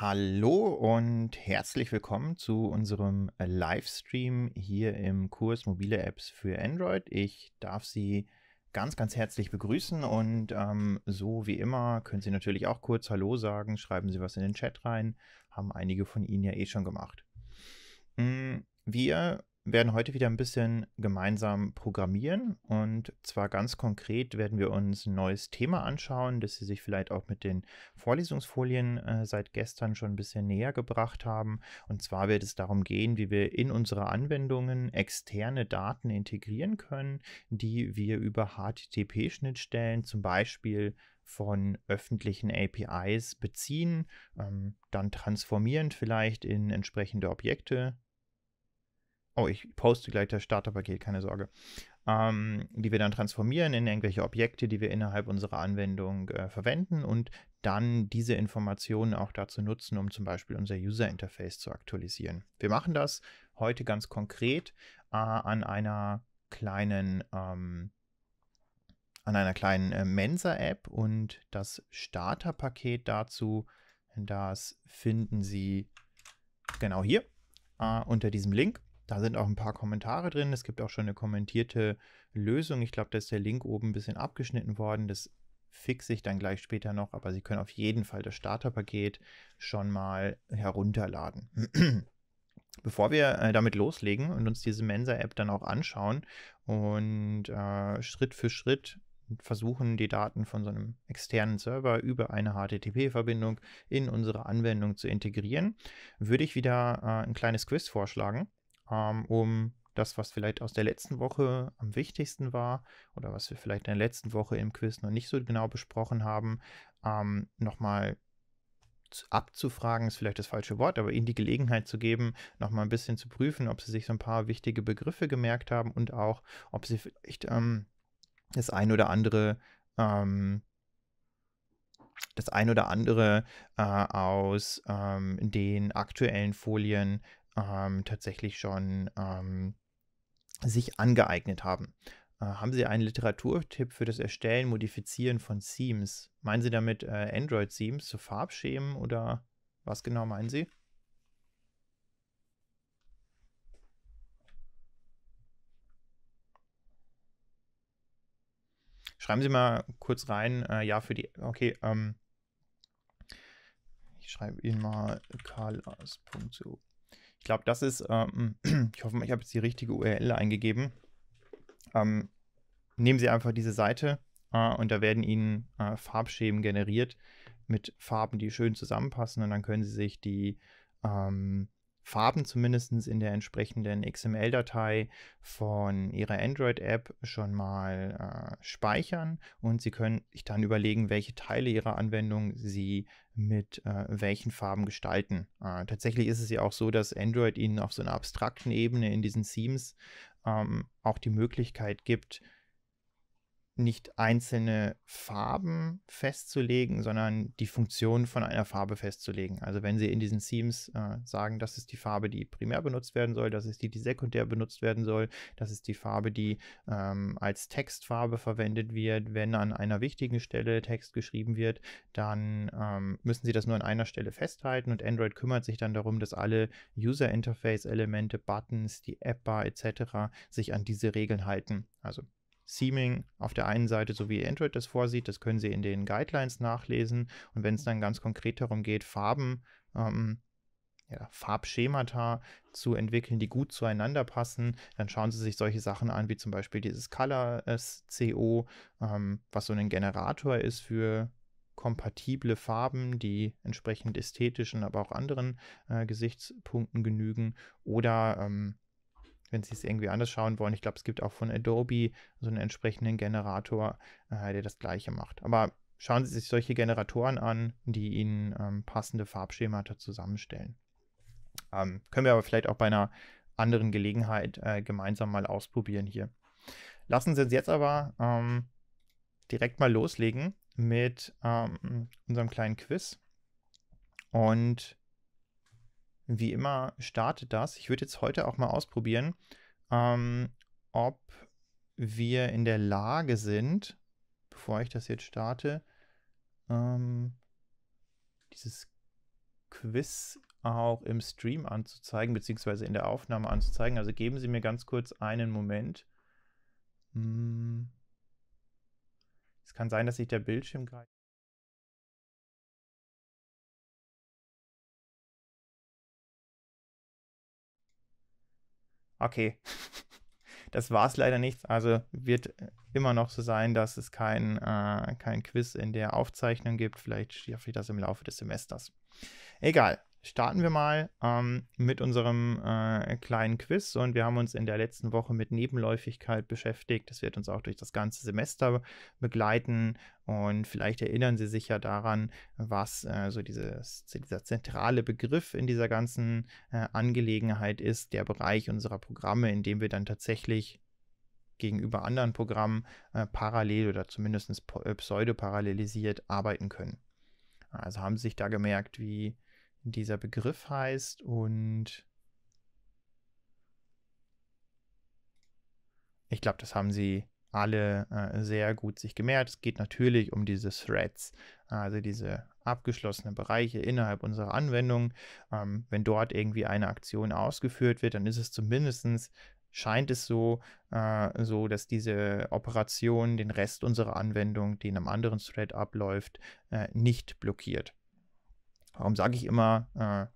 Hallo und herzlich willkommen zu unserem Livestream hier im Kurs Mobile Apps für Android. Ich darf Sie ganz, ganz herzlich begrüßen und ähm, so wie immer können Sie natürlich auch kurz Hallo sagen, schreiben Sie was in den Chat rein, haben einige von Ihnen ja eh schon gemacht. Mm, wir werden heute wieder ein bisschen gemeinsam programmieren und zwar ganz konkret werden wir uns ein neues Thema anschauen, das Sie sich vielleicht auch mit den Vorlesungsfolien äh, seit gestern schon ein bisschen näher gebracht haben. Und zwar wird es darum gehen, wie wir in unsere Anwendungen externe Daten integrieren können, die wir über HTTP-Schnittstellen zum Beispiel von öffentlichen APIs beziehen, ähm, dann transformierend vielleicht in entsprechende Objekte, Oh, ich poste gleich das Starterpaket, keine Sorge. Ähm, die wir dann transformieren in irgendwelche Objekte, die wir innerhalb unserer Anwendung äh, verwenden und dann diese Informationen auch dazu nutzen, um zum Beispiel unser User Interface zu aktualisieren. Wir machen das heute ganz konkret äh, an einer kleinen ähm, an einer kleinen äh, Mensa-App und das Starterpaket dazu, das finden Sie genau hier äh, unter diesem Link. Da sind auch ein paar Kommentare drin. Es gibt auch schon eine kommentierte Lösung. Ich glaube, da ist der Link oben ein bisschen abgeschnitten worden. Das fixe ich dann gleich später noch, aber Sie können auf jeden Fall das Starterpaket schon mal herunterladen. Bevor wir äh, damit loslegen und uns diese Mensa-App dann auch anschauen und äh, Schritt für Schritt versuchen, die Daten von so einem externen Server über eine HTTP-Verbindung in unsere Anwendung zu integrieren, würde ich wieder äh, ein kleines Quiz vorschlagen ähm, um das, was vielleicht aus der letzten Woche am wichtigsten war oder was wir vielleicht in der letzten Woche im Quiz noch nicht so genau besprochen haben, ähm, nochmal abzufragen, ist vielleicht das falsche Wort, aber ihnen die Gelegenheit zu geben, nochmal ein bisschen zu prüfen, ob sie sich so ein paar wichtige Begriffe gemerkt haben und auch, ob sie vielleicht ähm, das ein oder andere ähm, das ein oder andere äh, aus ähm, den aktuellen Folien ähm, tatsächlich schon ähm, sich angeeignet haben. Äh, haben Sie einen Literaturtipp für das Erstellen, Modifizieren von Themes? Meinen Sie damit äh, Android-Themes zu Farbschemen oder was genau meinen Sie? Schreiben Sie mal kurz rein, äh, ja, für die, okay, ähm, ich schreibe Ihnen mal karlas.so. Ich glaube, das ist, ähm, ich hoffe, ich habe jetzt die richtige URL eingegeben. Ähm, nehmen Sie einfach diese Seite äh, und da werden Ihnen äh, Farbschemen generiert mit Farben, die schön zusammenpassen und dann können Sie sich die ähm, Farben zumindest in der entsprechenden XML-Datei von Ihrer Android-App schon mal äh, speichern und Sie können sich dann überlegen, welche Teile Ihrer Anwendung Sie mit äh, welchen Farben gestalten. Äh, tatsächlich ist es ja auch so, dass Android Ihnen auf so einer abstrakten Ebene in diesen Themes ähm, auch die Möglichkeit gibt, nicht einzelne Farben festzulegen, sondern die Funktion von einer Farbe festzulegen. Also wenn Sie in diesen Themes äh, sagen, das ist die Farbe, die primär benutzt werden soll, das ist die, die sekundär benutzt werden soll, das ist die Farbe, die ähm, als Textfarbe verwendet wird, wenn an einer wichtigen Stelle Text geschrieben wird, dann ähm, müssen Sie das nur an einer Stelle festhalten und Android kümmert sich dann darum, dass alle User Interface Elemente, Buttons, die App-Bar etc. sich an diese Regeln halten. Also Seaming auf der einen Seite, so wie Android das vorsieht, das können Sie in den Guidelines nachlesen. Und wenn es dann ganz konkret darum geht, Farben, ähm, ja, Farbschemata zu entwickeln, die gut zueinander passen, dann schauen Sie sich solche Sachen an, wie zum Beispiel dieses Color SCO, ähm, was so ein Generator ist für kompatible Farben, die entsprechend ästhetischen, aber auch anderen äh, Gesichtspunkten genügen. Oder ähm, wenn Sie es irgendwie anders schauen wollen. Ich glaube, es gibt auch von Adobe so einen entsprechenden Generator, äh, der das gleiche macht. Aber schauen Sie sich solche Generatoren an, die Ihnen ähm, passende Farbschemata zusammenstellen. Ähm, können wir aber vielleicht auch bei einer anderen Gelegenheit äh, gemeinsam mal ausprobieren hier. Lassen Sie uns jetzt aber ähm, direkt mal loslegen mit ähm, unserem kleinen Quiz. Und wie immer startet das. Ich würde jetzt heute auch mal ausprobieren, ähm, ob wir in der Lage sind, bevor ich das jetzt starte, ähm, dieses Quiz auch im Stream anzuzeigen, beziehungsweise in der Aufnahme anzuzeigen. Also geben Sie mir ganz kurz einen Moment. Hm. Es kann sein, dass sich der Bildschirm gerade. Okay. Das war es leider nicht. Also wird immer noch so sein, dass es kein, äh, kein Quiz in der Aufzeichnung gibt. Vielleicht schaffe ich das im Laufe des Semesters. Egal starten wir mal ähm, mit unserem äh, kleinen Quiz und wir haben uns in der letzten Woche mit Nebenläufigkeit beschäftigt. Das wird uns auch durch das ganze Semester begleiten und vielleicht erinnern Sie sich ja daran, was äh, so dieses, dieser zentrale Begriff in dieser ganzen äh, Angelegenheit ist, der Bereich unserer Programme, in dem wir dann tatsächlich gegenüber anderen Programmen äh, parallel oder zumindest äh, pseudoparallelisiert arbeiten können. Also haben Sie sich da gemerkt, wie dieser Begriff heißt und ich glaube, das haben sie alle äh, sehr gut sich gemerkt. Es geht natürlich um diese Threads, also diese abgeschlossenen Bereiche innerhalb unserer Anwendung. Ähm, wenn dort irgendwie eine Aktion ausgeführt wird, dann ist es zumindest, scheint es so, äh, so, dass diese Operation den Rest unserer Anwendung, den am anderen Thread abläuft, äh, nicht blockiert. Warum sage ich immer äh,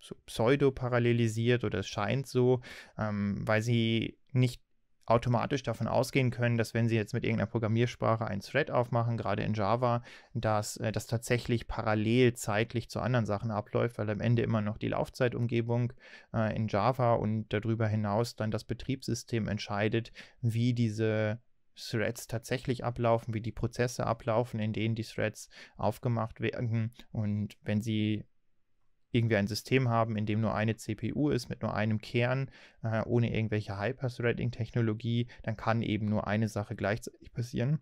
so pseudo-parallelisiert oder es scheint so, ähm, weil sie nicht automatisch davon ausgehen können, dass wenn Sie jetzt mit irgendeiner Programmiersprache einen Thread aufmachen, gerade in Java, dass äh, das tatsächlich parallel zeitlich zu anderen Sachen abläuft, weil am Ende immer noch die Laufzeitumgebung äh, in Java und darüber hinaus dann das Betriebssystem entscheidet, wie diese Threads tatsächlich ablaufen, wie die Prozesse ablaufen, in denen die Threads aufgemacht werden. Und wenn Sie irgendwie ein System haben, in dem nur eine CPU ist, mit nur einem Kern, äh, ohne irgendwelche Hyper-Threading-Technologie, dann kann eben nur eine Sache gleichzeitig passieren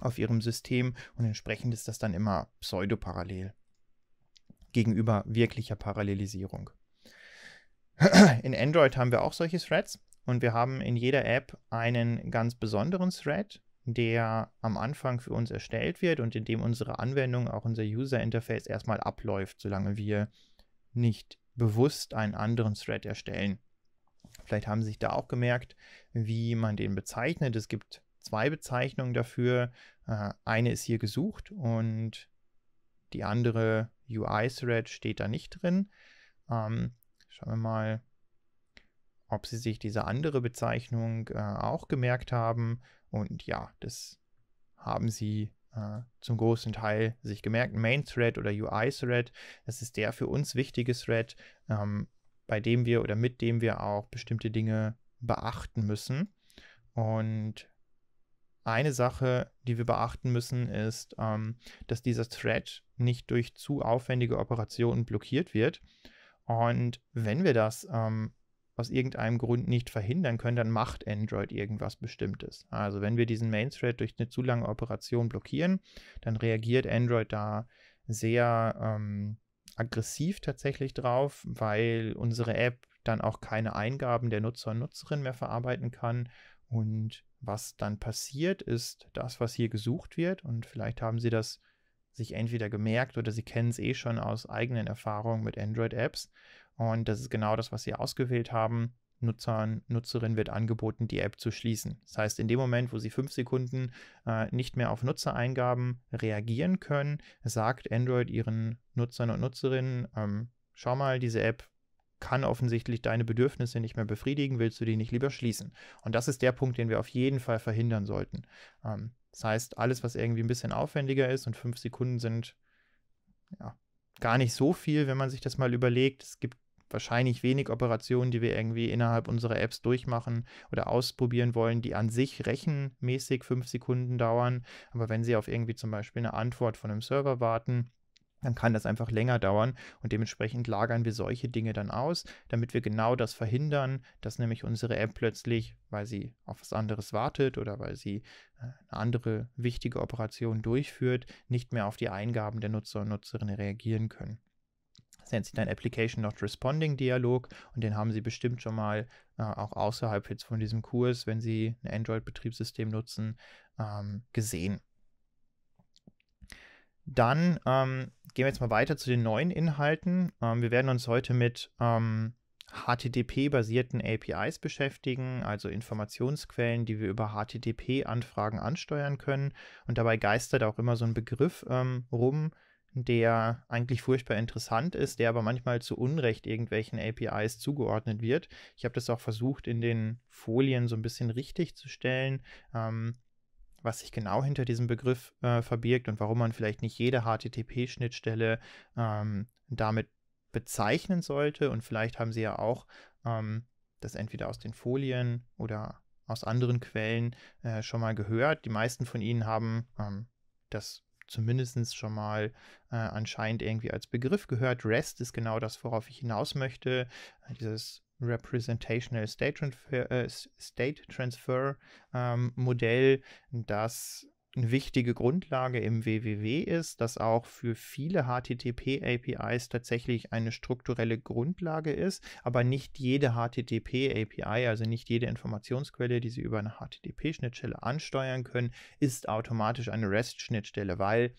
auf Ihrem System und entsprechend ist das dann immer pseudoparallel gegenüber wirklicher Parallelisierung. In Android haben wir auch solche Threads. Und wir haben in jeder App einen ganz besonderen Thread, der am Anfang für uns erstellt wird und in dem unsere Anwendung, auch unser User Interface erstmal abläuft, solange wir nicht bewusst einen anderen Thread erstellen. Vielleicht haben Sie sich da auch gemerkt, wie man den bezeichnet. Es gibt zwei Bezeichnungen dafür. Äh, eine ist hier gesucht und die andere UI-Thread steht da nicht drin. Ähm, schauen wir mal, ob sie sich diese andere Bezeichnung äh, auch gemerkt haben. Und ja, das haben sie äh, zum großen Teil sich gemerkt. Main Thread oder UI Thread, das ist der für uns wichtige Thread, ähm, bei dem wir oder mit dem wir auch bestimmte Dinge beachten müssen. Und eine Sache, die wir beachten müssen, ist, ähm, dass dieser Thread nicht durch zu aufwendige Operationen blockiert wird. Und wenn wir das ähm, aus irgendeinem Grund nicht verhindern können, dann macht Android irgendwas Bestimmtes. Also wenn wir diesen Main Thread durch eine zu lange Operation blockieren, dann reagiert Android da sehr ähm, aggressiv tatsächlich drauf, weil unsere App dann auch keine Eingaben der Nutzer und Nutzerin mehr verarbeiten kann. Und was dann passiert, ist das, was hier gesucht wird. Und vielleicht haben Sie das sich entweder gemerkt oder Sie kennen es eh schon aus eigenen Erfahrungen mit Android-Apps. Und das ist genau das, was Sie ausgewählt haben. Nutzer, Nutzerin wird angeboten, die App zu schließen. Das heißt, in dem Moment, wo Sie fünf Sekunden äh, nicht mehr auf Nutzereingaben reagieren können, sagt Android Ihren Nutzern und Nutzerinnen, ähm, schau mal, diese App kann offensichtlich deine Bedürfnisse nicht mehr befriedigen, willst du die nicht lieber schließen? Und das ist der Punkt, den wir auf jeden Fall verhindern sollten. Ähm, das heißt, alles, was irgendwie ein bisschen aufwendiger ist und fünf Sekunden sind ja, gar nicht so viel, wenn man sich das mal überlegt. Es gibt wahrscheinlich wenig Operationen, die wir irgendwie innerhalb unserer Apps durchmachen oder ausprobieren wollen, die an sich rechenmäßig fünf Sekunden dauern. Aber wenn Sie auf irgendwie zum Beispiel eine Antwort von einem Server warten, dann kann das einfach länger dauern und dementsprechend lagern wir solche Dinge dann aus, damit wir genau das verhindern, dass nämlich unsere App plötzlich, weil sie auf was anderes wartet oder weil sie äh, eine andere wichtige Operation durchführt, nicht mehr auf die Eingaben der Nutzer und Nutzerinnen reagieren können. Das nennt sich dann Application Not Responding Dialog und den haben Sie bestimmt schon mal äh, auch außerhalb jetzt von diesem Kurs, wenn Sie ein Android-Betriebssystem nutzen, ähm, gesehen. Dann ähm, gehen wir jetzt mal weiter zu den neuen Inhalten. Ähm, wir werden uns heute mit ähm, HTTP-basierten APIs beschäftigen, also Informationsquellen, die wir über HTTP-Anfragen ansteuern können. Und dabei geistert auch immer so ein Begriff ähm, rum, der eigentlich furchtbar interessant ist, der aber manchmal zu Unrecht irgendwelchen APIs zugeordnet wird. Ich habe das auch versucht in den Folien so ein bisschen richtig zu stellen, ähm, was sich genau hinter diesem Begriff äh, verbirgt und warum man vielleicht nicht jede HTTP-Schnittstelle ähm, damit bezeichnen sollte. Und vielleicht haben Sie ja auch ähm, das entweder aus den Folien oder aus anderen Quellen äh, schon mal gehört. Die meisten von Ihnen haben ähm, das zumindest schon mal äh, anscheinend irgendwie als Begriff gehört. REST ist genau das, worauf ich hinaus möchte. Äh, dieses Representational State Transfer, äh, State Transfer ähm, Modell, das eine wichtige Grundlage im WWW ist, das auch für viele HTTP-APIs tatsächlich eine strukturelle Grundlage ist, aber nicht jede HTTP-API, also nicht jede Informationsquelle, die Sie über eine HTTP-Schnittstelle ansteuern können, ist automatisch eine REST-Schnittstelle, weil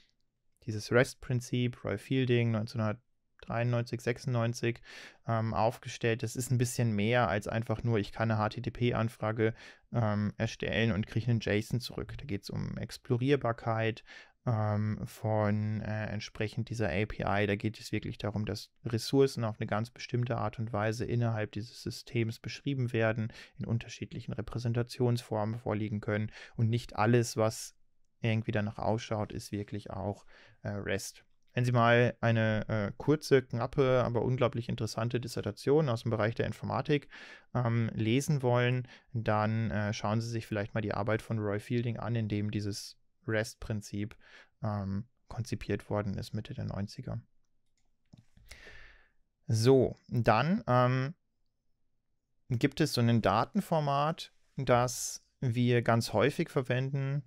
dieses REST-Prinzip, Roy Fielding 1900 93, 96 ähm, aufgestellt. Das ist ein bisschen mehr als einfach nur, ich kann eine HTTP-Anfrage ähm, erstellen und kriege einen JSON zurück. Da geht es um Explorierbarkeit ähm, von äh, entsprechend dieser API. Da geht es wirklich darum, dass Ressourcen auf eine ganz bestimmte Art und Weise innerhalb dieses Systems beschrieben werden, in unterschiedlichen Repräsentationsformen vorliegen können und nicht alles, was irgendwie danach ausschaut, ist wirklich auch äh, REST. Wenn Sie mal eine äh, kurze, knappe, aber unglaublich interessante Dissertation aus dem Bereich der Informatik ähm, lesen wollen, dann äh, schauen Sie sich vielleicht mal die Arbeit von Roy Fielding an, in dem dieses REST-Prinzip ähm, konzipiert worden ist, Mitte der 90er. So, dann ähm, gibt es so ein Datenformat, das wir ganz häufig verwenden,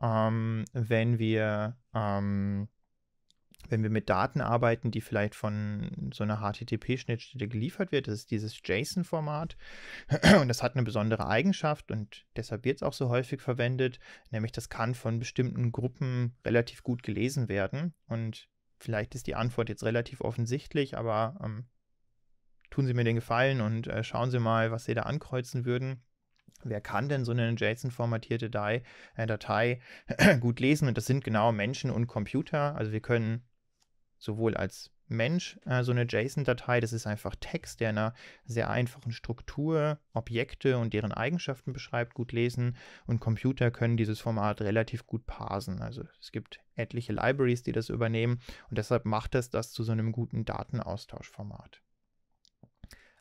ähm, wenn wir ähm, wenn wir mit Daten arbeiten, die vielleicht von so einer HTTP-Schnittstelle geliefert wird, das ist dieses JSON-Format. Und das hat eine besondere Eigenschaft und deshalb wird es auch so häufig verwendet, nämlich das kann von bestimmten Gruppen relativ gut gelesen werden. Und vielleicht ist die Antwort jetzt relativ offensichtlich, aber ähm, tun Sie mir den Gefallen und äh, schauen Sie mal, was Sie da ankreuzen würden. Wer kann denn so eine JSON-formatierte Datei, äh, gut lesen? Und das sind genau Menschen und Computer. Also wir können sowohl als Mensch äh, so eine JSON-Datei, das ist einfach Text, der in einer sehr einfachen Struktur Objekte und deren Eigenschaften beschreibt, gut lesen. Und Computer können dieses Format relativ gut parsen. Also es gibt etliche Libraries, die das übernehmen. Und deshalb macht es das zu so einem guten Datenaustauschformat.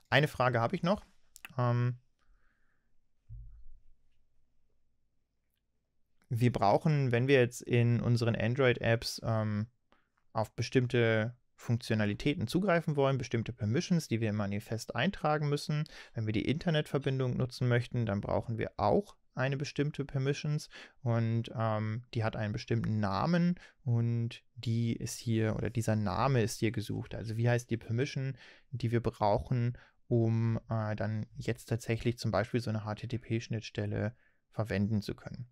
Eine Frage habe ich noch. Ähm, wir brauchen, wenn wir jetzt in unseren Android-Apps ähm, auf bestimmte Funktionalitäten zugreifen wollen, bestimmte Permissions, die wir im Manifest eintragen müssen. Wenn wir die Internetverbindung nutzen möchten, dann brauchen wir auch eine bestimmte Permissions und ähm, die hat einen bestimmten Namen und die ist hier oder dieser Name ist hier gesucht. Also wie heißt die Permission, die wir brauchen, um äh, dann jetzt tatsächlich zum Beispiel so eine HTTP-Schnittstelle verwenden zu können.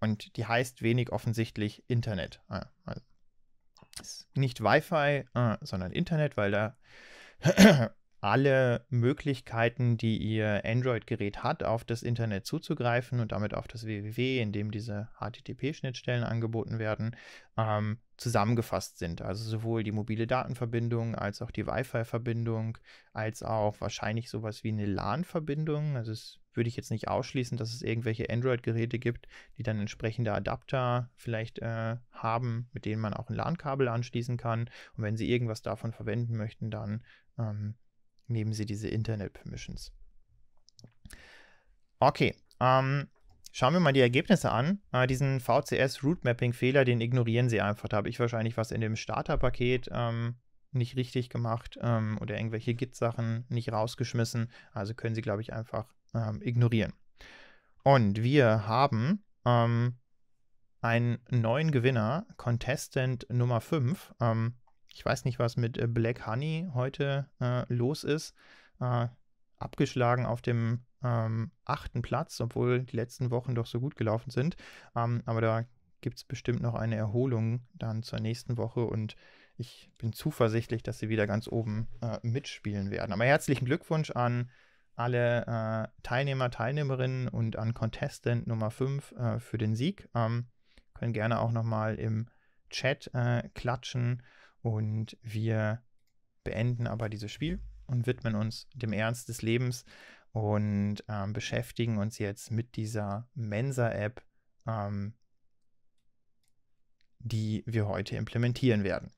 Und die heißt wenig offensichtlich Internet. Also nicht Wi-Fi, äh, sondern Internet, weil da alle Möglichkeiten, die Ihr Android-Gerät hat, auf das Internet zuzugreifen und damit auf das www, in dem diese HTTP-Schnittstellen angeboten werden, ähm, zusammengefasst sind. Also sowohl die mobile Datenverbindung als auch die Wi-Fi-Verbindung, als auch wahrscheinlich sowas wie eine LAN-Verbindung. Also es würde ich jetzt nicht ausschließen, dass es irgendwelche Android-Geräte gibt, die dann entsprechende Adapter vielleicht äh, haben, mit denen man auch ein LAN-Kabel anschließen kann. Und wenn Sie irgendwas davon verwenden möchten, dann ähm, nehmen Sie diese Internet-Permissions. Okay, ähm, schauen wir mal die Ergebnisse an. Äh, diesen VCS-Root-Mapping-Fehler, den ignorieren Sie einfach. Da habe ich wahrscheinlich was in dem Starter-Paket ähm, nicht richtig gemacht ähm, oder irgendwelche Git-Sachen nicht rausgeschmissen. Also können Sie, glaube ich, einfach ähm, ignorieren. Und wir haben ähm, einen neuen Gewinner, Contestant Nummer 5. Ähm, ich weiß nicht, was mit äh, Black Honey heute äh, los ist. Äh, abgeschlagen auf dem ähm, achten Platz, obwohl die letzten Wochen doch so gut gelaufen sind. Ähm, aber da gibt es bestimmt noch eine Erholung dann zur nächsten Woche und ich bin zuversichtlich, dass sie wieder ganz oben äh, mitspielen werden. Aber herzlichen Glückwunsch an alle äh, Teilnehmer, Teilnehmerinnen und an Contestant Nummer 5 äh, für den Sieg. Ähm, können gerne auch nochmal im Chat klatschen und wir beenden aber dieses Spiel und widmen uns dem Ernst des Lebens und ähm, beschäftigen uns jetzt mit dieser Mensa-App, ähm, die wir heute implementieren werden.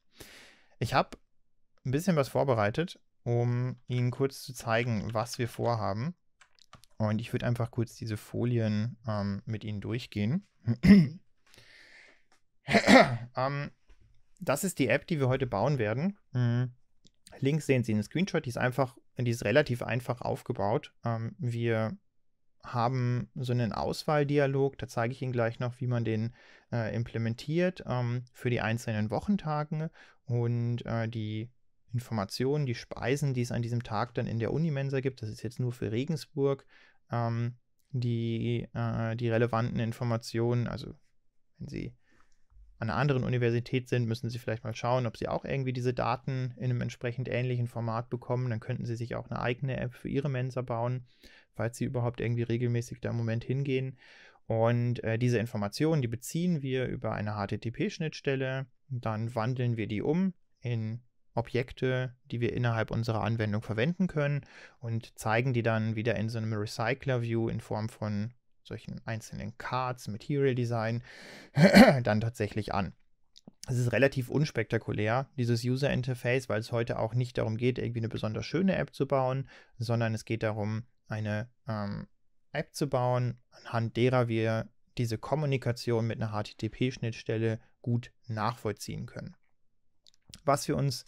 Ich habe ein bisschen was vorbereitet, um Ihnen kurz zu zeigen, was wir vorhaben. Und ich würde einfach kurz diese Folien ähm, mit Ihnen durchgehen. ähm, das ist die App, die wir heute bauen werden. Mhm. Links sehen Sie einen Screenshot, die ist einfach, die ist relativ einfach aufgebaut. Ähm, wir haben so einen Auswahldialog, da zeige ich Ihnen gleich noch, wie man den äh, implementiert ähm, für die einzelnen Wochentage und äh, die Informationen, die Speisen, die es an diesem Tag dann in der Unimensa gibt. Das ist jetzt nur für Regensburg ähm, die, äh, die relevanten Informationen. Also wenn Sie an einer anderen Universität sind, müssen Sie vielleicht mal schauen, ob Sie auch irgendwie diese Daten in einem entsprechend ähnlichen Format bekommen. Dann könnten Sie sich auch eine eigene App für Ihre Mensa bauen, falls Sie überhaupt irgendwie regelmäßig da im Moment hingehen. Und äh, diese Informationen, die beziehen wir über eine HTTP-Schnittstelle. Dann wandeln wir die um in Objekte, die wir innerhalb unserer Anwendung verwenden können und zeigen die dann wieder in so einem Recycler-View in Form von solchen einzelnen Cards, Material Design, dann tatsächlich an. Es ist relativ unspektakulär, dieses User Interface, weil es heute auch nicht darum geht, irgendwie eine besonders schöne App zu bauen, sondern es geht darum, eine ähm, App zu bauen, anhand derer wir diese Kommunikation mit einer HTTP-Schnittstelle gut nachvollziehen können. Was wir uns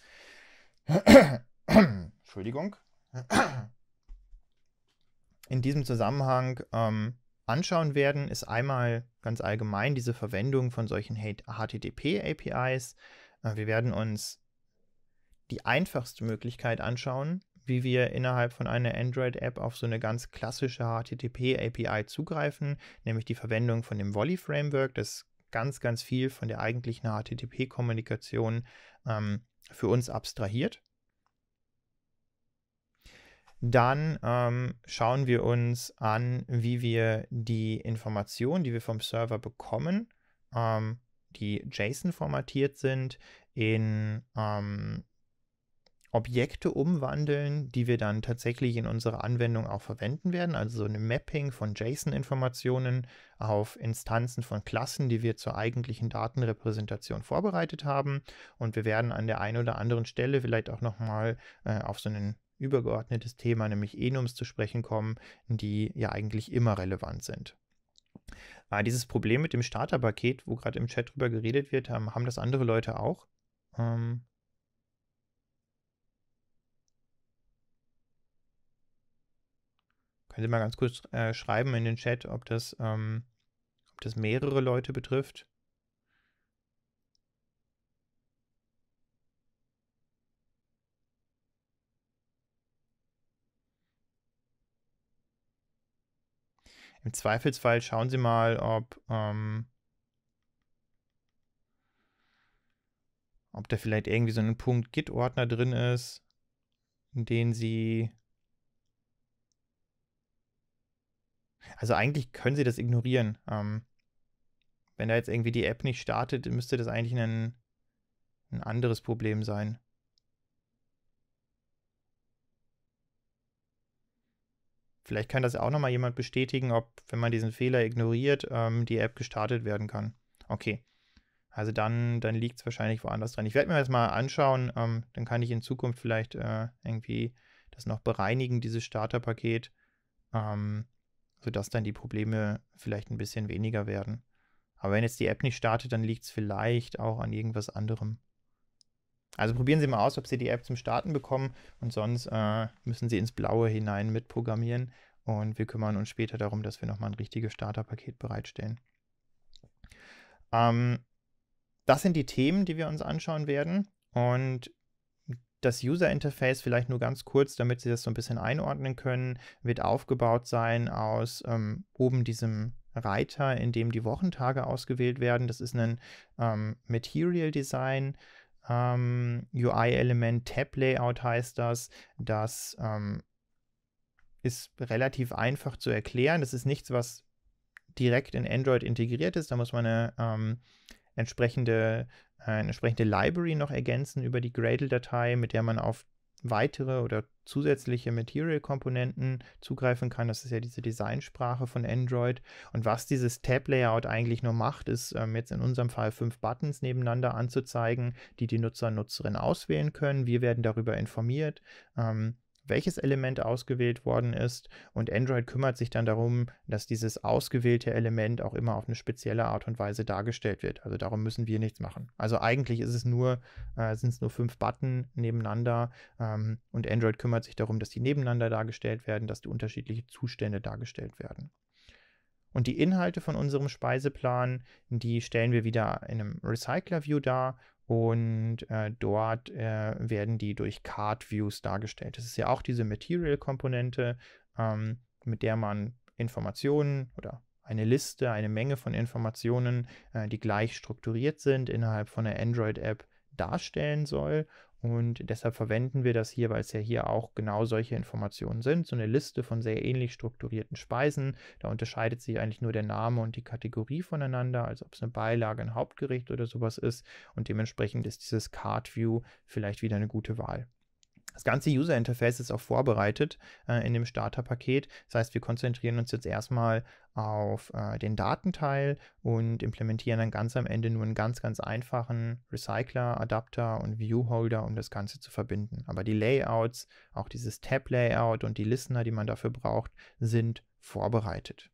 Entschuldigung in diesem Zusammenhang ähm, anschauen werden, ist einmal ganz allgemein diese Verwendung von solchen HTTP-APIs. Äh, wir werden uns die einfachste Möglichkeit anschauen, wie wir innerhalb von einer Android-App auf so eine ganz klassische HTTP-API zugreifen, nämlich die Verwendung von dem Volley-Framework, das ganz, ganz viel von der eigentlichen HTTP-Kommunikation ähm, für uns abstrahiert. Dann ähm, schauen wir uns an, wie wir die Informationen, die wir vom Server bekommen, ähm, die JSON formatiert sind, in ähm, Objekte umwandeln, die wir dann tatsächlich in unserer Anwendung auch verwenden werden. Also so eine Mapping von JSON-Informationen auf Instanzen von Klassen, die wir zur eigentlichen Datenrepräsentation vorbereitet haben. Und wir werden an der einen oder anderen Stelle vielleicht auch nochmal äh, auf so einen übergeordnetes Thema, nämlich Enums zu sprechen kommen, die ja eigentlich immer relevant sind. Ah, dieses Problem mit dem Starterpaket, wo gerade im Chat drüber geredet wird, haben, haben das andere Leute auch. Ähm Können Sie mal ganz kurz äh, schreiben in den Chat, ob das, ähm, ob das mehrere Leute betrifft? Im Zweifelsfall schauen Sie mal, ob, ähm, ob da vielleicht irgendwie so ein Punkt Git-Ordner drin ist, in den Sie. Also eigentlich können Sie das ignorieren. Ähm, wenn da jetzt irgendwie die App nicht startet, müsste das eigentlich ein, ein anderes Problem sein. Vielleicht kann das auch nochmal jemand bestätigen, ob, wenn man diesen Fehler ignoriert, ähm, die App gestartet werden kann. Okay. Also dann, dann liegt es wahrscheinlich woanders dran. Ich werde mir das mal anschauen. Ähm, dann kann ich in Zukunft vielleicht äh, irgendwie das noch bereinigen, dieses Starterpaket, ähm, sodass dann die Probleme vielleicht ein bisschen weniger werden. Aber wenn jetzt die App nicht startet, dann liegt es vielleicht auch an irgendwas anderem. Also probieren Sie mal aus, ob Sie die App zum Starten bekommen und sonst äh, müssen Sie ins Blaue hinein mitprogrammieren und wir kümmern uns später darum, dass wir nochmal ein richtiges Starterpaket bereitstellen. Ähm, das sind die Themen, die wir uns anschauen werden und das User Interface vielleicht nur ganz kurz, damit Sie das so ein bisschen einordnen können, wird aufgebaut sein aus ähm, oben diesem Reiter, in dem die Wochentage ausgewählt werden. Das ist ein ähm, Material Design. Ähm, UI-Element, Tab-Layout heißt das. Das ähm, ist relativ einfach zu erklären. Das ist nichts, was direkt in Android integriert ist. Da muss man eine ähm, entsprechende, äh, eine entsprechende Library noch ergänzen über die Gradle-Datei, mit der man auf weitere oder zusätzliche Material-Komponenten zugreifen kann. Das ist ja diese Designsprache von Android. Und was dieses Tab-Layout eigentlich nur macht, ist ähm, jetzt in unserem Fall fünf Buttons nebeneinander anzuzeigen, die die Nutzer und Nutzerinnen auswählen können. Wir werden darüber informiert. Ähm, welches Element ausgewählt worden ist und Android kümmert sich dann darum, dass dieses ausgewählte Element auch immer auf eine spezielle Art und Weise dargestellt wird. Also darum müssen wir nichts machen. Also eigentlich ist es nur, äh, sind es nur fünf Button nebeneinander ähm, und Android kümmert sich darum, dass die nebeneinander dargestellt werden, dass die unterschiedlichen Zustände dargestellt werden. Und die Inhalte von unserem Speiseplan, die stellen wir wieder in einem Recycler-View dar und äh, dort äh, werden die durch Card Views dargestellt. Das ist ja auch diese Material-Komponente, ähm, mit der man Informationen oder eine Liste, eine Menge von Informationen, äh, die gleich strukturiert sind, innerhalb von der Android-App darstellen soll. Und deshalb verwenden wir das hier, weil es ja hier auch genau solche Informationen sind. So eine Liste von sehr ähnlich strukturierten Speisen. Da unterscheidet sich eigentlich nur der Name und die Kategorie voneinander, also ob es eine Beilage, ein Hauptgericht oder sowas ist. Und dementsprechend ist dieses Card View vielleicht wieder eine gute Wahl. Das ganze User Interface ist auch vorbereitet äh, in dem Starterpaket. Das heißt, wir konzentrieren uns jetzt erstmal auf äh, den Datenteil und implementieren dann ganz am Ende nur einen ganz, ganz einfachen Recycler, Adapter und Viewholder, um das Ganze zu verbinden. Aber die Layouts, auch dieses Tab-Layout und die Listener, die man dafür braucht, sind vorbereitet.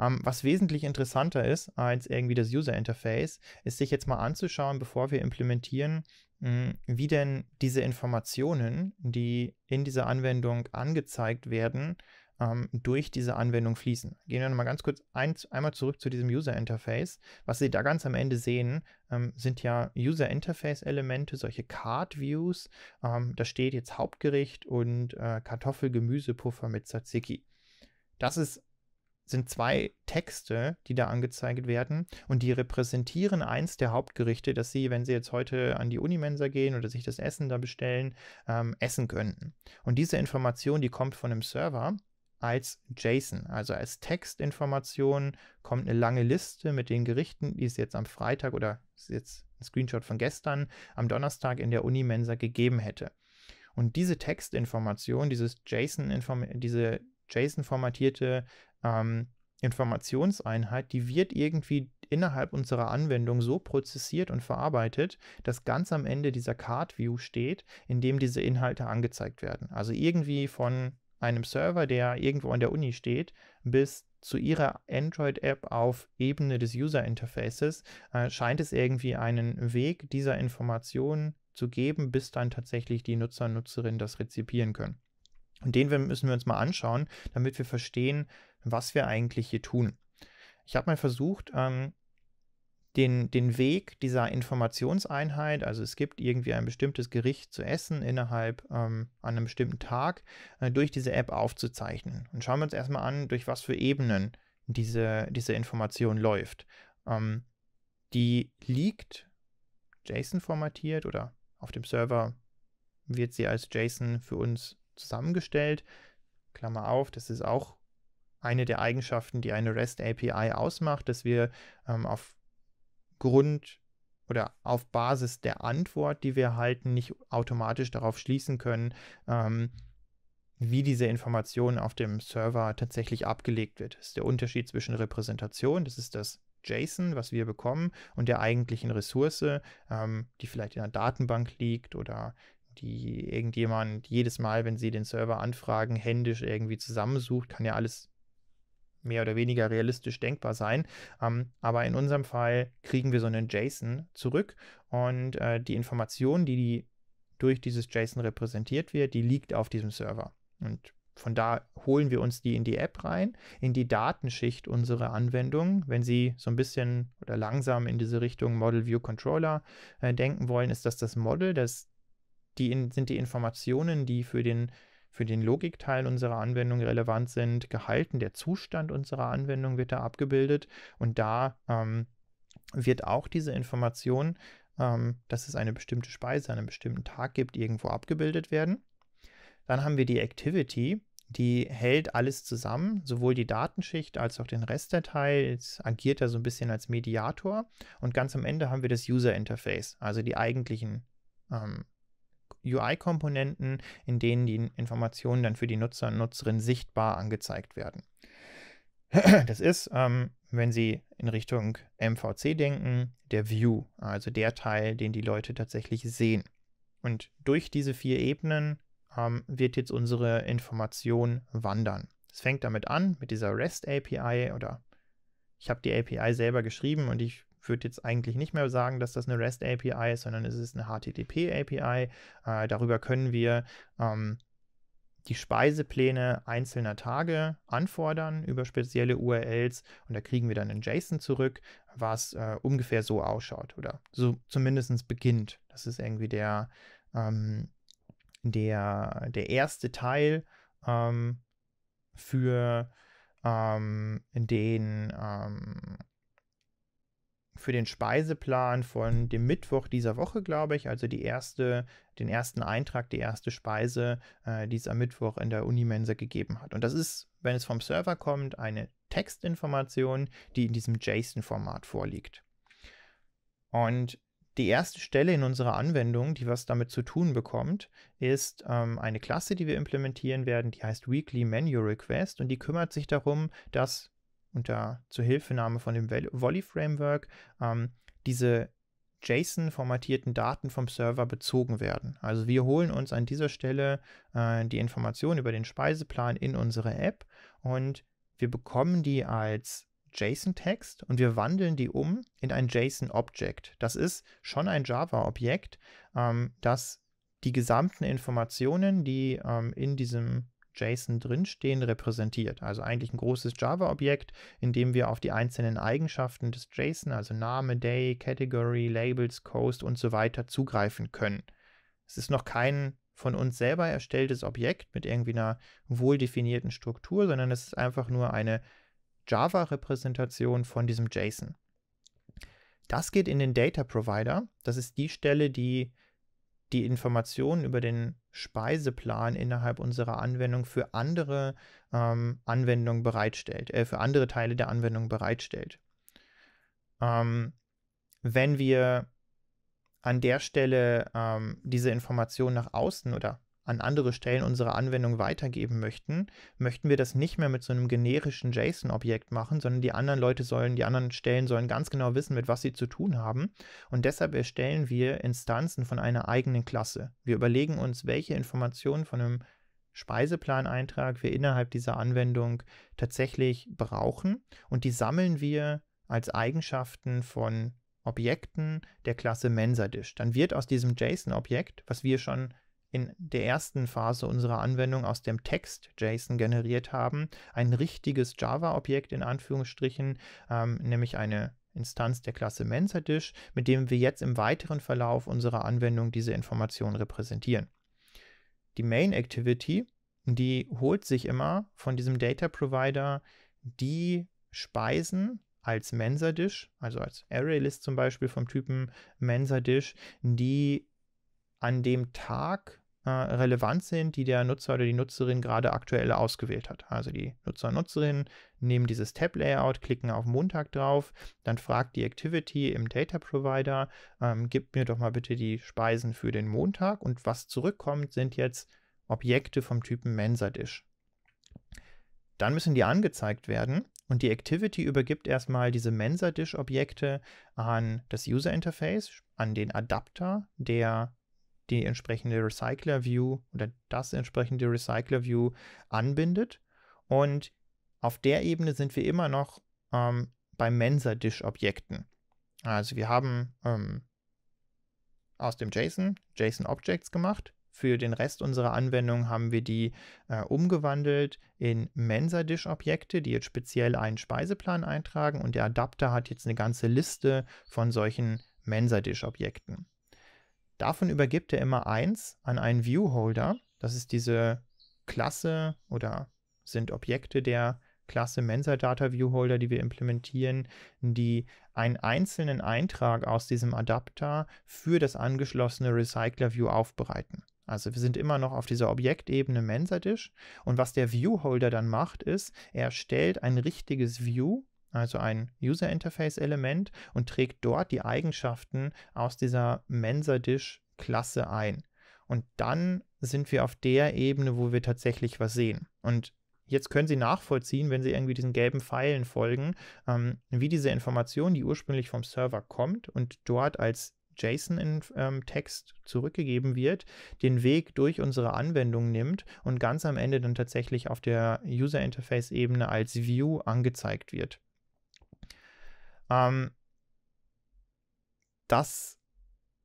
Ähm, was wesentlich interessanter ist als irgendwie das User Interface, ist sich jetzt mal anzuschauen, bevor wir implementieren, wie denn diese Informationen, die in dieser Anwendung angezeigt werden, ähm, durch diese Anwendung fließen. Gehen wir nochmal ganz kurz ein, einmal zurück zu diesem User Interface. Was Sie da ganz am Ende sehen, ähm, sind ja User Interface Elemente, solche Card Views. Ähm, da steht jetzt Hauptgericht und äh, Kartoffel-Gemüsepuffer mit Tzatziki. Das ist sind zwei Texte, die da angezeigt werden und die repräsentieren eins der Hauptgerichte, das Sie, wenn Sie jetzt heute an die Unimensa gehen oder sich das Essen da bestellen, ähm, essen könnten. Und diese Information, die kommt von einem Server als JSON, also als Textinformation kommt eine lange Liste mit den Gerichten, die es jetzt am Freitag oder ist jetzt ein Screenshot von gestern, am Donnerstag in der Unimensa gegeben hätte. Und diese Textinformation, dieses JSON, diese JSON-formatierte ähm, Informationseinheit, die wird irgendwie innerhalb unserer Anwendung so prozessiert und verarbeitet, dass ganz am Ende dieser Card View steht, in dem diese Inhalte angezeigt werden. Also irgendwie von einem Server, der irgendwo an der Uni steht, bis zu ihrer Android-App auf Ebene des User-Interfaces äh, scheint es irgendwie einen Weg dieser Information zu geben, bis dann tatsächlich die Nutzer und Nutzerinnen das rezipieren können. Und den müssen wir uns mal anschauen, damit wir verstehen, was wir eigentlich hier tun. Ich habe mal versucht, ähm, den, den Weg dieser Informationseinheit, also es gibt irgendwie ein bestimmtes Gericht zu essen innerhalb ähm, an einem bestimmten Tag, äh, durch diese App aufzuzeichnen. Und schauen wir uns erstmal an, durch was für Ebenen diese, diese Information läuft. Ähm, die liegt JSON formatiert oder auf dem Server wird sie als JSON für uns zusammengestellt. Klammer auf, das ist auch eine der Eigenschaften, die eine REST API ausmacht, dass wir ähm, auf Grund oder auf Basis der Antwort, die wir erhalten, nicht automatisch darauf schließen können, ähm, wie diese Information auf dem Server tatsächlich abgelegt wird. Das ist der Unterschied zwischen Repräsentation, das ist das JSON, was wir bekommen, und der eigentlichen Ressource, ähm, die vielleicht in der Datenbank liegt oder die irgendjemand jedes Mal, wenn sie den Server anfragen, händisch irgendwie zusammensucht, kann ja alles mehr oder weniger realistisch denkbar sein. Ähm, aber in unserem Fall kriegen wir so einen JSON zurück und äh, die Information, die, die durch dieses JSON repräsentiert wird, die liegt auf diesem Server. Und von da holen wir uns die in die App rein, in die Datenschicht unserer Anwendung. Wenn Sie so ein bisschen oder langsam in diese Richtung Model View Controller äh, denken wollen, ist das das Model, das die in, sind die Informationen, die für den, für den Logikteil unserer Anwendung relevant sind, gehalten. Der Zustand unserer Anwendung wird da abgebildet und da ähm, wird auch diese Information, ähm, dass es eine bestimmte Speise an einem bestimmten Tag gibt, irgendwo abgebildet werden. Dann haben wir die Activity, die hält alles zusammen, sowohl die Datenschicht als auch den Rest der Teil. Es agiert da so ein bisschen als Mediator. Und ganz am Ende haben wir das User Interface, also die eigentlichen ähm, UI-Komponenten, in denen die Informationen dann für die Nutzer und Nutzerinnen sichtbar angezeigt werden. Das ist, ähm, wenn Sie in Richtung MVC denken, der View, also der Teil, den die Leute tatsächlich sehen. Und durch diese vier Ebenen ähm, wird jetzt unsere Information wandern. Es fängt damit an, mit dieser REST API oder ich habe die API selber geschrieben und ich würde jetzt eigentlich nicht mehr sagen, dass das eine REST API ist, sondern es ist eine HTTP API. Äh, darüber können wir ähm, die Speisepläne einzelner Tage anfordern über spezielle URLs und da kriegen wir dann ein JSON zurück, was äh, ungefähr so ausschaut oder so zumindest beginnt. Das ist irgendwie der, ähm, der, der erste Teil ähm, für ähm, den ähm, für den Speiseplan von dem Mittwoch dieser Woche, glaube ich, also die erste, den ersten Eintrag, die erste Speise, äh, die es am Mittwoch in der Unimensa gegeben hat. Und das ist, wenn es vom Server kommt, eine Textinformation, die in diesem JSON-Format vorliegt. Und die erste Stelle in unserer Anwendung, die was damit zu tun bekommt, ist ähm, eine Klasse, die wir implementieren werden, die heißt Weekly Menu Request und die kümmert sich darum, dass unter Zuhilfenahme von dem Volley Framework ähm, diese JSON-formatierten Daten vom Server bezogen werden. Also wir holen uns an dieser Stelle äh, die Informationen über den Speiseplan in unsere App und wir bekommen die als JSON-Text und wir wandeln die um in ein JSON-Object. Das ist schon ein Java-Objekt, ähm, das die gesamten Informationen, die ähm, in diesem JSON drinstehen, repräsentiert. Also eigentlich ein großes Java-Objekt, in dem wir auf die einzelnen Eigenschaften des JSON, also Name, Day, Category, Labels, Coast und so weiter zugreifen können. Es ist noch kein von uns selber erstelltes Objekt mit irgendwie einer wohl definierten Struktur, sondern es ist einfach nur eine Java-Repräsentation von diesem JSON. Das geht in den Data Provider. Das ist die Stelle, die die Informationen über den Speiseplan innerhalb unserer Anwendung für andere ähm, Anwendungen bereitstellt, äh, für andere Teile der Anwendung bereitstellt. Ähm, wenn wir an der Stelle ähm, diese Information nach außen oder an andere Stellen unserer Anwendung weitergeben möchten, möchten wir das nicht mehr mit so einem generischen JSON-Objekt machen, sondern die anderen Leute sollen, die anderen Stellen sollen ganz genau wissen, mit was sie zu tun haben. Und deshalb erstellen wir Instanzen von einer eigenen Klasse. Wir überlegen uns, welche Informationen von einem Speiseplaneintrag wir innerhalb dieser Anwendung tatsächlich brauchen und die sammeln wir als Eigenschaften von Objekten der Klasse MensaDish. Dann wird aus diesem JSON-Objekt, was wir schon in der ersten Phase unserer Anwendung aus dem Text JSON generiert haben, ein richtiges Java-Objekt in Anführungsstrichen, ähm, nämlich eine Instanz der Klasse MensaDish, mit dem wir jetzt im weiteren Verlauf unserer Anwendung diese Information repräsentieren. Die Main Activity, die holt sich immer von diesem Data Provider die Speisen als MensaDish, also als ArrayList zum Beispiel vom Typen MensaDish, die an dem Tag äh, relevant sind, die der Nutzer oder die Nutzerin gerade aktuell ausgewählt hat. Also die Nutzer und Nutzerinnen nehmen dieses Tab-Layout, klicken auf Montag drauf, dann fragt die Activity im Data Provider, ähm, gib mir doch mal bitte die Speisen für den Montag und was zurückkommt, sind jetzt Objekte vom Typen Mensa-Dish. Dann müssen die angezeigt werden und die Activity übergibt erstmal diese Mensa-Dish-Objekte an das User-Interface, an den Adapter, der die entsprechende Recycler-View oder das entsprechende Recycler-View anbindet. Und auf der Ebene sind wir immer noch ähm, bei Mensa-Dish-Objekten. Also wir haben ähm, aus dem JSON JSON-Objects gemacht. Für den Rest unserer Anwendung haben wir die äh, umgewandelt in Mensa-Dish-Objekte, die jetzt speziell einen Speiseplan eintragen und der Adapter hat jetzt eine ganze Liste von solchen Mensa-Dish-Objekten. Davon übergibt er immer eins an einen Viewholder. Das ist diese Klasse oder sind Objekte der Klasse Mensa Data Viewholder, die wir implementieren, die einen einzelnen Eintrag aus diesem Adapter für das angeschlossene Recycler View aufbereiten. Also wir sind immer noch auf dieser Objektebene Mensa-Dish und was der Viewholder dann macht, ist, er erstellt ein richtiges View, also ein User Interface Element und trägt dort die Eigenschaften aus dieser Mensa-Dish Klasse ein. Und dann sind wir auf der Ebene, wo wir tatsächlich was sehen. Und Jetzt können Sie nachvollziehen, wenn Sie irgendwie diesen gelben Pfeilen folgen, ähm, wie diese Information, die ursprünglich vom Server kommt und dort als JSON-Text ähm, zurückgegeben wird, den Weg durch unsere Anwendung nimmt und ganz am Ende dann tatsächlich auf der User Interface-Ebene als View angezeigt wird. Ähm, das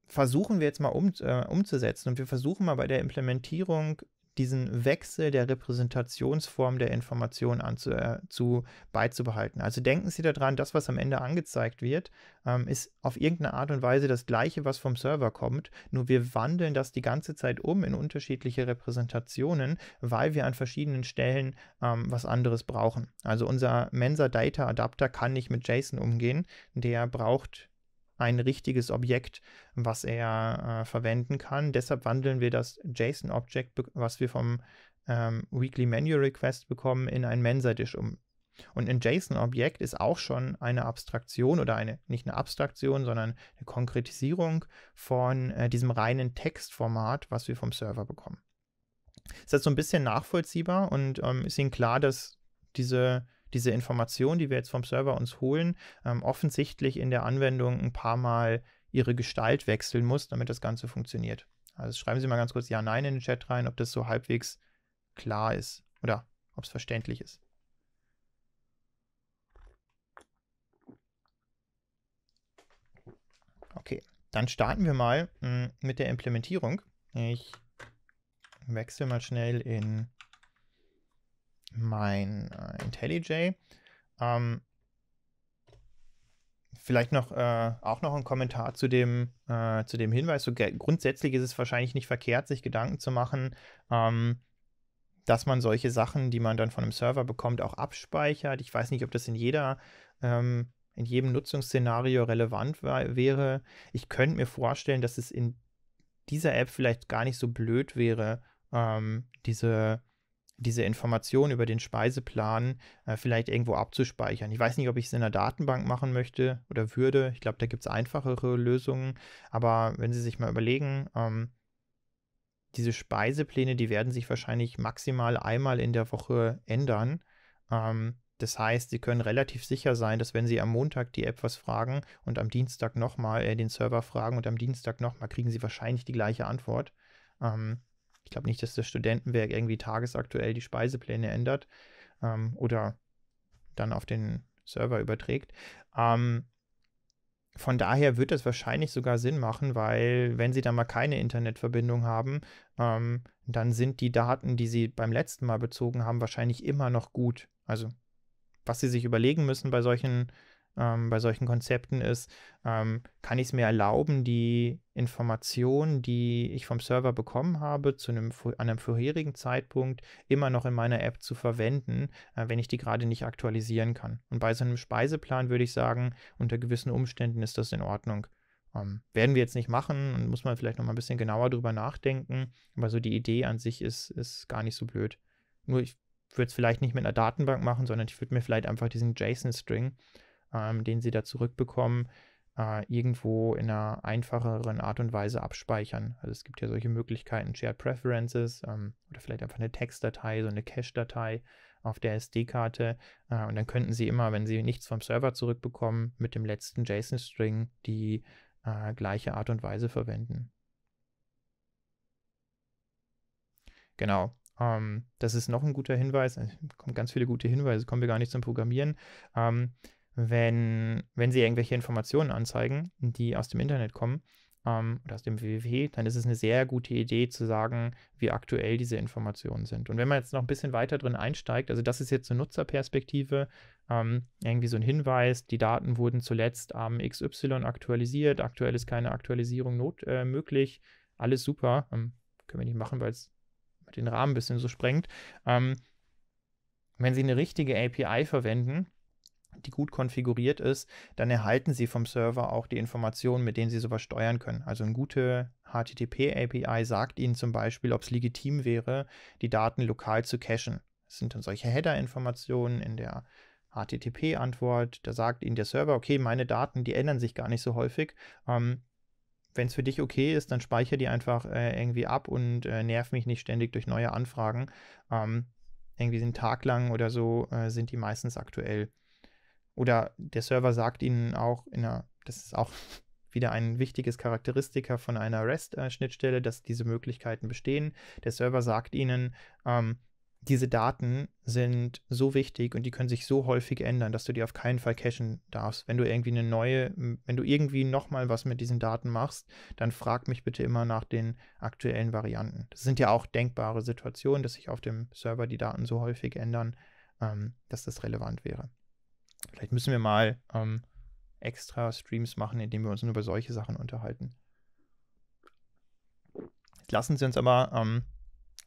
versuchen wir jetzt mal um, äh, umzusetzen. Und wir versuchen mal bei der Implementierung diesen Wechsel der Repräsentationsform der Information anzu, äh, zu, beizubehalten. Also denken Sie daran, das, was am Ende angezeigt wird, ähm, ist auf irgendeine Art und Weise das gleiche, was vom Server kommt, nur wir wandeln das die ganze Zeit um in unterschiedliche Repräsentationen, weil wir an verschiedenen Stellen ähm, was anderes brauchen. Also unser Mensa Data Adapter kann nicht mit JSON umgehen, der braucht ein richtiges Objekt, was er äh, verwenden kann. Deshalb wandeln wir das JSON-Object, was wir vom ähm, Weekly Menu Request bekommen, in ein Mensa-Dish um. Und ein JSON-Objekt ist auch schon eine Abstraktion oder eine, nicht eine Abstraktion, sondern eine Konkretisierung von äh, diesem reinen Textformat, was wir vom Server bekommen. Ist das so ein bisschen nachvollziehbar und ähm, ist Ihnen klar, dass diese diese Information, die wir jetzt vom Server uns holen, ähm, offensichtlich in der Anwendung ein paar Mal ihre Gestalt wechseln muss, damit das Ganze funktioniert. Also schreiben Sie mal ganz kurz Ja, Nein in den Chat rein, ob das so halbwegs klar ist oder ob es verständlich ist. Okay, dann starten wir mal mh, hm, mit der Implementierung. Ich wechsle mal schnell in mein äh, IntelliJ. Ähm, vielleicht noch äh, auch noch ein Kommentar zu dem, äh, zu dem Hinweis. So, grundsätzlich ist es wahrscheinlich nicht verkehrt, sich Gedanken zu machen, ähm, dass man solche Sachen, die man dann von einem Server bekommt, auch abspeichert. Ich weiß nicht, ob das in jeder ähm, in jedem Nutzungsszenario relevant war, wäre. Ich könnte mir vorstellen, dass es in dieser App vielleicht gar nicht so blöd wäre, ähm, diese diese Information über den Speiseplan äh, vielleicht irgendwo abzuspeichern. Ich weiß nicht, ob ich es in der Datenbank machen möchte oder würde. Ich glaube, da gibt es einfachere Lösungen. Aber wenn Sie sich mal überlegen, ähm, diese Speisepläne, die werden sich wahrscheinlich maximal einmal in der Woche ändern. Ähm, das heißt, Sie können relativ sicher sein, dass wenn Sie am Montag die App was fragen und am Dienstag nochmal äh, den Server fragen und am Dienstag nochmal, kriegen Sie wahrscheinlich die gleiche Antwort. Ähm, ich glaube nicht, dass das Studentenwerk irgendwie tagesaktuell die Speisepläne ändert ähm, oder dann auf den Server überträgt. Ähm, von daher wird das wahrscheinlich sogar Sinn machen, weil wenn Sie da mal keine Internetverbindung haben, ähm, dann sind die Daten, die Sie beim letzten Mal bezogen haben, wahrscheinlich immer noch gut. Also was Sie sich überlegen müssen bei solchen ähm, bei solchen Konzepten ist, ähm, kann ich es mir erlauben, die Informationen, die ich vom Server bekommen habe, zu einem, an einem vorherigen Zeitpunkt immer noch in meiner App zu verwenden, äh, wenn ich die gerade nicht aktualisieren kann. Und bei so einem Speiseplan würde ich sagen, unter gewissen Umständen ist das in Ordnung. Ähm, werden wir jetzt nicht machen und muss man vielleicht noch mal ein bisschen genauer drüber nachdenken, aber so die Idee an sich ist, ist gar nicht so blöd. Nur ich würde es vielleicht nicht mit einer Datenbank machen, sondern ich würde mir vielleicht einfach diesen JSON-String ähm, den sie da zurückbekommen, äh, irgendwo in einer einfacheren Art und Weise abspeichern. Also es gibt ja solche Möglichkeiten, Shared Preferences ähm, oder vielleicht einfach eine Textdatei, so eine Cache-Datei auf der SD-Karte. Äh, und dann könnten Sie immer, wenn Sie nichts vom Server zurückbekommen, mit dem letzten JSON-String die äh, gleiche Art und Weise verwenden. Genau. Ähm, das ist noch ein guter Hinweis. Es kommen ganz viele gute Hinweise, kommen wir gar nicht zum Programmieren. Ähm, wenn, wenn sie irgendwelche Informationen anzeigen, die aus dem Internet kommen, ähm, oder aus dem WWW, dann ist es eine sehr gute Idee zu sagen, wie aktuell diese Informationen sind. Und wenn man jetzt noch ein bisschen weiter drin einsteigt, also das ist jetzt eine Nutzerperspektive, ähm, irgendwie so ein Hinweis, die Daten wurden zuletzt am XY aktualisiert, aktuell ist keine Aktualisierung not, äh, möglich, alles super, ähm, können wir nicht machen, weil es den Rahmen ein bisschen so sprengt. Ähm, wenn Sie eine richtige API verwenden, die gut konfiguriert ist, dann erhalten Sie vom Server auch die Informationen, mit denen Sie sowas steuern können. Also eine gute HTTP-API sagt Ihnen zum Beispiel, ob es legitim wäre, die Daten lokal zu cachen. Das sind dann solche Header-Informationen in der HTTP-Antwort. Da sagt Ihnen der Server, okay, meine Daten, die ändern sich gar nicht so häufig. Ähm, Wenn es für dich okay ist, dann speichere die einfach äh, irgendwie ab und äh, nerv mich nicht ständig durch neue Anfragen. Ähm, irgendwie einen Tag lang oder so äh, sind die meistens aktuell. Oder der Server sagt ihnen auch in einer, das ist auch wieder ein wichtiges Charakteristika von einer REST-Schnittstelle, dass diese Möglichkeiten bestehen. Der Server sagt ihnen, ähm, diese Daten sind so wichtig und die können sich so häufig ändern, dass du die auf keinen Fall cachen darfst. Wenn du irgendwie eine neue, wenn du irgendwie nochmal was mit diesen Daten machst, dann frag mich bitte immer nach den aktuellen Varianten. Das sind ja auch denkbare Situationen, dass sich auf dem Server die Daten so häufig ändern, ähm, dass das relevant wäre. Vielleicht müssen wir mal ähm, extra Streams machen, in denen wir uns nur über solche Sachen unterhalten. Lassen Sie uns aber ähm,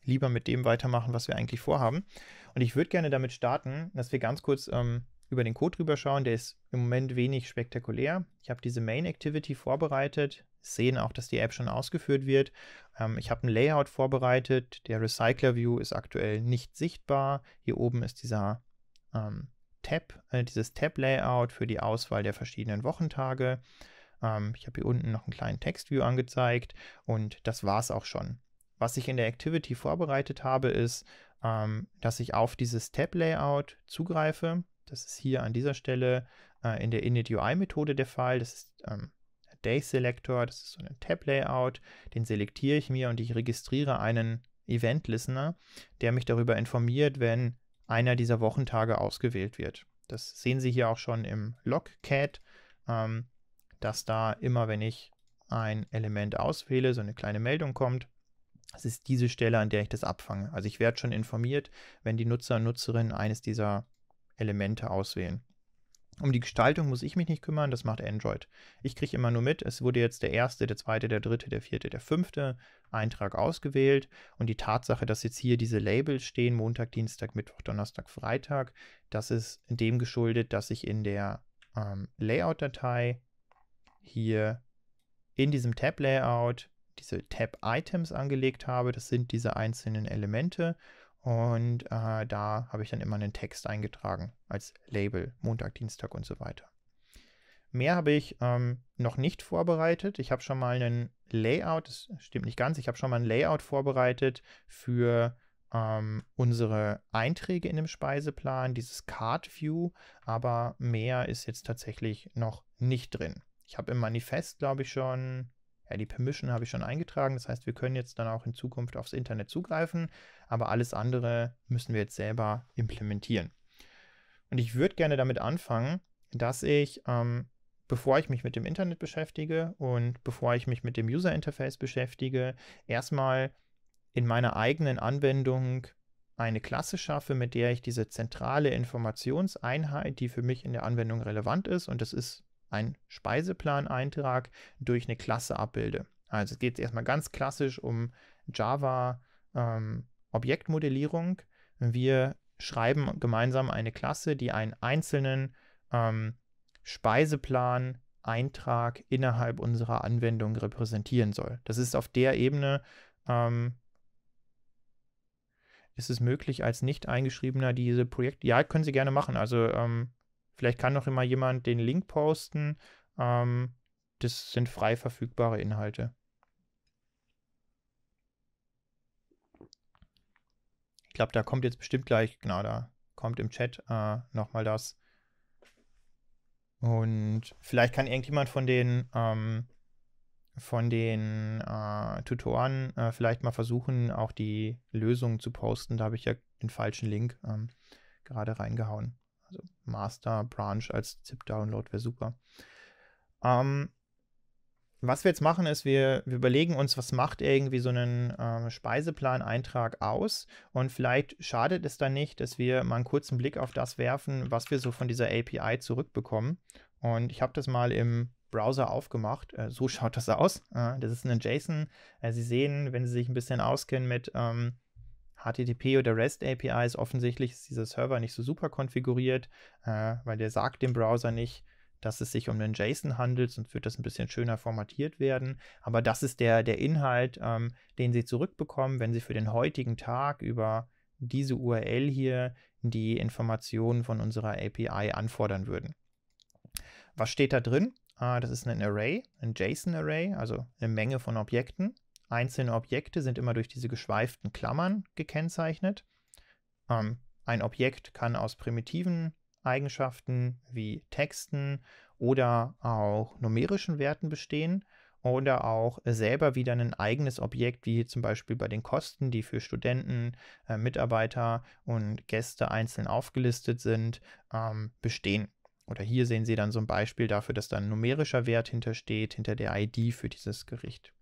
lieber mit dem weitermachen, was wir eigentlich vorhaben. Und ich würde gerne damit starten, dass wir ganz kurz ähm, über den Code drüber schauen. Der ist im Moment wenig spektakulär. Ich habe diese Main Activity vorbereitet. Sehen auch, dass die App schon ausgeführt wird. Ähm, ich habe ein Layout vorbereitet. Der Recycler View ist aktuell nicht sichtbar. Hier oben ist dieser ähm, Tab, äh, dieses Tab-Layout für die Auswahl der verschiedenen Wochentage. Ähm, ich habe hier unten noch einen kleinen Textview angezeigt und das war es auch schon. Was ich in der Activity vorbereitet habe, ist, ähm, dass ich auf dieses Tab-Layout zugreife. Das ist hier an dieser Stelle äh, in der init-UI-Methode der Fall. Das ist ähm, Day Selector, das ist so ein Tab-Layout. Den selektiere ich mir und ich registriere einen Event-Listener, der mich darüber informiert, wenn einer dieser Wochentage ausgewählt wird. Das sehen Sie hier auch schon im Logcat, ähm, dass da immer, wenn ich ein Element auswähle, so eine kleine Meldung kommt. Das ist diese Stelle, an der ich das abfange. Also ich werde schon informiert, wenn die Nutzer und Nutzerinnen eines dieser Elemente auswählen. Um die Gestaltung muss ich mich nicht kümmern, das macht Android. Ich kriege immer nur mit, es wurde jetzt der erste, der zweite, der dritte, der vierte, der fünfte Eintrag ausgewählt und die Tatsache, dass jetzt hier diese Labels stehen, Montag, Dienstag, Mittwoch, Donnerstag, Freitag, das ist dem geschuldet, dass ich in der ähm, Layout-Datei hier in diesem Tab-Layout diese Tab-Items angelegt habe. Das sind diese einzelnen Elemente und äh, da habe ich dann immer einen Text eingetragen als Label, Montag, Dienstag und so weiter. Mehr habe ich ähm, noch nicht vorbereitet. Ich habe schon mal einen Layout, das stimmt nicht ganz, ich habe schon mal ein Layout vorbereitet für ähm, unsere Einträge in dem Speiseplan, dieses Card View, aber mehr ist jetzt tatsächlich noch nicht drin. Ich habe im Manifest, glaube ich, schon ja, die Permission habe ich schon eingetragen. Das heißt, wir können jetzt dann auch in Zukunft aufs Internet zugreifen, aber alles andere müssen wir jetzt selber implementieren. Und ich würde gerne damit anfangen, dass ich, ähm, bevor ich mich mit dem Internet beschäftige und bevor ich mich mit dem User Interface beschäftige, erstmal in meiner eigenen Anwendung eine Klasse schaffe, mit der ich diese zentrale Informationseinheit, die für mich in der Anwendung relevant ist, und das ist einen Speiseplaneintrag durch eine Klasse abbilde. Also es geht erstmal ganz klassisch um Java ähm, Objektmodellierung. Wir schreiben gemeinsam eine Klasse, die einen einzelnen ähm, Speiseplan Eintrag innerhalb unserer Anwendung repräsentieren soll. Das ist auf der Ebene, ähm, ist es möglich, als nicht eingeschriebener diese Projekte, ja, können Sie gerne machen. Also ähm, Vielleicht kann noch immer jemand den Link posten. Ähm, das sind frei verfügbare Inhalte. Ich glaube, da kommt jetzt bestimmt gleich, genau, da kommt im Chat äh, nochmal das. Und vielleicht kann irgendjemand von den ähm, von den äh, Tutoren äh, vielleicht mal versuchen, auch die Lösung zu posten. Da habe ich ja den falschen Link ähm, gerade reingehauen. Also Master Branch als ZIP-Download wäre super. Ähm, was wir jetzt machen, ist, wir, wir überlegen uns, was macht irgendwie so einen äh, Speiseplaneintrag aus. Und vielleicht schadet es dann nicht, dass wir mal einen kurzen Blick auf das werfen, was wir so von dieser API zurückbekommen. Und ich habe das mal im Browser aufgemacht. Äh, so schaut das aus. Äh, das ist ein JSON. Äh, Sie sehen, wenn Sie sich ein bisschen auskennen mit ähm, HTTP oder REST APIs, offensichtlich ist dieser Server nicht so super konfiguriert, äh, weil der sagt dem Browser nicht, dass es sich um einen JSON handelt, sonst wird das ein bisschen schöner formatiert werden. Aber das ist der, der Inhalt, ähm, den Sie zurückbekommen, wenn Sie für den heutigen Tag über diese URL hier die Informationen von unserer API anfordern würden. Was steht da drin? Äh, das ist ein Array, ein JSON-Array, also eine Menge von Objekten. Einzelne Objekte sind immer durch diese geschweiften Klammern gekennzeichnet. Ähm, ein Objekt kann aus primitiven Eigenschaften wie Texten oder auch numerischen Werten bestehen oder auch selber wieder ein eigenes Objekt, wie zum Beispiel bei den Kosten, die für Studenten, äh, Mitarbeiter und Gäste einzeln aufgelistet sind, ähm, bestehen. Oder hier sehen Sie dann so ein Beispiel dafür, dass da ein numerischer Wert hintersteht, hinter der ID für dieses Gericht.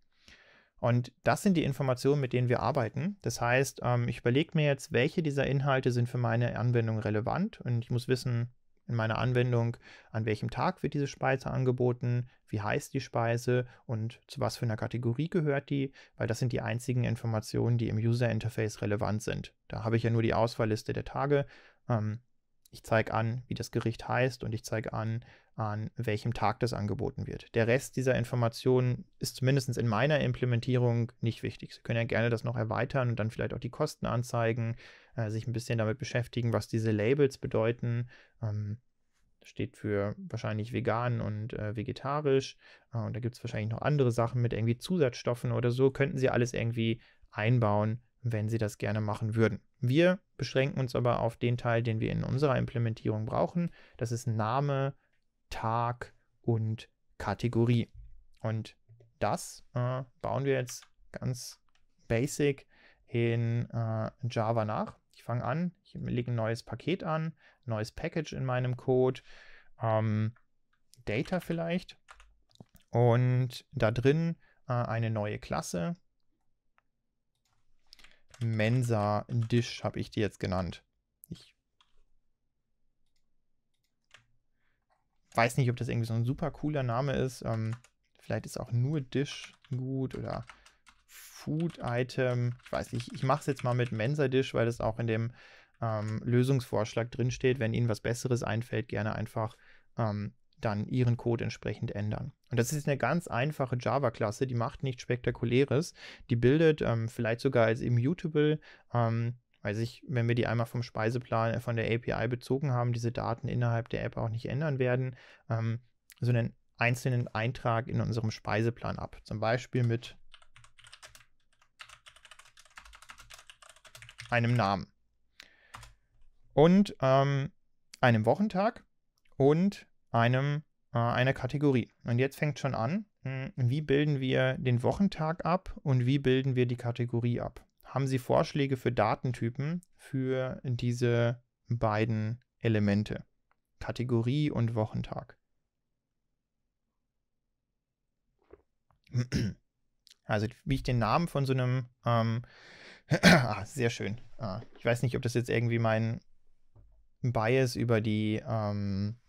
Und das sind die Informationen, mit denen wir arbeiten. Das heißt, ähm, ich überlege mir jetzt, welche dieser Inhalte sind für meine Anwendung relevant und ich muss wissen, in meiner Anwendung, an welchem Tag wird diese Speise angeboten, wie heißt die Speise und zu was für einer Kategorie gehört die, weil das sind die einzigen Informationen, die im User Interface relevant sind. Da habe ich ja nur die Auswahlliste der Tage. Ähm, ich zeige an, wie das Gericht heißt und ich zeige an, an welchem Tag das angeboten wird. Der Rest dieser Informationen ist zumindest in meiner Implementierung nicht wichtig. Sie können ja gerne das noch erweitern und dann vielleicht auch die Kosten anzeigen, äh, sich ein bisschen damit beschäftigen, was diese Labels bedeuten. Ähm, steht für wahrscheinlich vegan und äh, vegetarisch. Äh, und da gibt es wahrscheinlich noch andere Sachen mit irgendwie Zusatzstoffen oder so. Könnten Sie alles irgendwie einbauen, wenn Sie das gerne machen würden. Wir beschränken uns aber auf den Teil, den wir in unserer Implementierung brauchen. Das ist Name, Tag und Kategorie. Und das äh, bauen wir jetzt ganz basic in äh, Java nach. Ich fange an, ich lege ein neues Paket an, neues Package in meinem Code, ähm, Data vielleicht und da drin äh, eine neue Klasse. Mensa Dish habe ich die jetzt genannt. weiß nicht, ob das irgendwie so ein super cooler Name ist. Ähm, vielleicht ist auch nur Dish gut oder Food Item. Ich weiß nicht, ich mache es jetzt mal mit Mensa Dish, weil das auch in dem ähm, Lösungsvorschlag drinsteht. Wenn Ihnen was Besseres einfällt, gerne einfach ähm, dann Ihren Code entsprechend ändern. Und das ist eine ganz einfache Java-Klasse, die macht nichts Spektakuläres. Die bildet ähm, vielleicht sogar als immutable ähm, weil sich, wenn wir die einmal vom Speiseplan, äh, von der API bezogen haben, diese Daten innerhalb der App auch nicht ändern werden, ähm, so einen einzelnen Eintrag in unserem Speiseplan ab. Zum Beispiel mit einem Namen und ähm, einem Wochentag und einem, äh, einer Kategorie. Und jetzt fängt schon an, hm, wie bilden wir den Wochentag ab und wie bilden wir die Kategorie ab haben Sie Vorschläge für Datentypen für diese beiden Elemente? Kategorie und Wochentag. Also wie ich den Namen von so einem, ähm, ah, sehr schön. Ah, ich weiß nicht, ob das jetzt irgendwie mein Bias über die, ähm,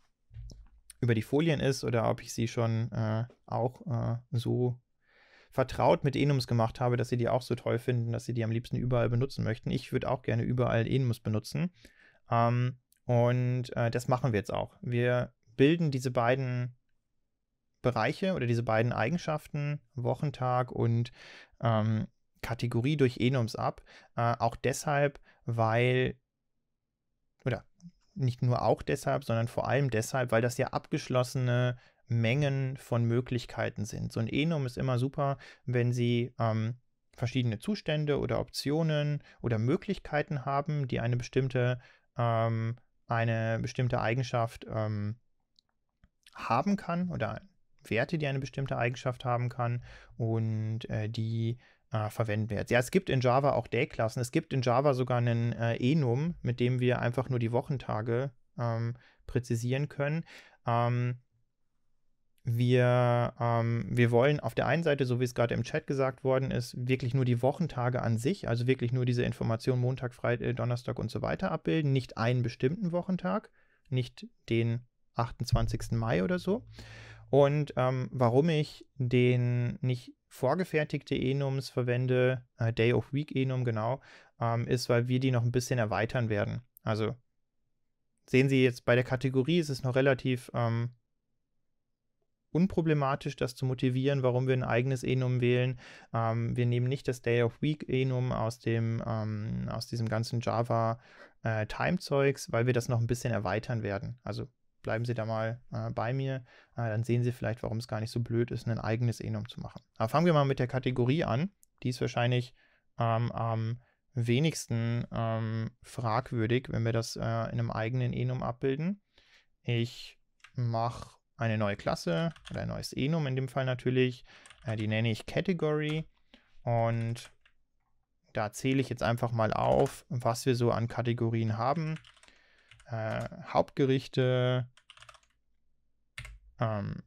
über die Folien ist oder ob ich sie schon äh, auch äh, so vertraut mit Enums gemacht habe, dass sie die auch so toll finden, dass sie die am liebsten überall benutzen möchten. Ich würde auch gerne überall Enums benutzen. Ähm, und äh, das machen wir jetzt auch. Wir bilden diese beiden Bereiche oder diese beiden Eigenschaften, Wochentag und ähm, Kategorie durch Enums ab. Äh, auch deshalb, weil, oder nicht nur auch deshalb, sondern vor allem deshalb, weil das ja abgeschlossene Mengen von Möglichkeiten sind. So ein Enum ist immer super, wenn Sie ähm, verschiedene Zustände oder Optionen oder Möglichkeiten haben, die eine bestimmte, ähm, eine bestimmte Eigenschaft ähm, haben kann oder Werte, die eine bestimmte Eigenschaft haben kann und äh, die äh, verwenden wir jetzt. Ja, es gibt in Java auch Day-Klassen. Es gibt in Java sogar einen äh, Enum, mit dem wir einfach nur die Wochentage ähm, präzisieren können. Ähm, wir, ähm, wir wollen auf der einen Seite, so wie es gerade im Chat gesagt worden ist, wirklich nur die Wochentage an sich, also wirklich nur diese Information Montag, Freitag, Donnerstag und so weiter abbilden, nicht einen bestimmten Wochentag, nicht den 28. Mai oder so. Und ähm, warum ich den nicht vorgefertigte Enums verwende, äh, Day of Week Enum genau, ähm, ist, weil wir die noch ein bisschen erweitern werden. Also sehen Sie jetzt bei der Kategorie ist es noch relativ ähm, unproblematisch, das zu motivieren, warum wir ein eigenes Enum wählen. Ähm, wir nehmen nicht das Day of Week Enum aus dem ähm, aus diesem ganzen Java äh, Time Zeugs, weil wir das noch ein bisschen erweitern werden. Also bleiben Sie da mal äh, bei mir, äh, dann sehen Sie vielleicht, warum es gar nicht so blöd ist, ein eigenes Enum zu machen. Aber fangen wir mal mit der Kategorie an. Die ist wahrscheinlich ähm, am wenigsten ähm, fragwürdig, wenn wir das äh, in einem eigenen Enum abbilden. Ich mache eine neue Klasse oder ein neues Enum in dem Fall natürlich. Äh, die nenne ich Category und da zähle ich jetzt einfach mal auf, was wir so an Kategorien haben. Äh, Hauptgerichte, ähm,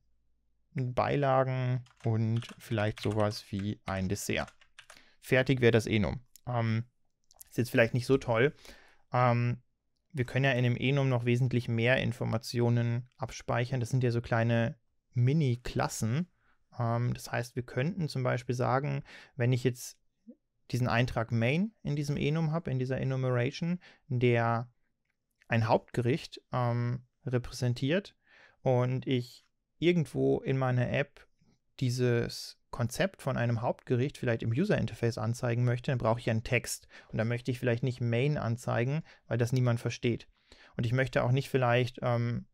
Beilagen und vielleicht sowas wie ein Dessert. Fertig wäre das Enum. Ähm, ist jetzt vielleicht nicht so toll. Ähm, wir können ja in dem Enum noch wesentlich mehr Informationen abspeichern. Das sind ja so kleine Mini-Klassen. Ähm, das heißt, wir könnten zum Beispiel sagen, wenn ich jetzt diesen Eintrag Main in diesem Enum habe, in dieser Enumeration, der ein Hauptgericht ähm, repräsentiert und ich irgendwo in meiner App dieses Konzept von einem Hauptgericht vielleicht im User Interface anzeigen möchte, dann brauche ich einen Text. Und da möchte ich vielleicht nicht Main anzeigen, weil das niemand versteht. Und ich möchte auch nicht vielleicht ähm,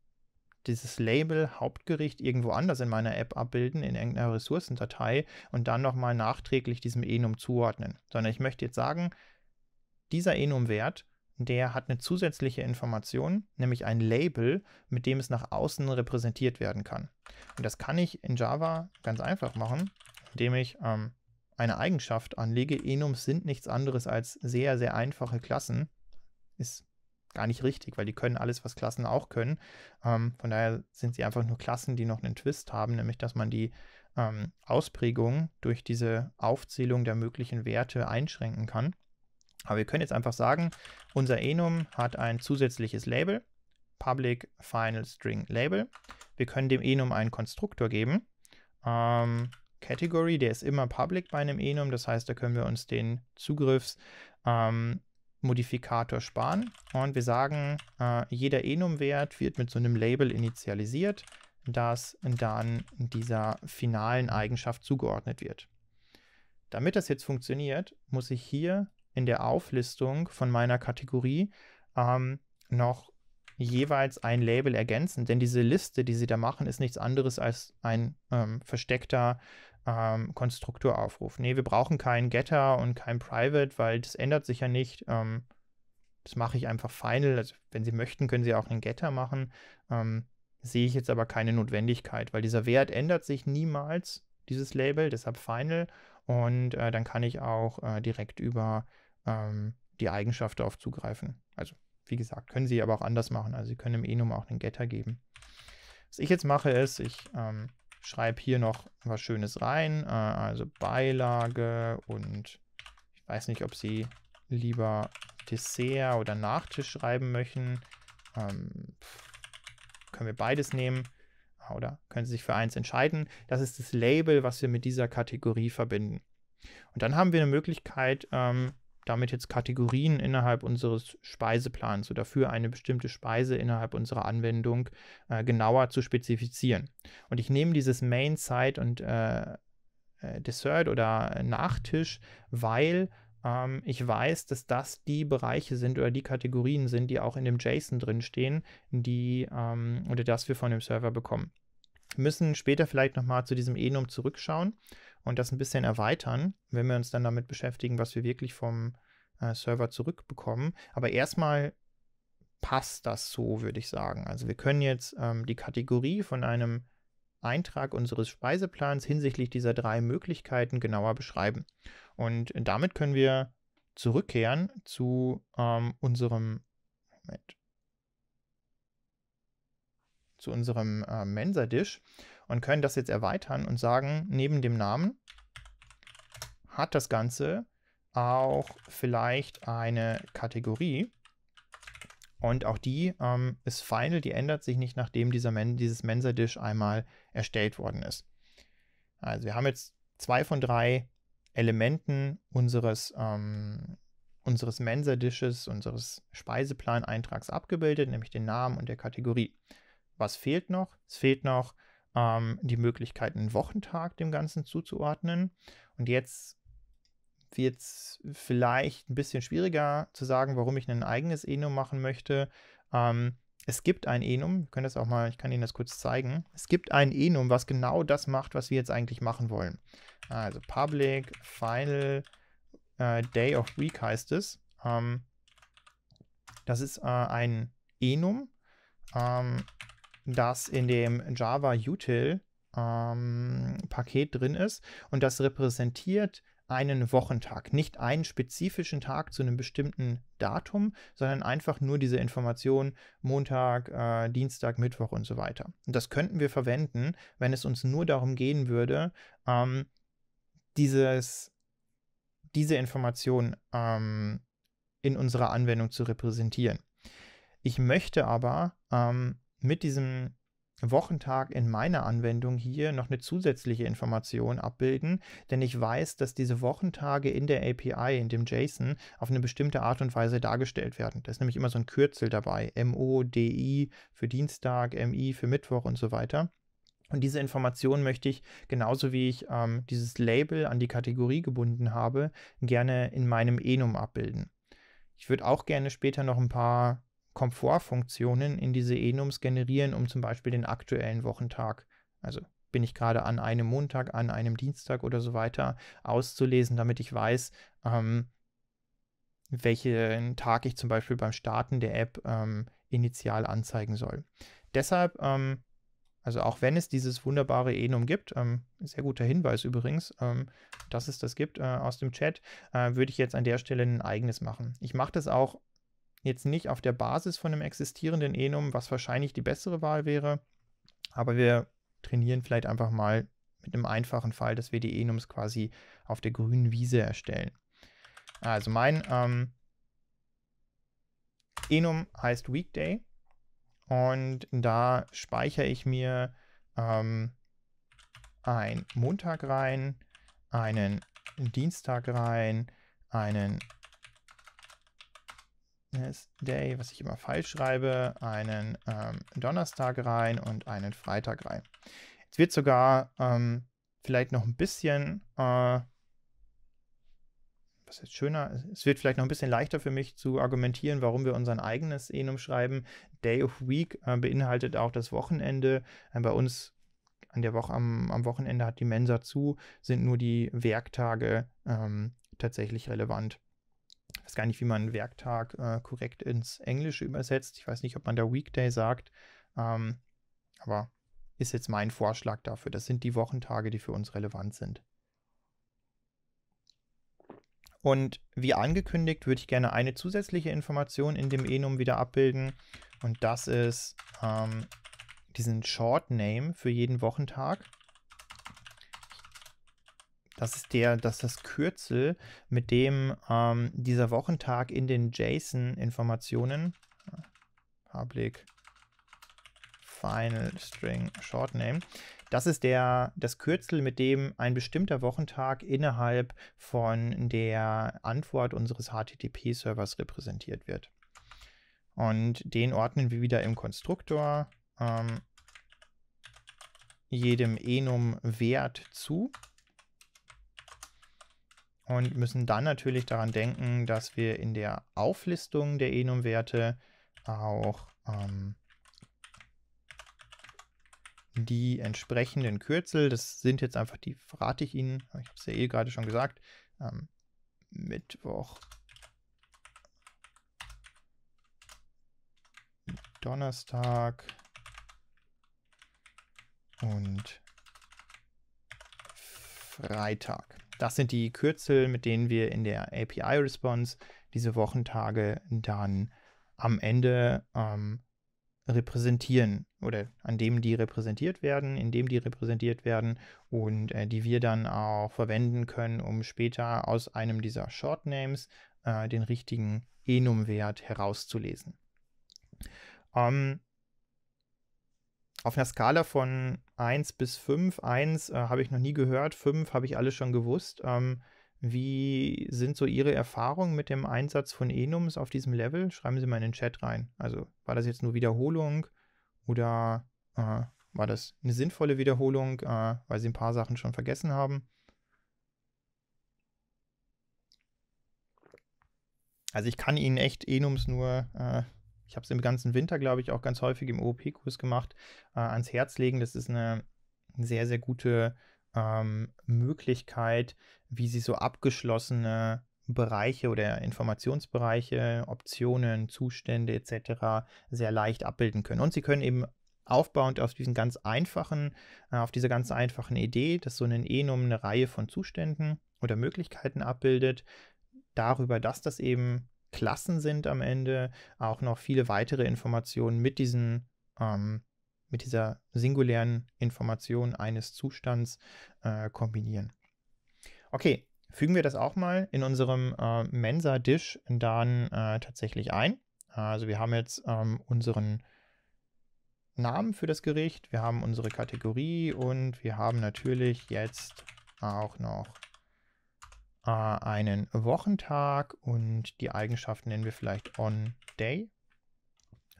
dieses Label Hauptgericht irgendwo anders in meiner App abbilden, in irgendeiner Ressourcendatei und dann nochmal nachträglich diesem Enum zuordnen. Sondern ich möchte jetzt sagen, dieser Enum-Wert der hat eine zusätzliche Information, nämlich ein Label, mit dem es nach außen repräsentiert werden kann. Und das kann ich in Java ganz einfach machen, indem ich ähm, eine Eigenschaft anlege. Enums sind nichts anderes als sehr, sehr einfache Klassen. Ist gar nicht richtig, weil die können alles, was Klassen auch können. Ähm, von daher sind sie einfach nur Klassen, die noch einen Twist haben, nämlich dass man die ähm, Ausprägung durch diese Aufzählung der möglichen Werte einschränken kann. Aber wir können jetzt einfach sagen, unser Enum hat ein zusätzliches Label, Public Final String Label. Wir können dem Enum einen Konstruktor geben. Ähm, Category, der ist immer public bei einem Enum, das heißt, da können wir uns den Zugriffsmodifikator ähm, sparen. Und wir sagen, äh, jeder Enum-Wert wird mit so einem Label initialisiert, das dann dieser finalen Eigenschaft zugeordnet wird. Damit das jetzt funktioniert, muss ich hier in der Auflistung von meiner Kategorie ähm, noch jeweils ein Label ergänzen, denn diese Liste, die Sie da machen, ist nichts anderes als ein ähm, versteckter ähm, Konstruktoraufruf. Nee, wir brauchen keinen Getter und kein Private, weil das ändert sich ja nicht. Ähm, das mache ich einfach final. Also, wenn Sie möchten, können Sie auch einen Getter machen. Ähm, sehe ich jetzt aber keine Notwendigkeit, weil dieser Wert ändert sich niemals, dieses Label, deshalb final. Und äh, dann kann ich auch äh, direkt über ähm, die Eigenschaft darauf zugreifen. Also, wie gesagt, können Sie aber auch anders machen. Also, Sie können im Enum auch einen Getter geben. Was ich jetzt mache, ist, ich ähm, schreibe hier noch was Schönes rein, äh, also Beilage und ich weiß nicht, ob Sie lieber Dessert oder Nachtisch schreiben möchten. Ähm, können wir beides nehmen oder können Sie sich für eins entscheiden. Das ist das Label, was wir mit dieser Kategorie verbinden. Und dann haben wir eine Möglichkeit, ähm, damit jetzt Kategorien innerhalb unseres Speiseplans oder für eine bestimmte Speise innerhalb unserer Anwendung äh, genauer zu spezifizieren. Und ich nehme dieses Main, Side und äh, äh Dessert oder Nachtisch, weil ähm, ich weiß, dass das die Bereiche sind oder die Kategorien sind, die auch in dem JSON drinstehen, die ähm, oder das wir von dem Server bekommen. Wir müssen später vielleicht nochmal zu diesem Enum zurückschauen und das ein bisschen erweitern, wenn wir uns dann damit beschäftigen, was wir wirklich vom äh, Server zurückbekommen. Aber erstmal passt das so, würde ich sagen. Also wir können jetzt ähm, die Kategorie von einem Eintrag unseres Speiseplans hinsichtlich dieser drei Möglichkeiten genauer beschreiben. Und damit können wir zurückkehren zu ähm, unserem Moment, zu unserem äh, Mensa-Dish und können das jetzt erweitern und sagen, neben dem Namen hat das Ganze auch vielleicht eine Kategorie. Und auch die ähm, ist final, die ändert sich nicht, nachdem dieser Men dieses Mensa-Dish einmal erstellt worden ist. Also wir haben jetzt zwei von drei Elementen unseres, ähm, unseres Mensa-Dishes, unseres Speiseplaneintrags abgebildet, nämlich den Namen und der Kategorie. Was fehlt noch? Es fehlt noch ähm, die Möglichkeit, einen Wochentag dem Ganzen zuzuordnen. Und jetzt wird es vielleicht ein bisschen schwieriger zu sagen, warum ich ein eigenes Enum machen möchte. Ähm, es gibt ein Enum, wir können das auch mal, ich kann Ihnen das kurz zeigen. Es gibt ein Enum, was genau das macht, was wir jetzt eigentlich machen wollen. Also Public Final äh, Day of Week heißt es. Ähm, das ist äh, ein Enum, ähm, das in dem Java Util ähm, Paket drin ist und das repräsentiert einen Wochentag, nicht einen spezifischen Tag zu einem bestimmten Datum, sondern einfach nur diese Information Montag, äh, Dienstag, Mittwoch und so weiter. Und das könnten wir verwenden, wenn es uns nur darum gehen würde, ähm, dieses, diese Information ähm, in unserer Anwendung zu repräsentieren. Ich möchte aber ähm, mit diesem Wochentag in meiner Anwendung hier noch eine zusätzliche Information abbilden, denn ich weiß, dass diese Wochentage in der API, in dem JSON, auf eine bestimmte Art und Weise dargestellt werden. Da ist nämlich immer so ein Kürzel dabei, MODI für Dienstag, MI für Mittwoch und so weiter. Und diese Information möchte ich, genauso wie ich ähm, dieses Label an die Kategorie gebunden habe, gerne in meinem Enum abbilden. Ich würde auch gerne später noch ein paar Komfortfunktionen in diese Enums generieren, um zum Beispiel den aktuellen Wochentag, also bin ich gerade an einem Montag, an einem Dienstag oder so weiter, auszulesen, damit ich weiß, ähm, welchen Tag ich zum Beispiel beim Starten der App ähm, initial anzeigen soll. Deshalb, ähm, also auch wenn es dieses wunderbare Enum gibt, ähm, sehr guter Hinweis übrigens, ähm, dass es das gibt äh, aus dem Chat, äh, würde ich jetzt an der Stelle ein eigenes machen. Ich mache das auch Jetzt nicht auf der Basis von einem existierenden Enum, was wahrscheinlich die bessere Wahl wäre, aber wir trainieren vielleicht einfach mal mit einem einfachen Fall, dass wir die Enums quasi auf der grünen Wiese erstellen. Also mein ähm, Enum heißt Weekday und da speichere ich mir ähm, einen Montag rein, einen Dienstag rein, einen Day, was ich immer falsch schreibe, einen ähm, Donnerstag rein und einen Freitag rein. Jetzt wird sogar ähm, vielleicht noch ein bisschen, äh, was ist schöner, es wird vielleicht noch ein bisschen leichter für mich zu argumentieren, warum wir unser eigenes Enum schreiben. Day of Week äh, beinhaltet auch das Wochenende. Äh, bei uns an der Woche, am, am, Wochenende hat die Mensa zu, sind nur die Werktage ähm, tatsächlich relevant. Ich weiß gar nicht, wie man Werktag äh, korrekt ins Englische übersetzt. Ich weiß nicht, ob man da Weekday sagt. Ähm, aber ist jetzt mein Vorschlag dafür. Das sind die Wochentage, die für uns relevant sind. Und wie angekündigt, würde ich gerne eine zusätzliche Information in dem Enum wieder abbilden. Und das ist ähm, diesen Short Name für jeden Wochentag. Das ist der, das ist das Kürzel, mit dem ähm, dieser Wochentag in den JSON-Informationen, Public Final String Short Name, das ist der, das Kürzel, mit dem ein bestimmter Wochentag innerhalb von der Antwort unseres HTTP-Servers repräsentiert wird. Und den ordnen wir wieder im Konstruktor ähm, jedem Enum-Wert zu und müssen dann natürlich daran denken, dass wir in der Auflistung der Enum-Werte auch ähm, die entsprechenden Kürzel, das sind jetzt einfach die, verrate ich Ihnen, ich habe es ja eh gerade schon gesagt, ähm, Mittwoch, Donnerstag und Freitag. Das sind die Kürzel, mit denen wir in der API-Response diese Wochentage dann am Ende ähm, repräsentieren oder an dem die repräsentiert werden, in dem die repräsentiert werden und äh, die wir dann auch verwenden können, um später aus einem dieser Shortnames äh, den richtigen Enum-Wert herauszulesen. Ähm, auf einer Skala von 1 bis 5, 1 äh, habe ich noch nie gehört, 5 habe ich alles schon gewusst. Ähm, wie sind so Ihre Erfahrungen mit dem Einsatz von Enums auf diesem Level? Schreiben Sie mal in den Chat rein. Also war das jetzt nur Wiederholung oder äh, war das eine sinnvolle Wiederholung, äh, weil Sie ein paar Sachen schon vergessen haben? Also ich kann Ihnen echt Enums nur, äh, ich habe es im ganzen Winter, glaube ich, auch ganz häufig im OOP-Kurs gemacht, äh, ans Herz legen. Das ist eine sehr, sehr gute ähm, Möglichkeit, wie sie so abgeschlossene Bereiche oder Informationsbereiche, Optionen, Zustände etc. sehr leicht abbilden können. Und sie können eben aufbauend auf diesen ganz einfachen, äh, auf dieser ganz einfachen Idee, dass so ein Enum eine Reihe von Zuständen oder Möglichkeiten abbildet, darüber, dass das eben Klassen sind am Ende, auch noch viele weitere Informationen mit diesen ähm, mit dieser singulären Information eines Zustands äh, kombinieren. Okay, fügen wir das auch mal in unserem äh, Mensa-Dish dann äh, tatsächlich ein. Also wir haben jetzt ähm, unseren Namen für das Gericht, wir haben unsere Kategorie und wir haben natürlich jetzt auch noch äh, einen Wochentag und die Eigenschaften nennen wir vielleicht on day.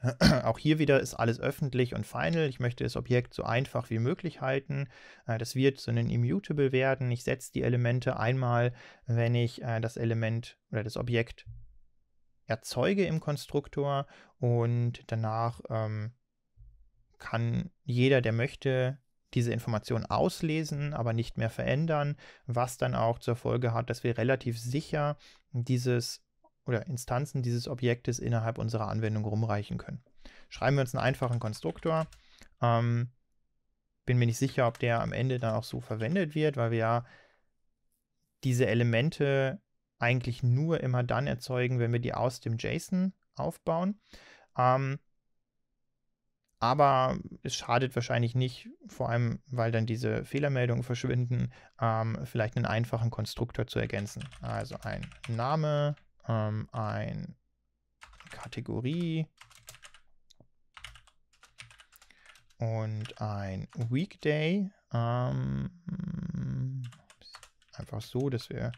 Auch hier wieder ist alles öffentlich und final. Ich möchte das Objekt so einfach wie möglich halten. Äh, das wird so ein Immutable werden. Ich setze die Elemente einmal, wenn ich äh, das Element oder das Objekt erzeuge im Konstruktor und danach ähm, kann jeder, der möchte, diese Information auslesen, aber nicht mehr verändern, was dann auch zur Folge hat, dass wir relativ sicher dieses oder Instanzen dieses Objektes innerhalb unserer Anwendung rumreichen können. Schreiben wir uns einen einfachen Konstruktor. Ähm, bin mir nicht sicher, ob der am Ende dann auch so verwendet wird, weil wir ja diese Elemente eigentlich nur immer dann erzeugen, wenn wir die aus dem JSON aufbauen. Ähm, aber es schadet wahrscheinlich nicht, vor allem weil dann diese Fehlermeldungen verschwinden, ähm, vielleicht einen einfachen Konstruktor zu ergänzen. Also ein Name ähm, ein Kategorie und ein Weekday. Ähm, einfach so, dass wir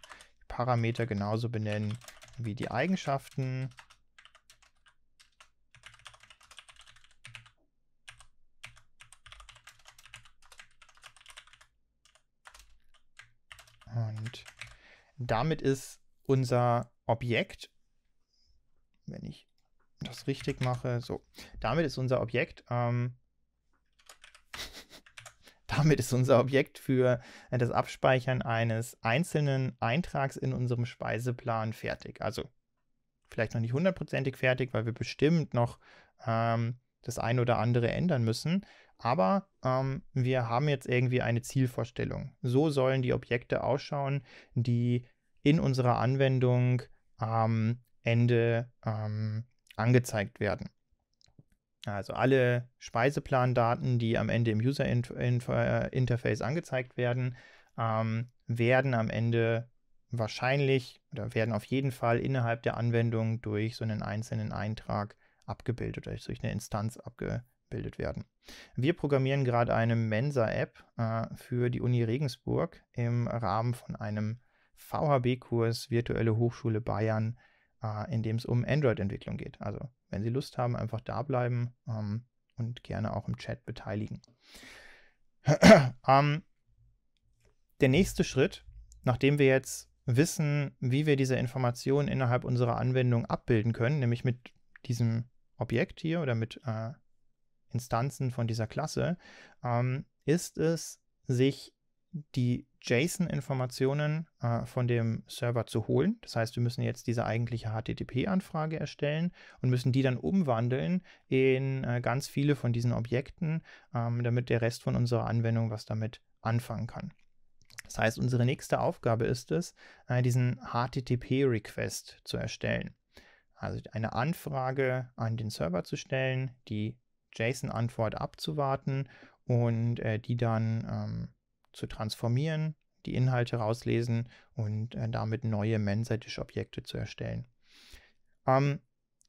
Parameter genauso benennen wie die Eigenschaften. Und damit ist unser Objekt, wenn ich das richtig mache, so, damit ist unser Objekt, ähm, damit ist unser Objekt für das Abspeichern eines einzelnen Eintrags in unserem Speiseplan fertig. Also vielleicht noch nicht hundertprozentig fertig, weil wir bestimmt noch ähm, das eine oder andere ändern müssen. Aber ähm, wir haben jetzt irgendwie eine Zielvorstellung. So sollen die Objekte ausschauen, die in unserer Anwendung am Ende ähm, angezeigt werden. Also alle Speiseplandaten, die am Ende im User äh, Interface angezeigt werden, ähm, werden am Ende wahrscheinlich oder werden auf jeden Fall innerhalb der Anwendung durch so einen einzelnen Eintrag abgebildet oder durch eine Instanz abgebildet werden. Wir programmieren gerade eine Mensa-App äh, für die Uni Regensburg im Rahmen von einem VHB-Kurs Virtuelle Hochschule Bayern, äh, in dem es um Android-Entwicklung geht. Also, wenn Sie Lust haben, einfach da bleiben ähm, und gerne auch im Chat beteiligen. ähm, der nächste Schritt, nachdem wir jetzt wissen, wie wir diese Informationen innerhalb unserer Anwendung abbilden können, nämlich mit diesem Objekt hier oder mit äh, Instanzen von dieser Klasse, ähm, ist es, sich die JSON-Informationen äh, von dem Server zu holen. Das heißt, wir müssen jetzt diese eigentliche HTTP-Anfrage erstellen und müssen die dann umwandeln in äh, ganz viele von diesen Objekten, ähm, damit der Rest von unserer Anwendung was damit anfangen kann. Das heißt, unsere nächste Aufgabe ist es, äh, diesen HTTP-Request zu erstellen. Also eine Anfrage an den Server zu stellen, die JSON-Antwort abzuwarten und äh, die dann ähm, zu transformieren, die Inhalte rauslesen und äh, damit neue Mensa-Dish-Objekte zu erstellen. Ähm,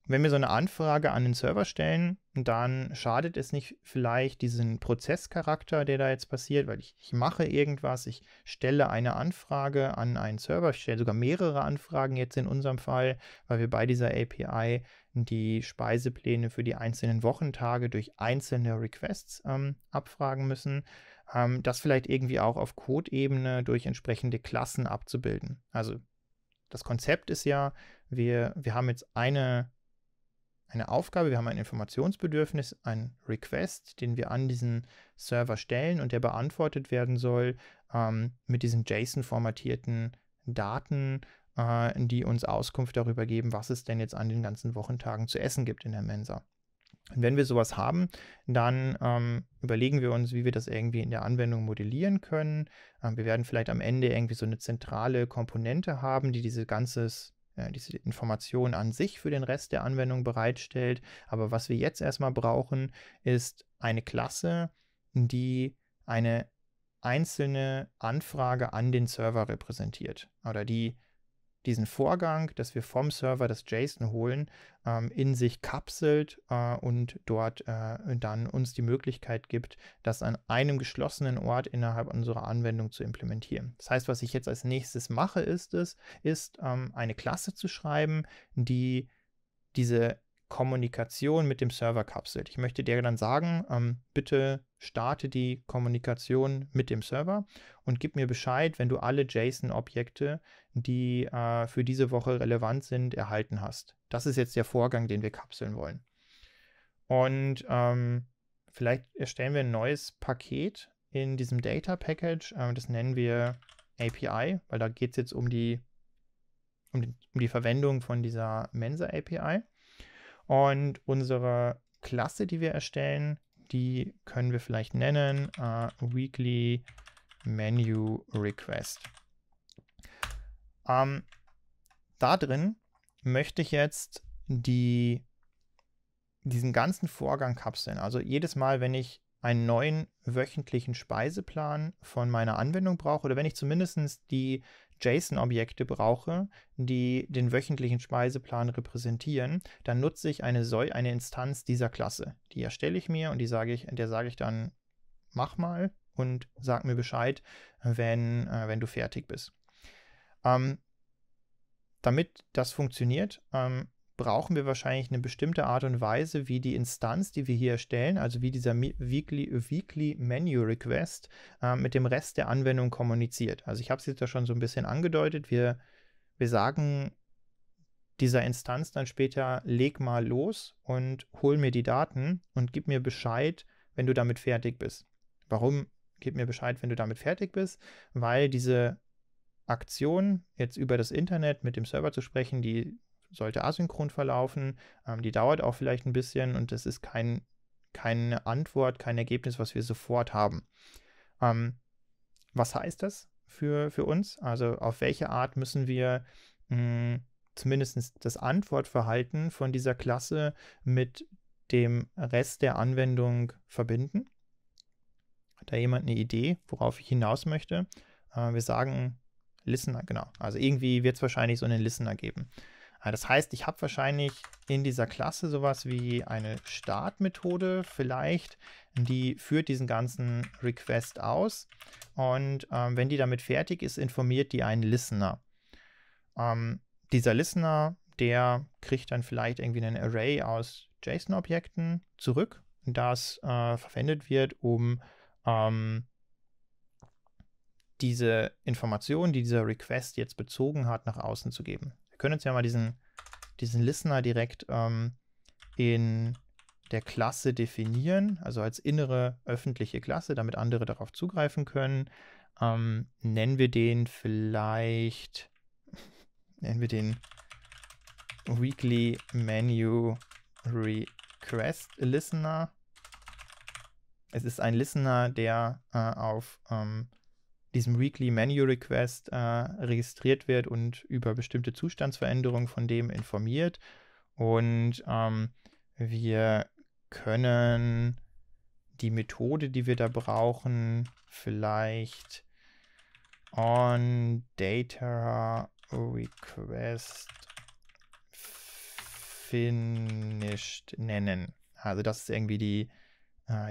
wenn wir so eine Anfrage an den Server stellen, dann schadet es nicht vielleicht diesen Prozesscharakter, der da jetzt passiert, weil ich, ich mache irgendwas, ich stelle eine Anfrage an einen Server, ich stelle sogar mehrere Anfragen jetzt in unserem Fall, weil wir bei dieser API die Speisepläne für die einzelnen Wochentage durch einzelne Requests ähm, abfragen müssen. Ähm, das vielleicht irgendwie auch auf Code-Ebene durch entsprechende Klassen abzubilden. Also das Konzept ist ja, wir, wir haben jetzt eine eine Aufgabe, wir haben ein Informationsbedürfnis, ein Request, den wir an diesen Server stellen und der beantwortet werden soll ähm, mit diesen JSON-formatierten Daten, äh, die uns Auskunft darüber geben, was es denn jetzt an den ganzen Wochentagen zu essen gibt in der Mensa. Und wenn wir sowas haben, dann ähm, überlegen wir uns, wie wir das irgendwie in der Anwendung modellieren können. Ähm, wir werden vielleicht am Ende irgendwie so eine zentrale Komponente haben, die diese ganzes äh, diese Information an sich für den Rest der Anwendung bereitstellt. Aber was wir jetzt erstmal brauchen, ist eine Klasse, die eine einzelne Anfrage an den Server repräsentiert oder die diesen Vorgang, dass wir vom Server das JSON holen, ähm, in sich kapselt äh, und dort äh, dann uns die Möglichkeit gibt, das an einem geschlossenen Ort innerhalb unserer Anwendung zu implementieren. Das heißt, was ich jetzt als nächstes mache, ist es, ist ähm, eine Klasse zu schreiben, die diese Kommunikation mit dem Server kapselt. Ich möchte dir dann sagen, ähm, bitte starte die Kommunikation mit dem Server und gib mir Bescheid, wenn du alle JSON-Objekte, die äh, für diese Woche relevant sind, erhalten hast. Das ist jetzt der Vorgang, den wir kapseln wollen. Und ähm, vielleicht erstellen wir ein neues Paket in diesem Data Package. Äh, das nennen wir API, weil da geht es jetzt um die, um die, um die Verwendung von dieser Mensa API. Und unsere Klasse, die wir erstellen, die können wir vielleicht nennen uh, Weekly Menu Request. Ähm, da drin möchte ich jetzt die, diesen ganzen Vorgang kapseln. Also jedes Mal, wenn ich einen neuen wöchentlichen Speiseplan von meiner Anwendung brauche oder wenn ich zumindest die JSON-Objekte brauche, die den wöchentlichen Speiseplan repräsentieren, dann nutze ich eine, eine Instanz dieser Klasse. Die erstelle ich mir und die sage ich, der sage ich dann, mach mal und sag mir Bescheid, wenn, äh, wenn du fertig bist. Ähm, damit das funktioniert, ähm, brauchen wir wahrscheinlich eine bestimmte Art und Weise, wie die Instanz, die wir hier erstellen, also wie dieser Weekly, Weekly Menu Request äh, mit dem Rest der Anwendung kommuniziert. Also ich habe es jetzt ja schon so ein bisschen angedeutet. Wir, wir sagen dieser Instanz dann später, leg mal los und hol mir die Daten und gib mir Bescheid, wenn du damit fertig bist. Warum gib mir Bescheid, wenn du damit fertig bist? Weil diese Aktion, jetzt über das Internet mit dem Server zu sprechen, die sollte asynchron verlaufen. Ähm, die dauert auch vielleicht ein bisschen und das ist kein, keine Antwort, kein Ergebnis, was wir sofort haben. Ähm, was heißt das für, für uns? Also auf welche Art müssen wir mh, hm, zumindest das Antwortverhalten von dieser Klasse mit dem Rest der Anwendung verbinden? Hat da jemand eine Idee, worauf ich hinaus möchte? Äh, wir sagen Listener, genau. Also irgendwie wird es wahrscheinlich so einen Listener geben. Das heißt, ich habe wahrscheinlich in dieser Klasse sowas wie eine Startmethode vielleicht, die führt diesen ganzen Request aus und ähm, wenn die damit fertig ist, informiert die einen Listener. Ähm, dieser Listener, der kriegt dann vielleicht irgendwie einen Array aus JSON-Objekten zurück, das äh, verwendet wird, um ähm, diese Information, die dieser Request jetzt bezogen hat, nach außen zu geben können uns ja mal diesen, diesen Listener direkt ähm, in der Klasse definieren, also als innere öffentliche Klasse, damit andere darauf zugreifen können. Ähm, nennen wir den vielleicht, nennen wir den Weekly Menu Request Listener. Es ist ein Listener, der äh, auf ähm, diesem Weekly Menu Request äh, registriert wird und über bestimmte Zustandsveränderungen von dem informiert. Und ähm, wir können die Methode, die wir da brauchen, vielleicht on data request finished nennen. Also das ist irgendwie die,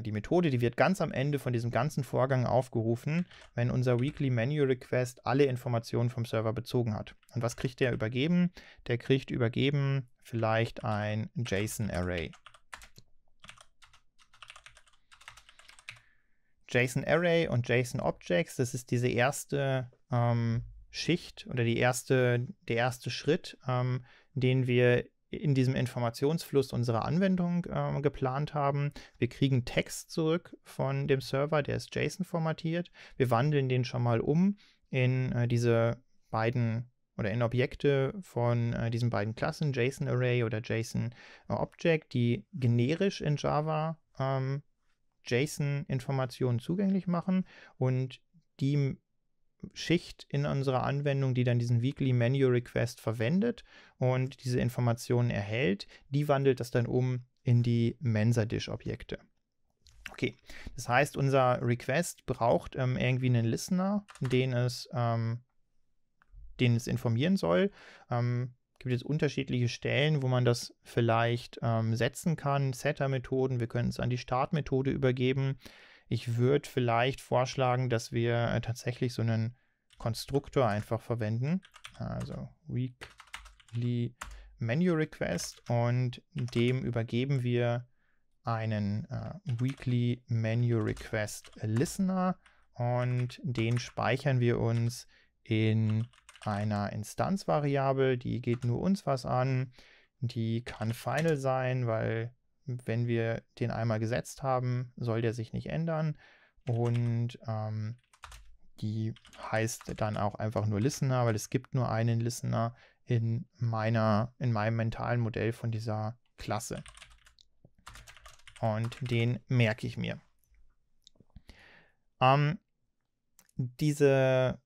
die Methode, die wird ganz am Ende von diesem ganzen Vorgang aufgerufen, wenn unser Weekly Menu Request alle Informationen vom Server bezogen hat. Und was kriegt der übergeben? Der kriegt übergeben vielleicht ein JSON Array. JSON Array und JSON Objects, das ist diese erste ähm, Schicht oder die erste, der erste Schritt, ähm, den wir in diesem Informationsfluss unserer Anwendung äh, geplant haben. Wir kriegen Text zurück von dem Server, der ist JSON formatiert. Wir wandeln den schon mal um in äh, diese beiden oder in Objekte von äh, diesen beiden Klassen, JSON Array oder JSON Object, die generisch in Java ähm, JSON-Informationen zugänglich machen und die Schicht in unserer Anwendung, die dann diesen Weekly Menu Request verwendet und diese Informationen erhält, die wandelt das dann um in die Mensa-Dish-Objekte. Okay, das heißt, unser Request braucht ähm, irgendwie einen Listener, den es, ähm, den es informieren soll. Ähm, gibt jetzt unterschiedliche Stellen, wo man das vielleicht ähm, setzen kann, Setter-Methoden. Wir können es an die Start-Methode übergeben. Ich würde vielleicht vorschlagen, dass wir äh, tatsächlich so einen Konstruktor einfach verwenden. Also weekly menu request und dem übergeben wir einen äh, weekly menu request listener und den speichern wir uns in einer Instanzvariable, die geht nur uns was an. Die kann final sein, weil wenn wir den einmal gesetzt haben, soll der sich nicht ändern. Und ähm, die heißt dann auch einfach nur Listener, weil es gibt nur einen Listener in, meiner, in meinem mentalen Modell von dieser Klasse. Und den merke ich mir. Ähm, diese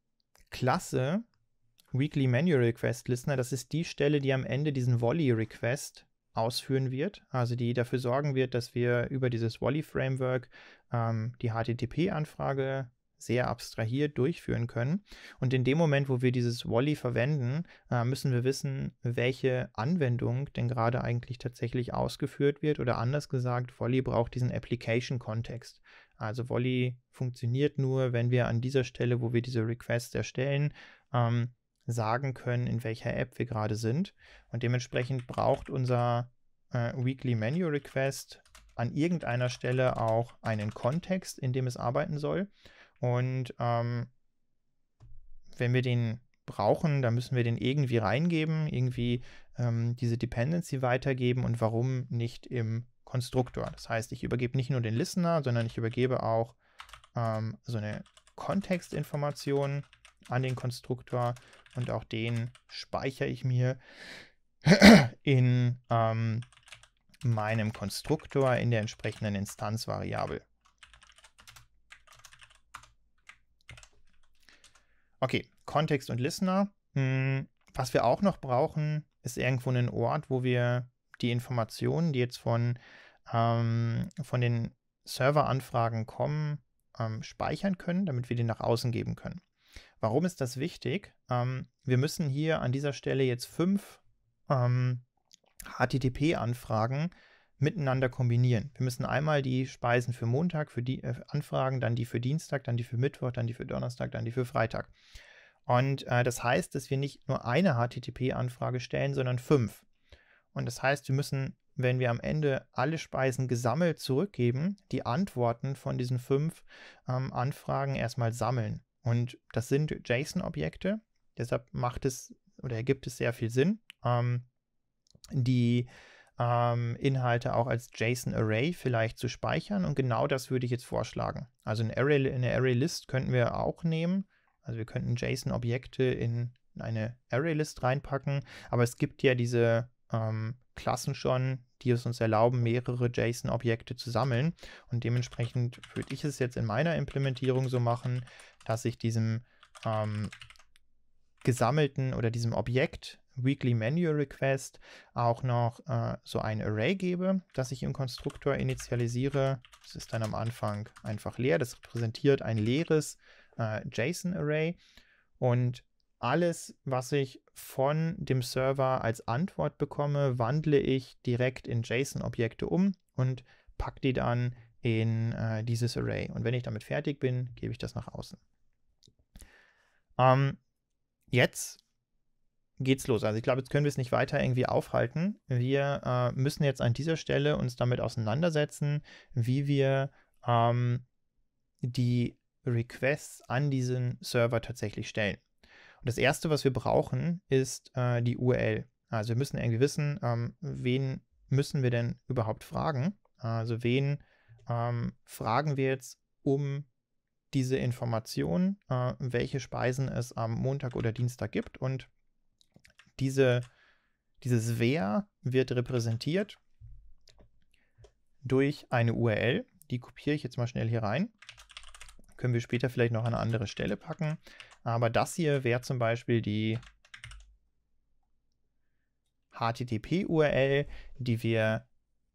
Klasse Weekly Menu Request Listener, das ist die Stelle, die am Ende diesen Volley Request ausführen wird, also die dafür sorgen wird, dass wir über dieses Wally-Framework ähm, die HTTP-Anfrage sehr abstrahiert durchführen können. Und in dem Moment, wo wir dieses Wally verwenden, äh, müssen wir wissen, welche Anwendung denn gerade eigentlich tatsächlich ausgeführt wird. Oder anders gesagt, Wally braucht diesen Application-Kontext. Also Wally funktioniert nur, wenn wir an dieser Stelle, wo wir diese Requests erstellen, ähm, sagen können, in welcher App wir gerade sind. Und dementsprechend braucht unser äh, Weekly Menu Request an irgendeiner Stelle auch einen Kontext, in dem es arbeiten soll. Und ähm, wenn wir den brauchen, dann müssen wir den irgendwie reingeben, irgendwie ähm, diese Dependency weitergeben und warum nicht im Konstruktor. Das heißt, ich übergebe nicht nur den Listener, sondern ich übergebe auch ähm, so eine Kontextinformation an den Konstruktor und auch den speichere ich mir in ähm, meinem Konstruktor in der entsprechenden Instanzvariable. Okay, Kontext und Listener. Hm, was wir auch noch brauchen, ist irgendwo ein Ort, wo wir die Informationen, die jetzt von, ähm, von den Serveranfragen kommen, ähm, speichern können, damit wir die nach außen geben können. Warum ist das wichtig? Ähm, wir müssen hier an dieser Stelle jetzt fünf ähm, HTTP-Anfragen miteinander kombinieren. Wir müssen einmal die Speisen für Montag für die äh, Anfragen, dann die für Dienstag, dann die für Mittwoch, dann die für Donnerstag, dann die für Freitag. Und äh, das heißt, dass wir nicht nur eine HTTP-Anfrage stellen, sondern fünf. Und das heißt, wir müssen, wenn wir am Ende alle Speisen gesammelt zurückgeben, die Antworten von diesen fünf ähm, Anfragen erstmal sammeln. Und das sind JSON-Objekte. Deshalb macht es oder ergibt es sehr viel Sinn, ähm, die ähm, Inhalte auch als JSON-Array vielleicht zu speichern. Und genau das würde ich jetzt vorschlagen. Also eine Array, Array-List könnten wir auch nehmen. Also wir könnten JSON-Objekte in eine Array-List reinpacken. Aber es gibt ja diese ähm, Klassen schon, die es uns erlauben, mehrere JSON-Objekte zu sammeln. Und dementsprechend würde ich es jetzt in meiner Implementierung so machen, dass ich diesem ähm, gesammelten oder diesem Objekt Weekly Manual Request auch noch äh, so ein Array gebe, das ich im Konstruktor initialisiere. Das ist dann am Anfang einfach leer. Das repräsentiert ein leeres äh, JSON-Array. Und alles, was ich von dem Server als Antwort bekomme, wandle ich direkt in JSON-Objekte um und packe die dann in äh, dieses Array. Und wenn ich damit fertig bin, gebe ich das nach außen. Ähm, jetzt geht's los. Also ich glaube, jetzt können wir es nicht weiter irgendwie aufhalten. Wir äh, müssen jetzt an dieser Stelle uns damit auseinandersetzen, wie wir ähm, die Requests an diesen Server tatsächlich stellen. Und das erste, was wir brauchen, ist äh, die URL. Also wir müssen irgendwie wissen, ähm, wen müssen wir denn überhaupt fragen? Also wen ähm, fragen wir jetzt um diese Information, äh, welche Speisen es am Montag oder Dienstag gibt. Und diese, dieses Wer wird repräsentiert durch eine URL. Die kopiere ich jetzt mal schnell hier rein. Können wir später vielleicht noch an eine andere Stelle packen. Aber das hier wäre zum Beispiel die HTTP-URL, die wir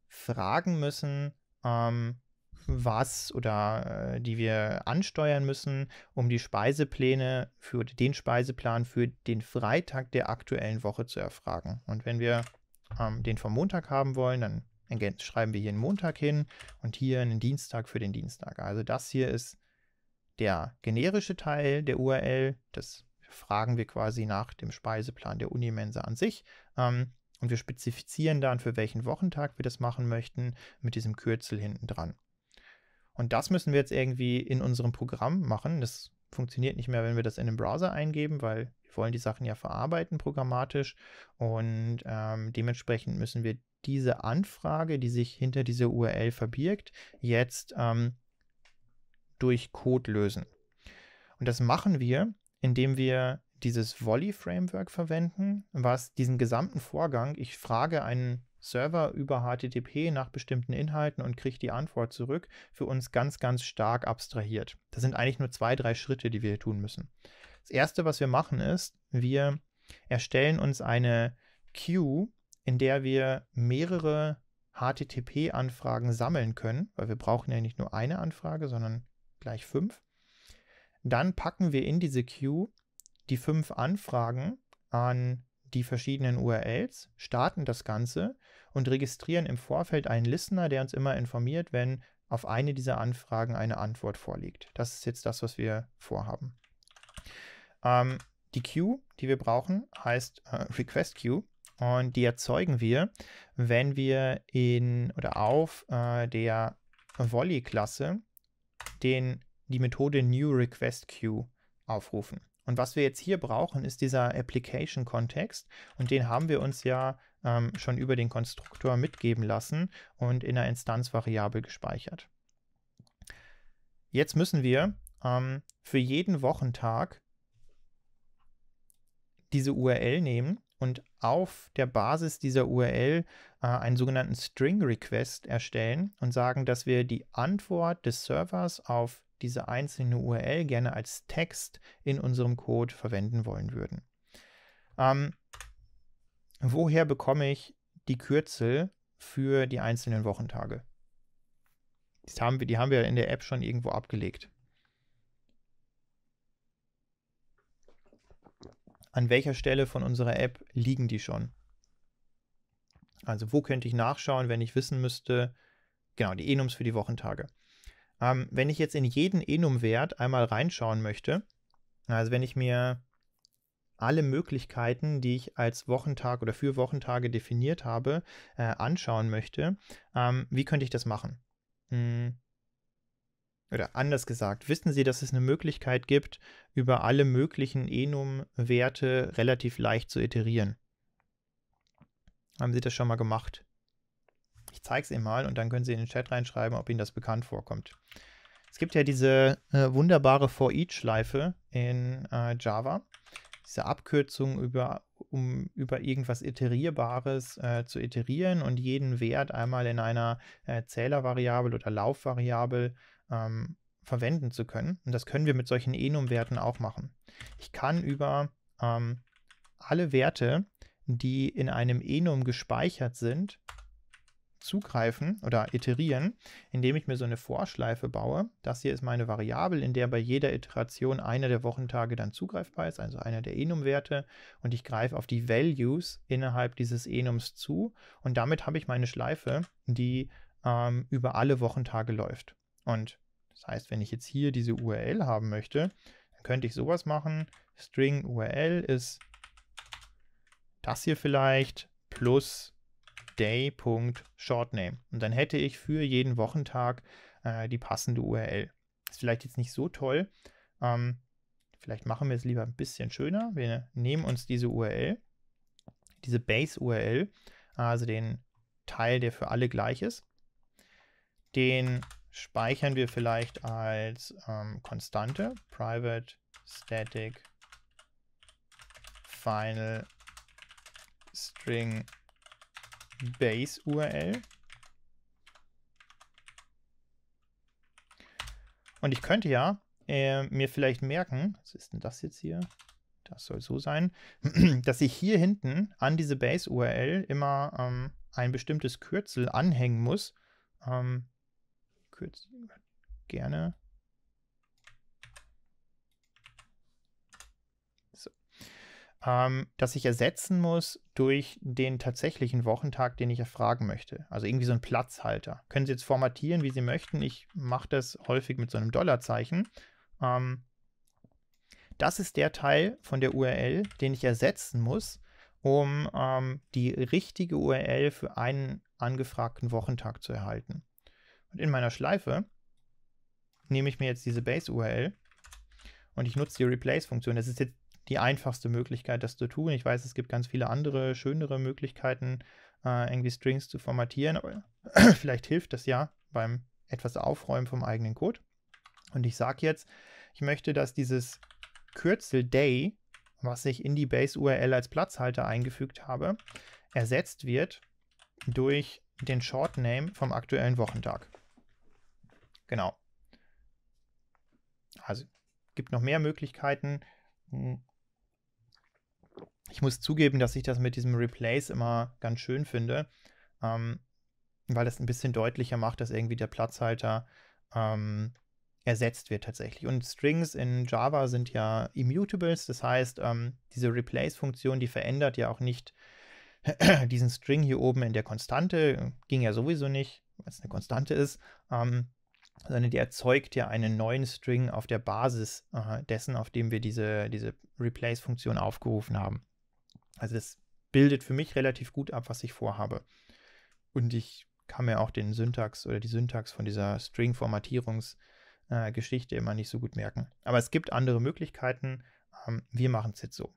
fragen müssen, ähm, was oder äh, die wir ansteuern müssen, um die Speisepläne für den Speiseplan für den Freitag der aktuellen Woche zu erfragen. Und wenn wir ähm, den vom Montag haben wollen, dann schreiben wir hier einen Montag hin und hier einen Dienstag für den Dienstag. Also das hier ist der generische Teil der URL. Das fragen wir quasi nach dem Speiseplan der Unimensa an sich. Ähm, und wir spezifizieren dann, für welchen Wochentag wir das machen möchten, mit diesem Kürzel hinten dran. Und das müssen wir jetzt irgendwie in unserem Programm machen. Das funktioniert nicht mehr, wenn wir das in den Browser eingeben, weil wir wollen die Sachen ja verarbeiten programmatisch. Und ähm, dementsprechend müssen wir diese Anfrage, die sich hinter dieser URL verbirgt, jetzt ähm, durch Code lösen. Und das machen wir, indem wir dieses Volley-Framework verwenden, was diesen gesamten Vorgang, ich frage einen Server über HTTP nach bestimmten Inhalten und kriege die Antwort zurück, für uns ganz, ganz stark abstrahiert. Das sind eigentlich nur zwei, drei Schritte, die wir tun müssen. Das erste, was wir machen, ist, wir erstellen uns eine Queue, in der wir mehrere HTTP-Anfragen sammeln können, weil wir brauchen ja nicht nur eine Anfrage, sondern gleich fünf. Dann packen wir in diese Queue die fünf Anfragen an die verschiedenen URLs, starten das Ganze und registrieren im Vorfeld einen Listener, der uns immer informiert, wenn auf eine dieser Anfragen eine Antwort vorliegt. Das ist jetzt das, was wir vorhaben. Ähm, die Queue, die wir brauchen, heißt äh, Request Queue und die erzeugen wir, wenn wir in oder auf äh, der Volley-Klasse die Methode New Request Queue aufrufen. Und was wir jetzt hier brauchen, ist dieser Application-Kontext. Und den haben wir uns ja ähm, schon über den Konstruktor mitgeben lassen und in einer Instanzvariable gespeichert. Jetzt müssen wir ähm, für jeden Wochentag diese URL nehmen und auf der Basis dieser URL äh, einen sogenannten String Request erstellen und sagen, dass wir die Antwort des Servers auf diese einzelne URL gerne als Text in unserem Code verwenden wollen würden. Ähm, woher bekomme ich die Kürzel für die einzelnen Wochentage? Die haben, wir, die haben wir in der App schon irgendwo abgelegt. An welcher Stelle von unserer App liegen die schon? Also wo könnte ich nachschauen, wenn ich wissen müsste, genau, die Enums für die Wochentage. Ähm, wenn ich jetzt in jeden Enum-Wert einmal reinschauen möchte, also wenn ich mir alle Möglichkeiten, die ich als Wochentag oder für Wochentage definiert habe, äh, anschauen möchte, ähm, wie könnte ich das machen? Hm. Oder anders gesagt, wissen Sie, dass es eine Möglichkeit gibt, über alle möglichen Enum-Werte relativ leicht zu iterieren? Haben Sie das schon mal gemacht? Ich zeige es Ihnen mal und dann können Sie in den Chat reinschreiben, ob Ihnen das bekannt vorkommt. Es gibt ja diese äh, wunderbare For-Each-Schleife in äh, Java. Diese Abkürzung über, um über irgendwas Iterierbares äh, zu iterieren und jeden Wert einmal in einer äh, Zählervariable oder Laufvariable ähm, verwenden zu können. Und das können wir mit solchen Enum-Werten auch machen. Ich kann über ähm, alle Werte die in einem Enum gespeichert sind, zugreifen oder iterieren, indem ich mir so eine Vorschleife baue. Das hier ist meine Variable, in der bei jeder Iteration einer der Wochentage dann zugreifbar ist, also einer der Enum-Werte. Und ich greife auf die Values innerhalb dieses Enums zu. Und damit habe ich meine Schleife, die ähm, über alle Wochentage läuft. Und das heißt, wenn ich jetzt hier diese URL haben möchte, dann könnte ich sowas machen. String URL ist das hier vielleicht plus day.shortname. Und dann hätte ich für jeden Wochentag äh, die passende URL. Ist vielleicht jetzt nicht so toll. Ähm, vielleicht machen wir es lieber ein bisschen schöner. Wir nehmen uns diese URL, diese Base-URL, also den Teil, der für alle gleich ist. Den speichern wir vielleicht als ähm, Konstante, private static final string Base-URL. Und ich könnte ja äh, mir vielleicht merken, was ist denn das jetzt hier? Das soll so sein, dass ich hier hinten an diese Base-URL immer ähm, ein bestimmtes Kürzel anhängen muss. Ähm, Kürzel gerne ähm, das ich ersetzen muss durch den tatsächlichen Wochentag, den ich erfragen möchte. Also irgendwie so ein Platzhalter. Können Sie jetzt formatieren, wie Sie möchten. Ich mache das häufig mit so einem Dollarzeichen. Ähm, das ist der Teil von der URL, den ich ersetzen muss, um ähm, die richtige URL für einen angefragten Wochentag zu erhalten. Und in meiner Schleife nehme ich mir jetzt diese Base-URL und ich nutze die Replace-Funktion. Das ist jetzt die einfachste Möglichkeit, das zu tun. Ich weiß, es gibt ganz viele andere, schönere Möglichkeiten, äh, irgendwie Strings zu formatieren, aber vielleicht hilft das ja beim etwas Aufräumen vom eigenen Code. Und ich sage jetzt, ich möchte, dass dieses Kürzel Day, was ich in die Base-URL als Platzhalter eingefügt habe, ersetzt wird durch den Shortname vom aktuellen Wochentag. Genau. Also gibt noch mehr Möglichkeiten. Ich muss zugeben, dass ich das mit diesem Replace immer ganz schön finde, ähm, weil das ein bisschen deutlicher macht, dass irgendwie der Platzhalter ähm, ersetzt wird tatsächlich. Und Strings in Java sind ja Immutables, das heißt, ähm, diese Replace-Funktion, die verändert ja auch nicht diesen String hier oben in der Konstante, ging ja sowieso nicht, weil es eine Konstante ist, ähm, sondern die erzeugt ja einen neuen String auf der Basis äh, dessen, auf dem wir diese, diese Replace-Funktion aufgerufen haben. Also das bildet für mich relativ gut ab, was ich vorhabe. Und ich kann mir auch den Syntax oder die Syntax von dieser String-Formatierungsgeschichte äh, immer nicht so gut merken. Aber es gibt andere Möglichkeiten. Ähm, wir machen es jetzt so.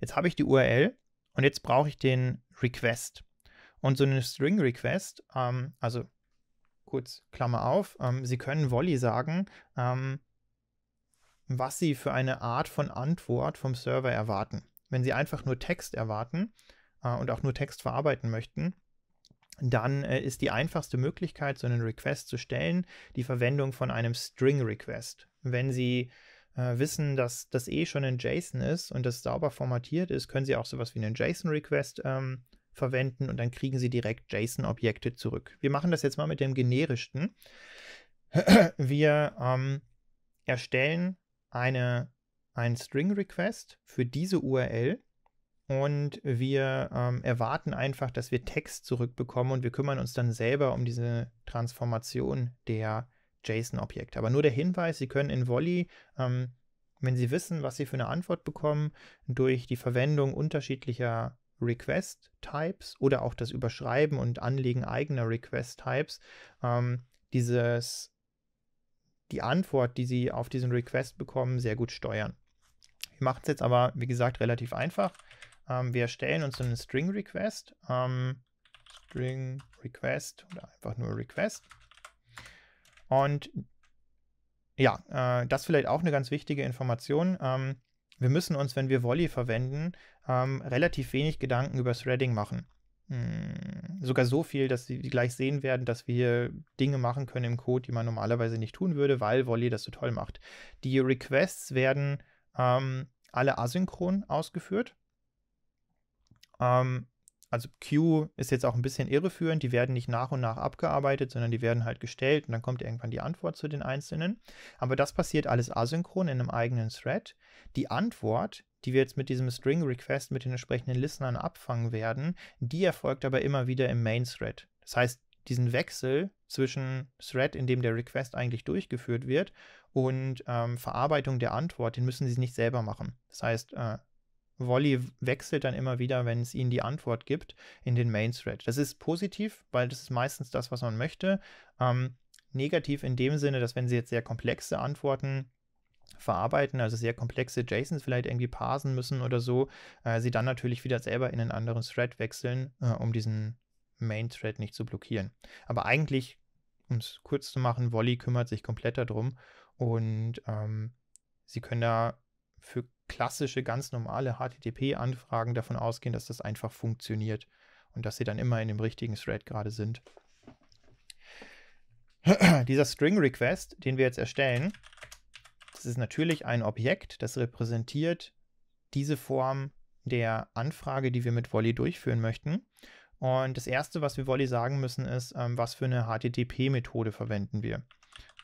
Jetzt habe ich die URL und jetzt brauche ich den Request. Und so eine String-Request, ähm, also kurz Klammer auf, ähm, Sie können Volley sagen, ähm, was Sie für eine Art von Antwort vom Server erwarten. Wenn Sie einfach nur Text erwarten äh, und auch nur Text verarbeiten möchten, dann äh, ist die einfachste Möglichkeit, so einen Request zu stellen, die Verwendung von einem String Request. Wenn Sie äh, wissen, dass das eh schon ein JSON ist und das sauber formatiert ist, können Sie auch sowas wie einen JSON Request ähm, verwenden und dann kriegen Sie direkt JSON-Objekte zurück. Wir machen das jetzt mal mit dem generischsten. Wir ähm, erstellen eine ein String Request für diese URL und wir ähm, erwarten einfach, dass wir Text zurückbekommen und wir kümmern uns dann selber um diese Transformation der JSON-Objekte. Aber nur der Hinweis, Sie können in Volley, ähm, wenn Sie wissen, was Sie für eine Antwort bekommen, durch die Verwendung unterschiedlicher Request-Types oder auch das Überschreiben und Anlegen eigener Request-Types, ähm, dieses, die Antwort, die Sie auf diesen Request bekommen, sehr gut steuern. Wir machen es jetzt aber, wie gesagt, relativ einfach. Ähm, wir erstellen uns einen String Request. Ähm, String Request oder einfach nur Request. Und ja, äh, das vielleicht auch eine ganz wichtige Information. Ähm, wir müssen uns, wenn wir Volley verwenden, ähm, relativ wenig Gedanken über Threading machen. Hm, sogar so viel, dass Sie gleich sehen werden, dass wir Dinge machen können im Code, die man normalerweise nicht tun würde, weil Volley das so toll macht. Die Requests werden ähm, alle asynchron ausgeführt. Ähm, also Q ist jetzt auch ein bisschen irreführend, die werden nicht nach und nach abgearbeitet, sondern die werden halt gestellt und dann kommt irgendwann die Antwort zu den einzelnen. Aber das passiert alles asynchron in einem eigenen Thread. Die Antwort, die wir jetzt mit diesem String Request mit den entsprechenden Listenern abfangen werden, die erfolgt aber immer wieder im Main Thread. Das heißt, diesen Wechsel zwischen Thread, in dem der Request eigentlich durchgeführt wird, und ähm, Verarbeitung der Antwort, den müssen sie nicht selber machen. Das heißt, äh, Volley wechselt dann immer wieder, wenn es ihnen die Antwort gibt, in den Main Thread. Das ist positiv, weil das ist meistens das, was man möchte. Ähm, negativ in dem Sinne, dass wenn sie jetzt sehr komplexe Antworten verarbeiten, also sehr komplexe JSONs vielleicht irgendwie parsen müssen oder so, äh, sie dann natürlich wieder selber in einen anderen Thread wechseln, äh, um diesen Main Thread nicht zu blockieren. Aber eigentlich, um es kurz zu machen, Volley kümmert sich komplett darum und ähm, sie können da für klassische, ganz normale HTTP-Anfragen davon ausgehen, dass das einfach funktioniert und dass sie dann immer in dem richtigen Thread gerade sind. Dieser String Request, den wir jetzt erstellen, das ist natürlich ein Objekt, das repräsentiert diese Form der Anfrage, die wir mit Volley durchführen möchten. Und das Erste, was wir Volley sagen müssen, ist, ähm, was für eine HTTP-Methode verwenden wir.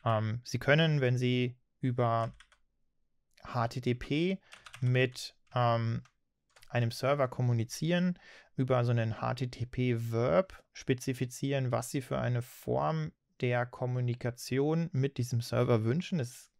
Ähm, Sie können, wenn Sie über HTTP mit ähm, einem Server kommunizieren, über so einen HTTP-Verb spezifizieren, was Sie für eine Form der Kommunikation mit diesem Server wünschen. Das ist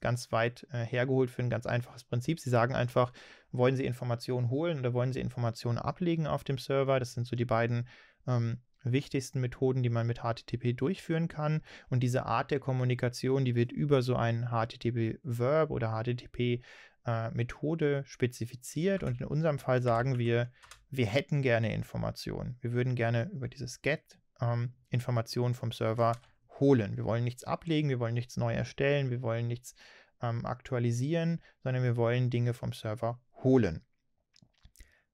ganz weit äh, hergeholt für ein ganz einfaches Prinzip. Sie sagen einfach, wollen Sie Informationen holen oder wollen Sie Informationen ablegen auf dem Server? Das sind so die beiden ähm, wichtigsten Methoden, die man mit HTTP durchführen kann. Und diese Art der Kommunikation, die wird über so ein HTTP-Verb oder HTTP-Methode äh, spezifiziert. Und in unserem Fall sagen wir, wir hätten gerne Informationen. Wir würden gerne über dieses GET ähm, Informationen vom Server holen. Wir wollen nichts ablegen, wir wollen nichts neu erstellen, wir wollen nichts ähm, aktualisieren, sondern wir wollen Dinge vom Server holen.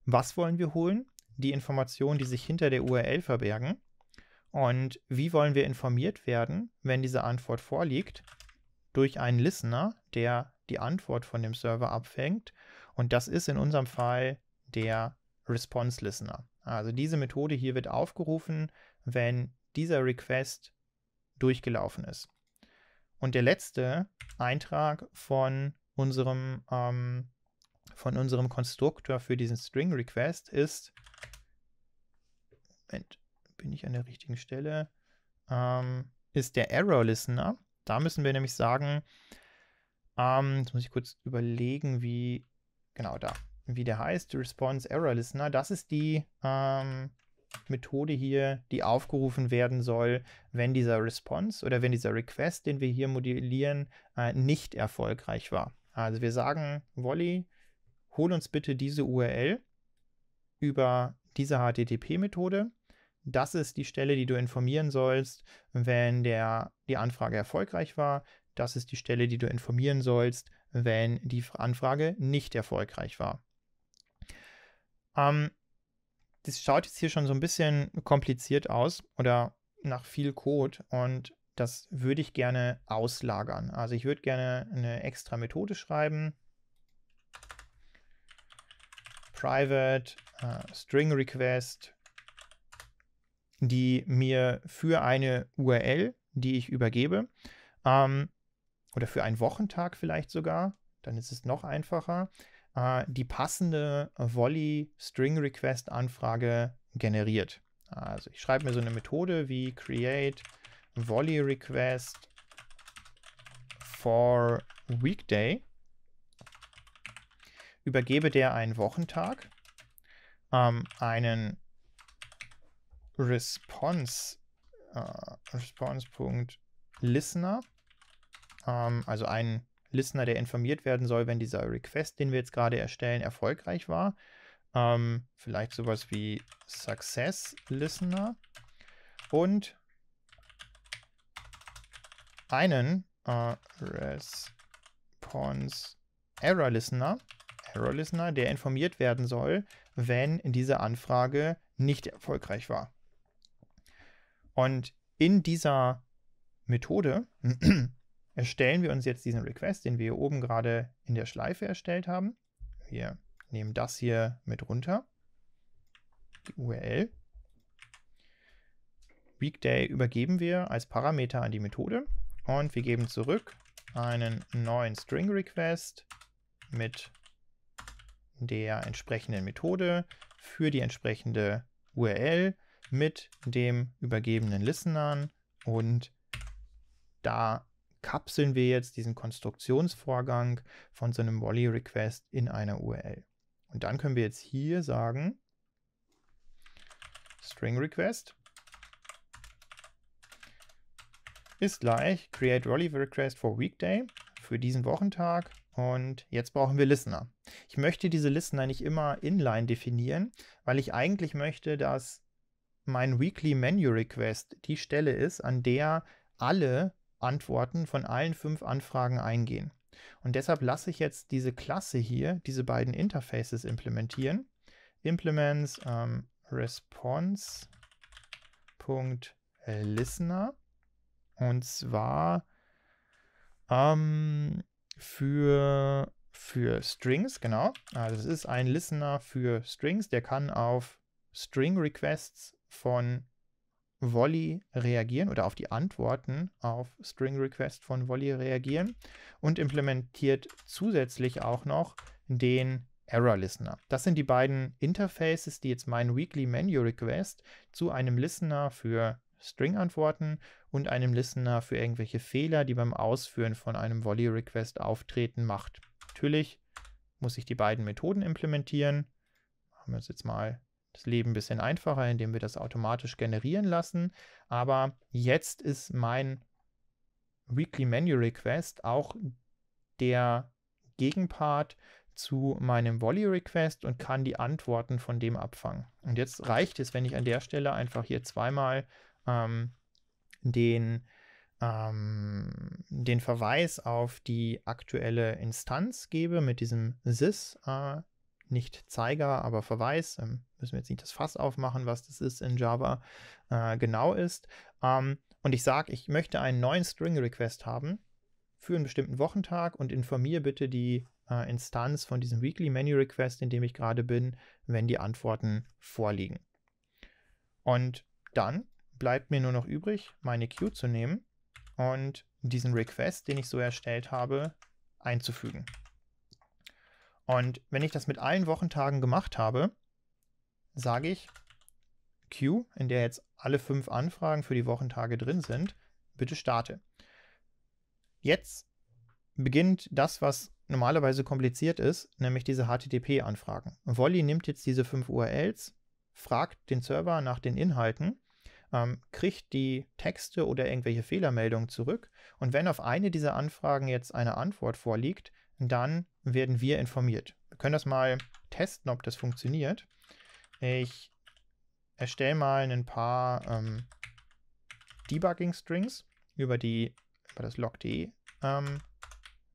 Was wollen wir holen? Die Informationen, die sich hinter der URL verbergen. Und wie wollen wir informiert werden, wenn diese Antwort vorliegt? Durch einen Listener, der die Antwort von dem Server abfängt. Und das ist in unserem Fall der Response Listener. Also diese Methode hier wird aufgerufen, wenn dieser Request durchgelaufen ist. Und der letzte Eintrag von unserem, ähm, von unserem Konstruktor für diesen String Request ist Moment, bin ich an der richtigen Stelle? Ähm, ist der Error Listener. Da müssen wir nämlich sagen, ähm, jetzt muss ich kurz überlegen, wie, genau da, wie der heißt, Response Error Listener. Das ist die ähm, Methode hier, die aufgerufen werden soll, wenn dieser Response oder wenn dieser Request, den wir hier modellieren, äh, nicht erfolgreich war. Also wir sagen, Volley, hol uns bitte diese URL über diese HTTP-Methode das ist die Stelle, die du informieren sollst, wenn der, die Anfrage erfolgreich war. Das ist die Stelle, die du informieren sollst, wenn die Anfrage nicht erfolgreich war. Ähm, das schaut jetzt hier schon so ein bisschen kompliziert aus oder nach viel Code und das würde ich gerne auslagern. Also ich würde gerne eine extra Methode schreiben. Private uh, String Request die mir für eine URL, die ich übergebe, ähm, oder für einen Wochentag vielleicht sogar, dann ist es noch einfacher, äh, die passende Volley String Request Anfrage generiert. Also ich schreibe mir so eine Methode wie create Volley Request for Weekday, übergebe der einen Wochentag, ähm, einen response, uh, response.listener, ähm, also ein Listener, der informiert werden soll, wenn dieser Request, den wir jetzt gerade erstellen, erfolgreich war. Ähm, vielleicht sowas wie Success Listener und einen äh, Response Error Listener, Error Listener, der informiert werden soll, wenn diese Anfrage nicht erfolgreich war. Und in dieser Methode erstellen wir uns jetzt diesen Request, den wir hier oben gerade in der Schleife erstellt haben. Wir nehmen das hier mit runter. die URL. Weekday übergeben wir als Parameter an die Methode und wir geben zurück einen neuen String Request mit der entsprechenden Methode für die entsprechende URL mit dem übergebenen Listenern und da kapseln wir jetzt diesen Konstruktionsvorgang von so einem Volley Request in einer URL. Und dann können wir jetzt hier sagen, String Request ist gleich create Volley Request for Weekday für diesen Wochentag und jetzt brauchen wir Listener. Ich möchte diese Listener nicht immer inline definieren, weil ich eigentlich möchte, dass mein Weekly Menu Request die Stelle ist, an der alle Antworten von allen fünf Anfragen eingehen. Und deshalb lasse ich jetzt diese Klasse hier, diese beiden Interfaces implementieren. Implements ähm, response.listener und zwar ähm, für, für Strings, genau. Also es ist ein Listener für Strings, der kann auf String Requests von Volley reagieren oder auf die Antworten auf String Request von Volley reagieren und implementiert zusätzlich auch noch den Error Listener. Das sind die beiden Interfaces, die jetzt meinen Weekly Menu Request zu einem Listener für String-Antworten und einem Listener für irgendwelche Fehler, die beim Ausführen von einem Volley Request auftreten, macht. Natürlich muss ich die beiden Methoden implementieren. Machen wir uns jetzt mal das Leben ein bisschen einfacher, indem wir das automatisch generieren lassen. Aber jetzt ist mein Weekly Menu Request auch der Gegenpart zu meinem Volley Request und kann die Antworten von dem abfangen. Und jetzt reicht es, wenn ich an der Stelle einfach hier zweimal ähm, den, ähm, den Verweis auf die aktuelle Instanz gebe mit diesem sys äh, nicht Zeiger, aber Verweis. Ähm, müssen wir jetzt nicht das Fass aufmachen, was das ist in Java äh, genau ist. Ähm, und ich sage, ich möchte einen neuen String Request haben für einen bestimmten Wochentag und informiere bitte die äh, Instanz von diesem Weekly Menu Request, in dem ich gerade bin, wenn die Antworten vorliegen. Und dann bleibt mir nur noch übrig, meine Queue zu nehmen und diesen Request, den ich so erstellt habe, einzufügen. Und wenn ich das mit allen Wochentagen gemacht habe, sage ich Queue, in der jetzt alle fünf Anfragen für die Wochentage drin sind, bitte starte. Jetzt beginnt das, was normalerweise kompliziert ist, nämlich diese HTTP-Anfragen. Volley nimmt jetzt diese fünf URLs, fragt den Server nach den Inhalten, ähm, kriegt die Texte oder irgendwelche Fehlermeldungen zurück und wenn auf eine dieser Anfragen jetzt eine Antwort vorliegt, dann werden wir informiert. Wir können das mal testen, ob das funktioniert. Ich erstelle mal ein paar ähm, Debugging-Strings über, die, über das logd, ähm,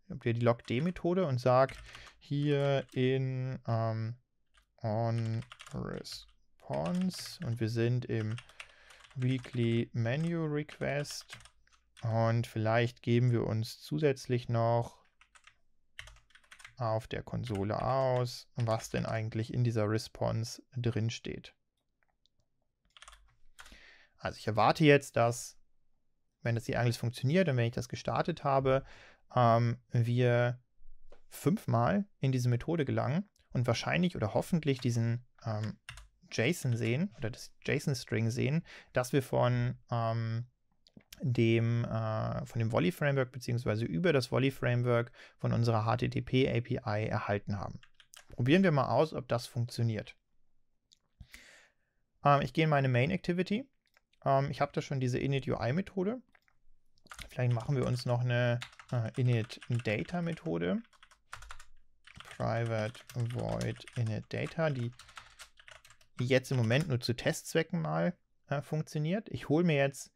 über die logd-Methode und sage hier in ähm, on response und wir sind im weekly menu request und vielleicht geben wir uns zusätzlich noch auf der Konsole aus, was denn eigentlich in dieser Response drin steht. Also ich erwarte jetzt, dass, wenn das hier eigentlich funktioniert und wenn ich das gestartet habe, ähm, wir fünfmal in diese Methode gelangen und wahrscheinlich oder hoffentlich diesen ähm, JSON sehen oder das JSON-String sehen, dass wir von ähm, dem, äh, von dem Volley Framework beziehungsweise über das Volley Framework von unserer HTTP API erhalten haben. Probieren wir mal aus, ob das funktioniert. Ähm, ich gehe in meine Main Activity. Ähm, ich habe da schon diese init UI Methode. Vielleicht machen wir uns noch eine äh, init Data Methode. Private void init data, die jetzt im Moment nur zu Testzwecken mal äh, funktioniert. Ich hole mir jetzt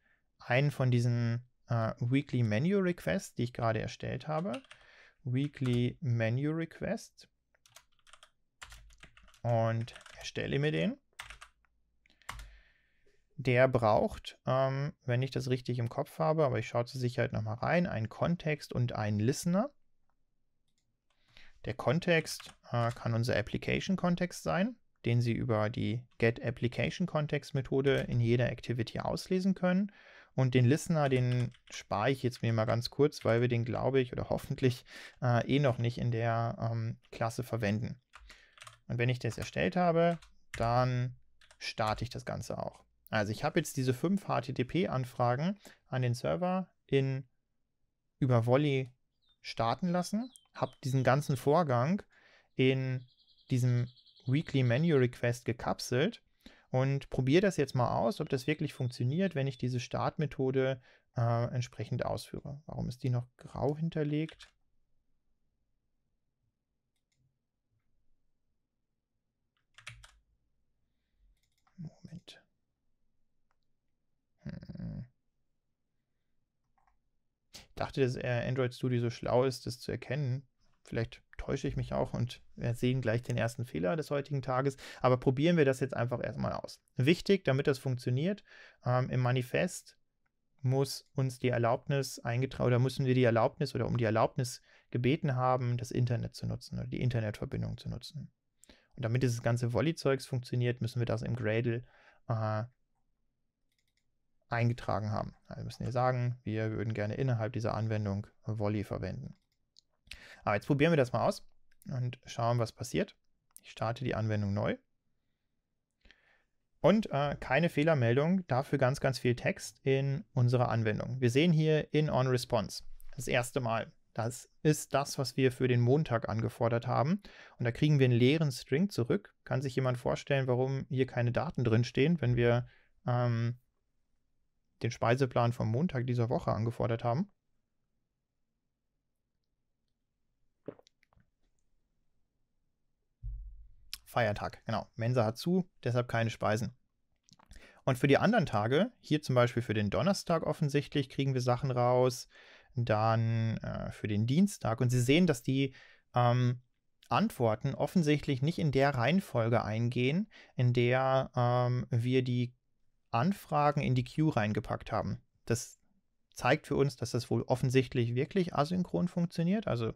einen von diesen äh, Weekly Menu Requests, die ich gerade erstellt habe. Weekly Menu Request. Und erstelle mir den. Der braucht, ähm, wenn ich das richtig im Kopf habe, aber ich schaue zur Sicherheit nochmal rein, einen Kontext und einen Listener. Der Kontext äh, kann unser Application-Kontext sein. den Sie über die Get Application Context Methode in jeder Activity auslesen können. Und den Listener, den spare ich jetzt mir mal ganz kurz, weil wir den, glaube ich, oder hoffentlich äh, eh noch nicht in der ähm, Klasse verwenden. Und wenn ich das erstellt habe, dann starte ich das Ganze auch. Also ich habe jetzt diese fünf HTTP-Anfragen an den Server in über Volley starten lassen, habe diesen ganzen Vorgang in diesem Weekly Menu Request gekapselt und probiere das jetzt mal aus, ob das wirklich funktioniert, wenn ich diese Startmethode äh, entsprechend ausführe. Warum ist die noch grau hinterlegt? Moment. Hm. Ich dachte, dass Android Studio so schlau ist, das zu erkennen. Vielleicht täusche ich mich auch und wir sehen gleich den ersten Fehler des heutigen Tages. Aber probieren wir das jetzt einfach erstmal aus. Wichtig, damit das funktioniert, ähm, im Manifest muss uns die Erlaubnis eingetragen oder müssen wir die Erlaubnis oder um die Erlaubnis gebeten haben, das Internet zu nutzen oder die Internetverbindung zu nutzen. Und damit dieses ganze Volley-Zeugs funktioniert, müssen wir das im Gradle äh, eingetragen haben. Also wir müssen hier sagen, wir würden gerne innerhalb dieser Anwendung Volley verwenden. Aber jetzt probieren wir das mal aus und schauen, was passiert. Ich starte die Anwendung neu. Und äh, keine Fehlermeldung, dafür ganz, ganz viel Text in unserer Anwendung. Wir sehen hier in on response. Das erste Mal. Das ist das, was wir für den Montag angefordert haben. Und da kriegen wir einen leeren String zurück. Kann sich jemand vorstellen, warum hier keine Daten drin stehen, wenn wir ähm, den Speiseplan vom Montag dieser Woche angefordert haben? Feiertag, genau. Mensa hat zu, deshalb keine Speisen. Und für die anderen Tage, hier zum Beispiel für den Donnerstag offensichtlich, kriegen wir Sachen raus, dann äh, für den Dienstag. Und Sie sehen, dass die ähm, Antworten offensichtlich nicht in der Reihenfolge eingehen, in der ähm, wir die Anfragen in die Queue reingepackt haben. Das zeigt für uns, dass das wohl offensichtlich wirklich asynchron funktioniert. Also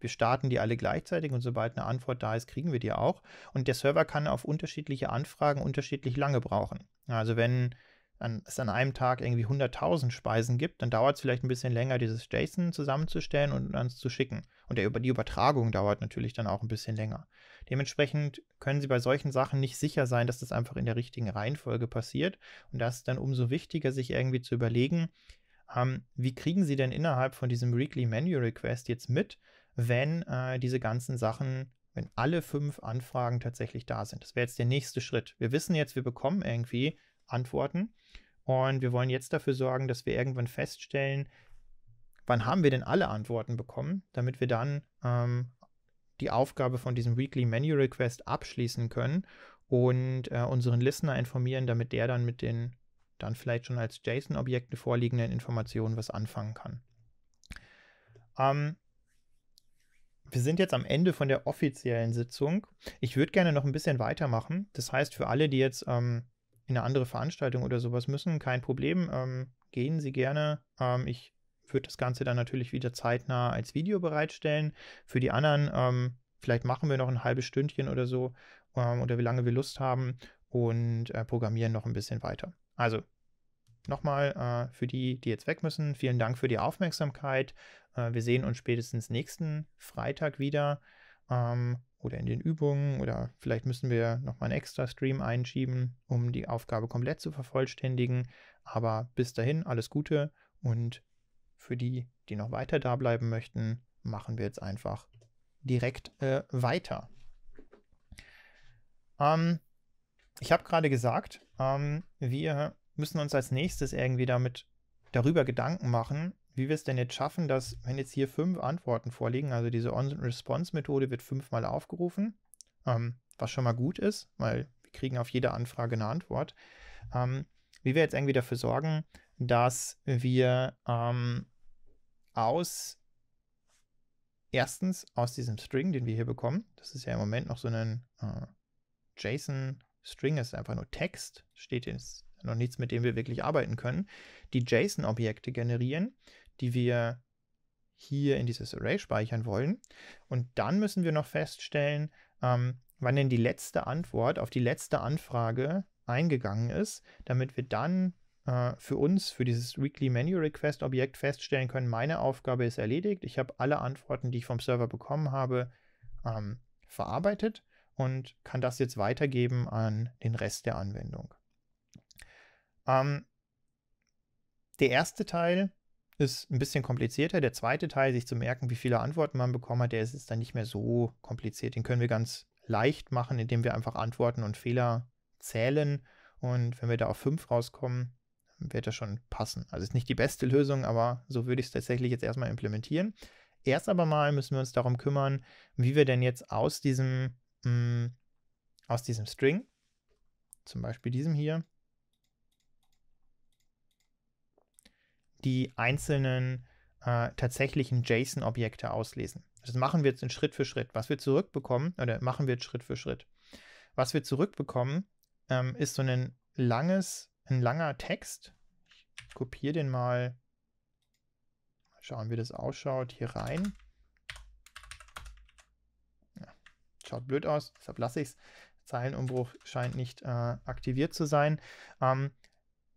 wir starten die alle gleichzeitig und sobald eine Antwort da ist, kriegen wir die auch. Und der Server kann auf unterschiedliche Anfragen unterschiedlich lange brauchen. Also wenn es an einem Tag irgendwie 100.000 Speisen gibt, dann dauert es vielleicht ein bisschen länger, dieses JSON zusammenzustellen und dann zu schicken. Und der, die Übertragung dauert natürlich dann auch ein bisschen länger. Dementsprechend können Sie bei solchen Sachen nicht sicher sein, dass das einfach in der richtigen Reihenfolge passiert. Und das ist dann umso wichtiger, sich irgendwie zu überlegen, ähm, wie kriegen Sie denn innerhalb von diesem Weekly Menu Request jetzt mit, wenn äh, diese ganzen Sachen, wenn alle fünf Anfragen tatsächlich da sind. Das wäre jetzt der nächste Schritt. Wir wissen jetzt, wir bekommen irgendwie Antworten und wir wollen jetzt dafür sorgen, dass wir irgendwann feststellen, wann haben wir denn alle Antworten bekommen, damit wir dann ähm, die Aufgabe von diesem Weekly Menu Request abschließen können und äh, unseren Listener informieren, damit der dann mit den dann vielleicht schon als JSON-Objekte vorliegenden Informationen was anfangen kann. Ähm, wir sind jetzt am Ende von der offiziellen Sitzung. Ich würde gerne noch ein bisschen weitermachen. Das heißt, für alle, die jetzt ähm, in eine andere Veranstaltung oder sowas müssen, kein Problem. Ähm, gehen Sie gerne. Ähm, ich würde das Ganze dann natürlich wieder zeitnah als Video bereitstellen. Für die anderen, ähm, vielleicht machen wir noch ein halbes Stündchen oder so ähm, oder wie lange wir Lust haben und äh, programmieren noch ein bisschen weiter. Also nochmal äh, für die, die jetzt weg müssen, vielen Dank für die Aufmerksamkeit. Äh, wir sehen uns spätestens nächsten Freitag wieder ähm, oder in den Übungen oder vielleicht müssen wir nochmal einen extra Stream einschieben, um die Aufgabe komplett zu vervollständigen. Aber bis dahin alles Gute und für die, die noch weiter da bleiben möchten, machen wir jetzt einfach direkt äh, weiter. Ähm, ich habe gerade gesagt, ähm, wir müssen uns als nächstes irgendwie damit darüber Gedanken machen, wie wir es denn jetzt schaffen, dass, wenn jetzt hier fünf Antworten vorliegen, also diese On-Response-Methode wird fünfmal aufgerufen, ähm, was schon mal gut ist, weil wir kriegen auf jede Anfrage eine Antwort, ähm, wie wir jetzt irgendwie dafür sorgen, dass wir ähm, aus erstens aus diesem String, den wir hier bekommen, das ist ja im Moment noch so ein äh, JSON-String, ist einfach nur Text, steht jetzt noch nichts, mit dem wir wirklich arbeiten können, die JSON-Objekte generieren, die wir hier in dieses Array speichern wollen. Und dann müssen wir noch feststellen, ähm, wann denn die letzte Antwort auf die letzte Anfrage eingegangen ist, damit wir dann äh, für uns, für dieses Weekly Menu Request Objekt feststellen können, meine Aufgabe ist erledigt. Ich habe alle Antworten, die ich vom Server bekommen habe, ähm, verarbeitet und kann das jetzt weitergeben an den Rest der Anwendung. Ähm, der erste Teil ist ein bisschen komplizierter. Der zweite Teil, sich zu merken, wie viele Antworten man bekommen hat, der ist jetzt dann nicht mehr so kompliziert. Den können wir ganz leicht machen, indem wir einfach Antworten und Fehler zählen. Und wenn wir da auf 5 rauskommen, wird das schon passen. Also ist nicht die beste Lösung, aber so würde ich es tatsächlich jetzt erstmal implementieren. Erst aber mal müssen wir uns darum kümmern, wie wir denn jetzt aus diesem, mh, mm, aus diesem String, zum Beispiel diesem hier, die einzelnen äh, tatsächlichen JSON-Objekte auslesen. Das machen wir jetzt in Schritt für Schritt. Was wir zurückbekommen, oder machen wir jetzt Schritt für Schritt. Was wir zurückbekommen, ähm, ist so ein langes, ein langer Text. Ich kopiere den mal. Schauen, wie das ausschaut. Hier rein. Ja, schaut blöd aus, deshalb lasse ich es. Zeilenumbruch scheint nicht äh, aktiviert zu sein. Ähm,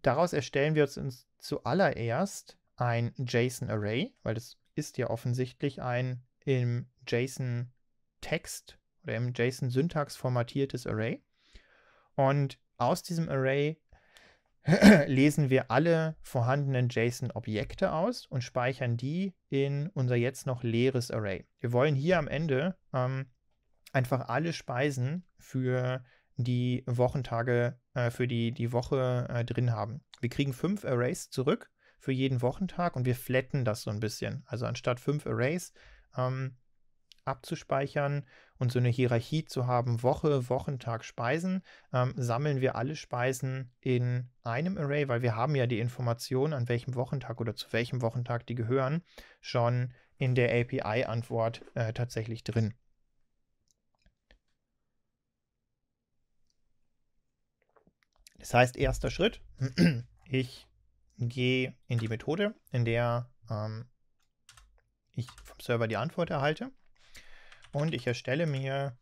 daraus erstellen wir uns zuallererst ein JSON-Array, weil das ist ja offensichtlich ein im JSON-Text oder im JSON-Syntax formatiertes Array. Und aus diesem Array lesen wir alle vorhandenen JSON-Objekte aus und speichern die in unser jetzt noch leeres Array. Wir wollen hier am Ende ähm, einfach alle Speisen für die Wochentage, äh, für die, die Woche äh, drin haben. Wir kriegen fünf Arrays zurück für jeden Wochentag und wir flatten das so ein bisschen. Also anstatt fünf Arrays ähm, abzuspeichern und so eine Hierarchie zu haben, Woche, Wochentag, Speisen, ähm, sammeln wir alle Speisen in einem Array, weil wir haben ja die Information, an welchem Wochentag oder zu welchem Wochentag die gehören, schon in der API-Antwort äh, tatsächlich drin. Das heißt, erster Schritt, ich gehe in die Methode, in der ähm, ich vom Server die Antwort erhalte. Und ich erstelle mir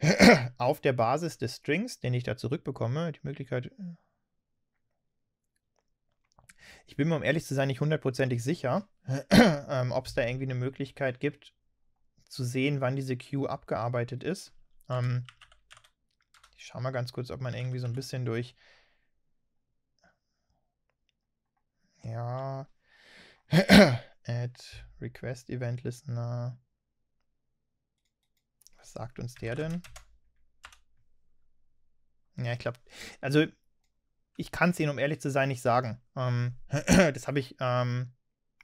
auf der Basis des Strings, den ich da zurückbekomme, die Möglichkeit. Ich bin mir, um ehrlich zu sein, nicht hundertprozentig sicher, ähm, ob es da irgendwie eine Möglichkeit gibt, zu sehen, wann diese Queue abgearbeitet ist. Ähm, ich schaue mal ganz kurz, ob man irgendwie so ein bisschen durch. Ja. Add Request Event Listener. Was sagt uns der denn? Ja, ich glaube, also ich kann es Ihnen, um ehrlich zu sein, nicht sagen. Ähm, das habe ich ähm,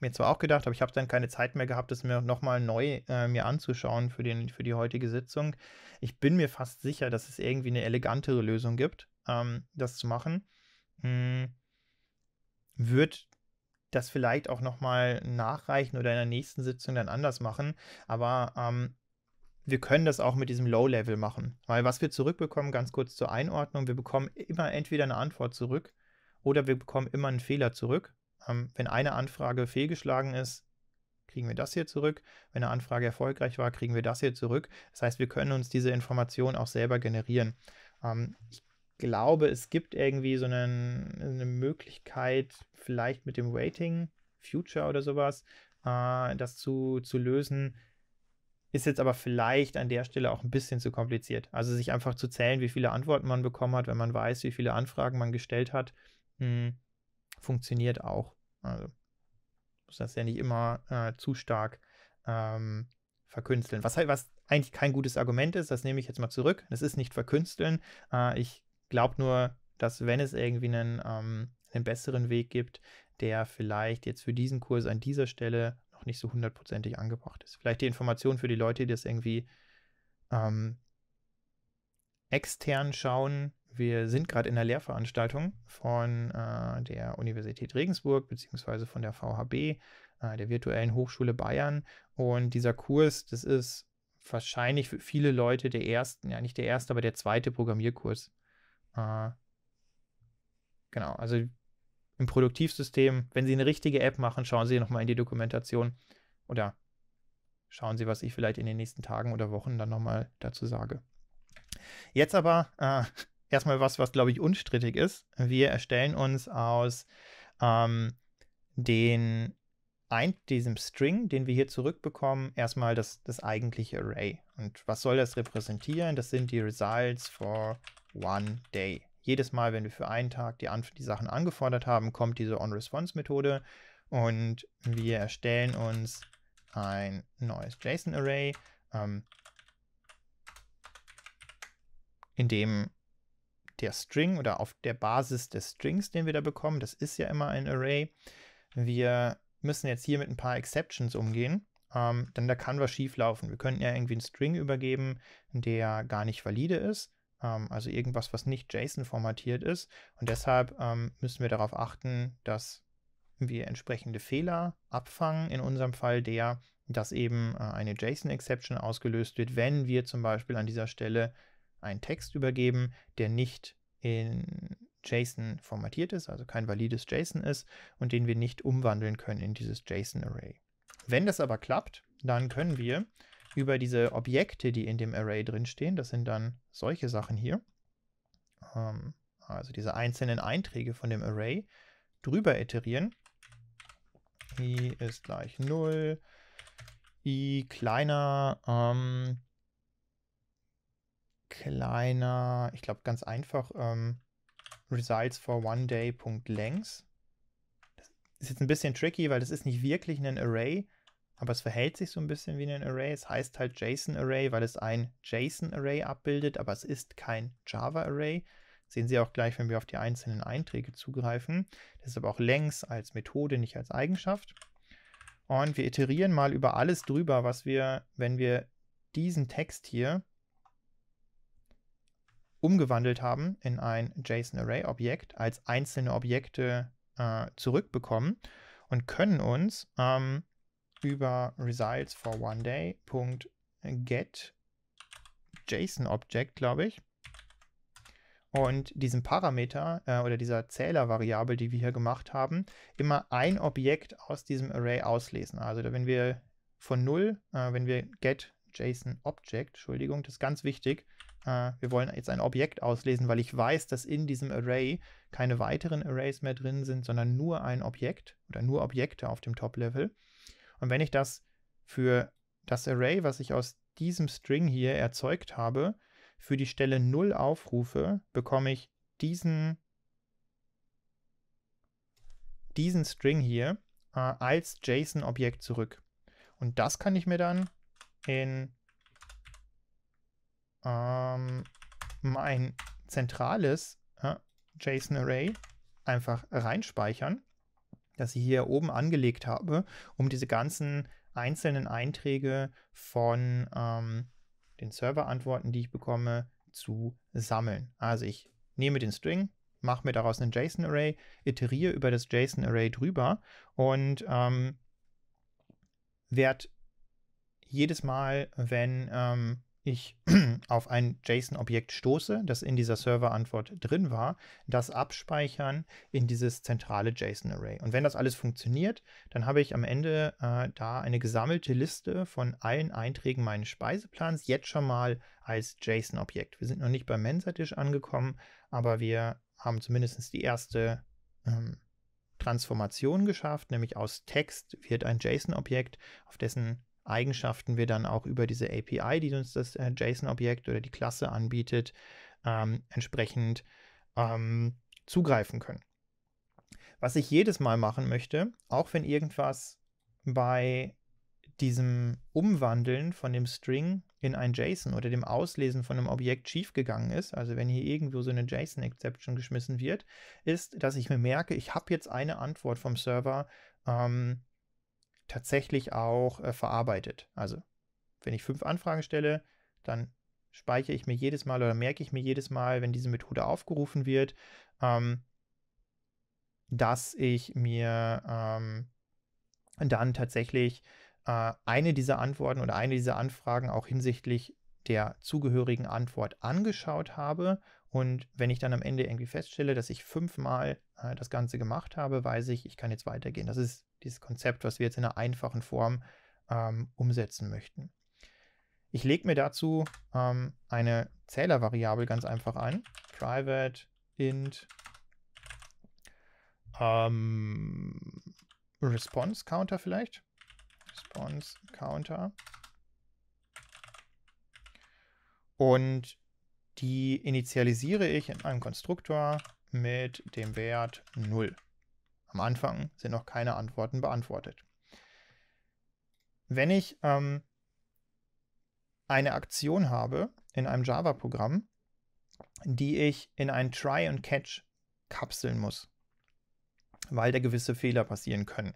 mir zwar auch gedacht, aber ich habe dann keine Zeit mehr gehabt, das mir nochmal neu äh, mir anzuschauen für, den, für die heutige Sitzung. Ich bin mir fast sicher, dass es irgendwie eine elegantere Lösung gibt, ähm, das zu machen. Hm, wird das vielleicht auch nochmal nachreichen oder in der nächsten Sitzung dann anders machen. Aber ähm, wir können das auch mit diesem Low-Level machen. Weil was wir zurückbekommen, ganz kurz zur Einordnung, wir bekommen immer entweder eine Antwort zurück oder wir bekommen immer einen Fehler zurück. Ähm, wenn eine Anfrage fehlgeschlagen ist, kriegen wir das hier zurück. Wenn eine Anfrage erfolgreich war, kriegen wir das hier zurück. Das heißt, wir können uns diese Information auch selber generieren. Ähm, ich glaube, es gibt irgendwie so einen, eine Möglichkeit, vielleicht mit dem Waiting Future oder sowas, äh, das zu, zu lösen. Ist jetzt aber vielleicht an der Stelle auch ein bisschen zu kompliziert. Also sich einfach zu zählen, wie viele Antworten man bekommen hat, wenn man weiß, wie viele Anfragen man gestellt hat, hm, funktioniert auch. Also muss das ja nicht immer äh, zu stark ähm, verkünsteln. Was, halt, was eigentlich kein gutes Argument ist, das nehme ich jetzt mal zurück. Das ist nicht verkünsteln. Äh, ich glaube nur, dass wenn es irgendwie einen, ähm, einen besseren Weg gibt, der vielleicht jetzt für diesen Kurs an dieser Stelle noch nicht so hundertprozentig angebracht ist. Vielleicht die Information für die Leute, die das irgendwie ähm, extern schauen. Wir sind gerade in der Lehrveranstaltung von äh, der Universität Regensburg beziehungsweise von der VHB, äh, der Virtuellen Hochschule Bayern. Und dieser Kurs, das ist wahrscheinlich für viele Leute der erste, ja nicht der erste, aber der zweite Programmierkurs äh, genau, also im Produktivsystem, wenn Sie eine richtige App machen, schauen Sie nochmal in die Dokumentation oder schauen Sie, was ich vielleicht in den nächsten Tagen oder Wochen dann nochmal dazu sage. Jetzt aber äh, erstmal was, was glaube ich unstrittig ist. Wir erstellen uns aus ähm, den ein, diesem String, den wir hier zurückbekommen, erstmal das, das eigentliche Array. Und was soll das repräsentieren? Das sind die Results for one day. Jedes Mal, wenn wir für einen Tag die, die Sachen angefordert haben, kommt diese OnResponse-Methode und wir erstellen uns ein neues JSON-Array, ähm, in dem der String oder auf der Basis des Strings, den wir da bekommen, das ist ja immer ein Array, wir müssen jetzt hier mit ein paar Exceptions umgehen, ähm, denn da kann was schief laufen. Wir könnten ja irgendwie einen String übergeben, der gar nicht valide ist, ähm, also irgendwas, was nicht JSON formatiert ist. Und deshalb ähm, müssen wir darauf achten, dass wir entsprechende Fehler abfangen. In unserem Fall der, dass eben äh, eine JSON-Exception ausgelöst wird, wenn wir zum Beispiel an dieser Stelle einen Text übergeben, der nicht in JSON formatiert ist, also kein valides JSON ist und den wir nicht umwandeln können in dieses JSON-Array. Wenn das aber klappt, dann können wir über diese Objekte, die in dem Array drinstehen, das sind dann solche Sachen hier, ähm, also diese einzelnen Einträge von dem Array, drüber iterieren. i ist gleich 0, i kleiner, ähm, kleiner, ich glaube ganz einfach, ähm, results for one day.length. Das ist jetzt ein bisschen tricky, weil das ist nicht wirklich ein Array, aber es verhält sich so ein bisschen wie ein Array. Es heißt halt JSON-Array, weil es ein JSON-Array abbildet, aber es ist kein Java-Array. Sehen Sie auch gleich, wenn wir auf die einzelnen Einträge zugreifen. Das ist aber auch längs als Methode, nicht als Eigenschaft. Und wir iterieren mal über alles drüber, was wir, wenn wir diesen Text hier umgewandelt haben in ein JSON-Array-Objekt, als einzelne Objekte äh, zurückbekommen und können uns ähm, über results for one day get JSON Object, glaube ich, und diesem Parameter äh, oder dieser Zählervariable, die wir hier gemacht haben, immer ein Objekt aus diesem Array auslesen. Also wenn wir von 0, äh, wenn wir get JSON Object, Entschuldigung, das ist ganz wichtig, äh, wir wollen jetzt ein Objekt auslesen, weil ich weiß, dass in diesem Array keine weiteren Arrays mehr drin sind, sondern nur ein Objekt oder nur Objekte auf dem Top-Level. Und wenn ich das für das Array, was ich aus diesem String hier erzeugt habe, für die Stelle 0 aufrufe, bekomme ich diesen, diesen String hier äh, als JSON-Objekt zurück. Und das kann ich mir dann in ähm, mein zentrales äh, JSON-Array einfach reinspeichern, das ich hier oben angelegt habe, um diese ganzen einzelnen Einträge von ähm, den Serverantworten, die ich bekomme, zu sammeln. Also ich nehme den String, mache mir daraus einen JSON-Array, iteriere über das JSON-Array drüber und ähm, werde jedes Mal, wenn ähm, ich auf ein JSON-Objekt stoße, das in dieser Serverantwort drin war, das abspeichern in dieses zentrale JSON-Array. Und wenn das alles funktioniert, dann habe ich am Ende äh, da eine gesammelte Liste von allen Einträgen meines Speiseplans jetzt schon mal als JSON-Objekt. Wir sind noch nicht beim Mensa-Tisch angekommen, aber wir haben zumindest die erste ähm, Transformation geschafft, nämlich aus Text wird ein JSON-Objekt, auf dessen Eigenschaften wir dann auch über diese API, die uns das äh, JSON-Objekt oder die Klasse anbietet, ähm, entsprechend ähm, zugreifen können. Was ich jedes Mal machen möchte, auch wenn irgendwas bei diesem Umwandeln von dem String in ein JSON oder dem Auslesen von einem Objekt schiefgegangen ist, also wenn hier irgendwo so eine JSON-Exception geschmissen wird, ist, dass ich mir merke, ich habe jetzt eine Antwort vom Server ähm, tatsächlich auch äh, verarbeitet. Also, wenn ich fünf Anfragen stelle, dann speichere ich mir jedes Mal oder merke ich mir jedes Mal, wenn diese Methode aufgerufen wird, ähm, dass ich mir ähm, dann tatsächlich äh, eine dieser Antworten oder eine dieser Anfragen auch hinsichtlich der zugehörigen Antwort angeschaut habe. Und wenn ich dann am Ende irgendwie feststelle, dass ich fünfmal äh, das Ganze gemacht habe, weiß ich, ich kann jetzt weitergehen. Das ist dieses Konzept, was wir jetzt in einer einfachen Form ähm, umsetzen möchten. Ich lege mir dazu ähm, eine Zählervariable ganz einfach ein. Private int ähm, Response Counter vielleicht. Response Counter. Und die initialisiere ich in einem Konstruktor mit dem Wert 0. Am Anfang sind noch keine Antworten beantwortet. Wenn ich ähm, eine Aktion habe in einem Java-Programm, die ich in ein Try und Catch kapseln muss, weil da gewisse Fehler passieren können.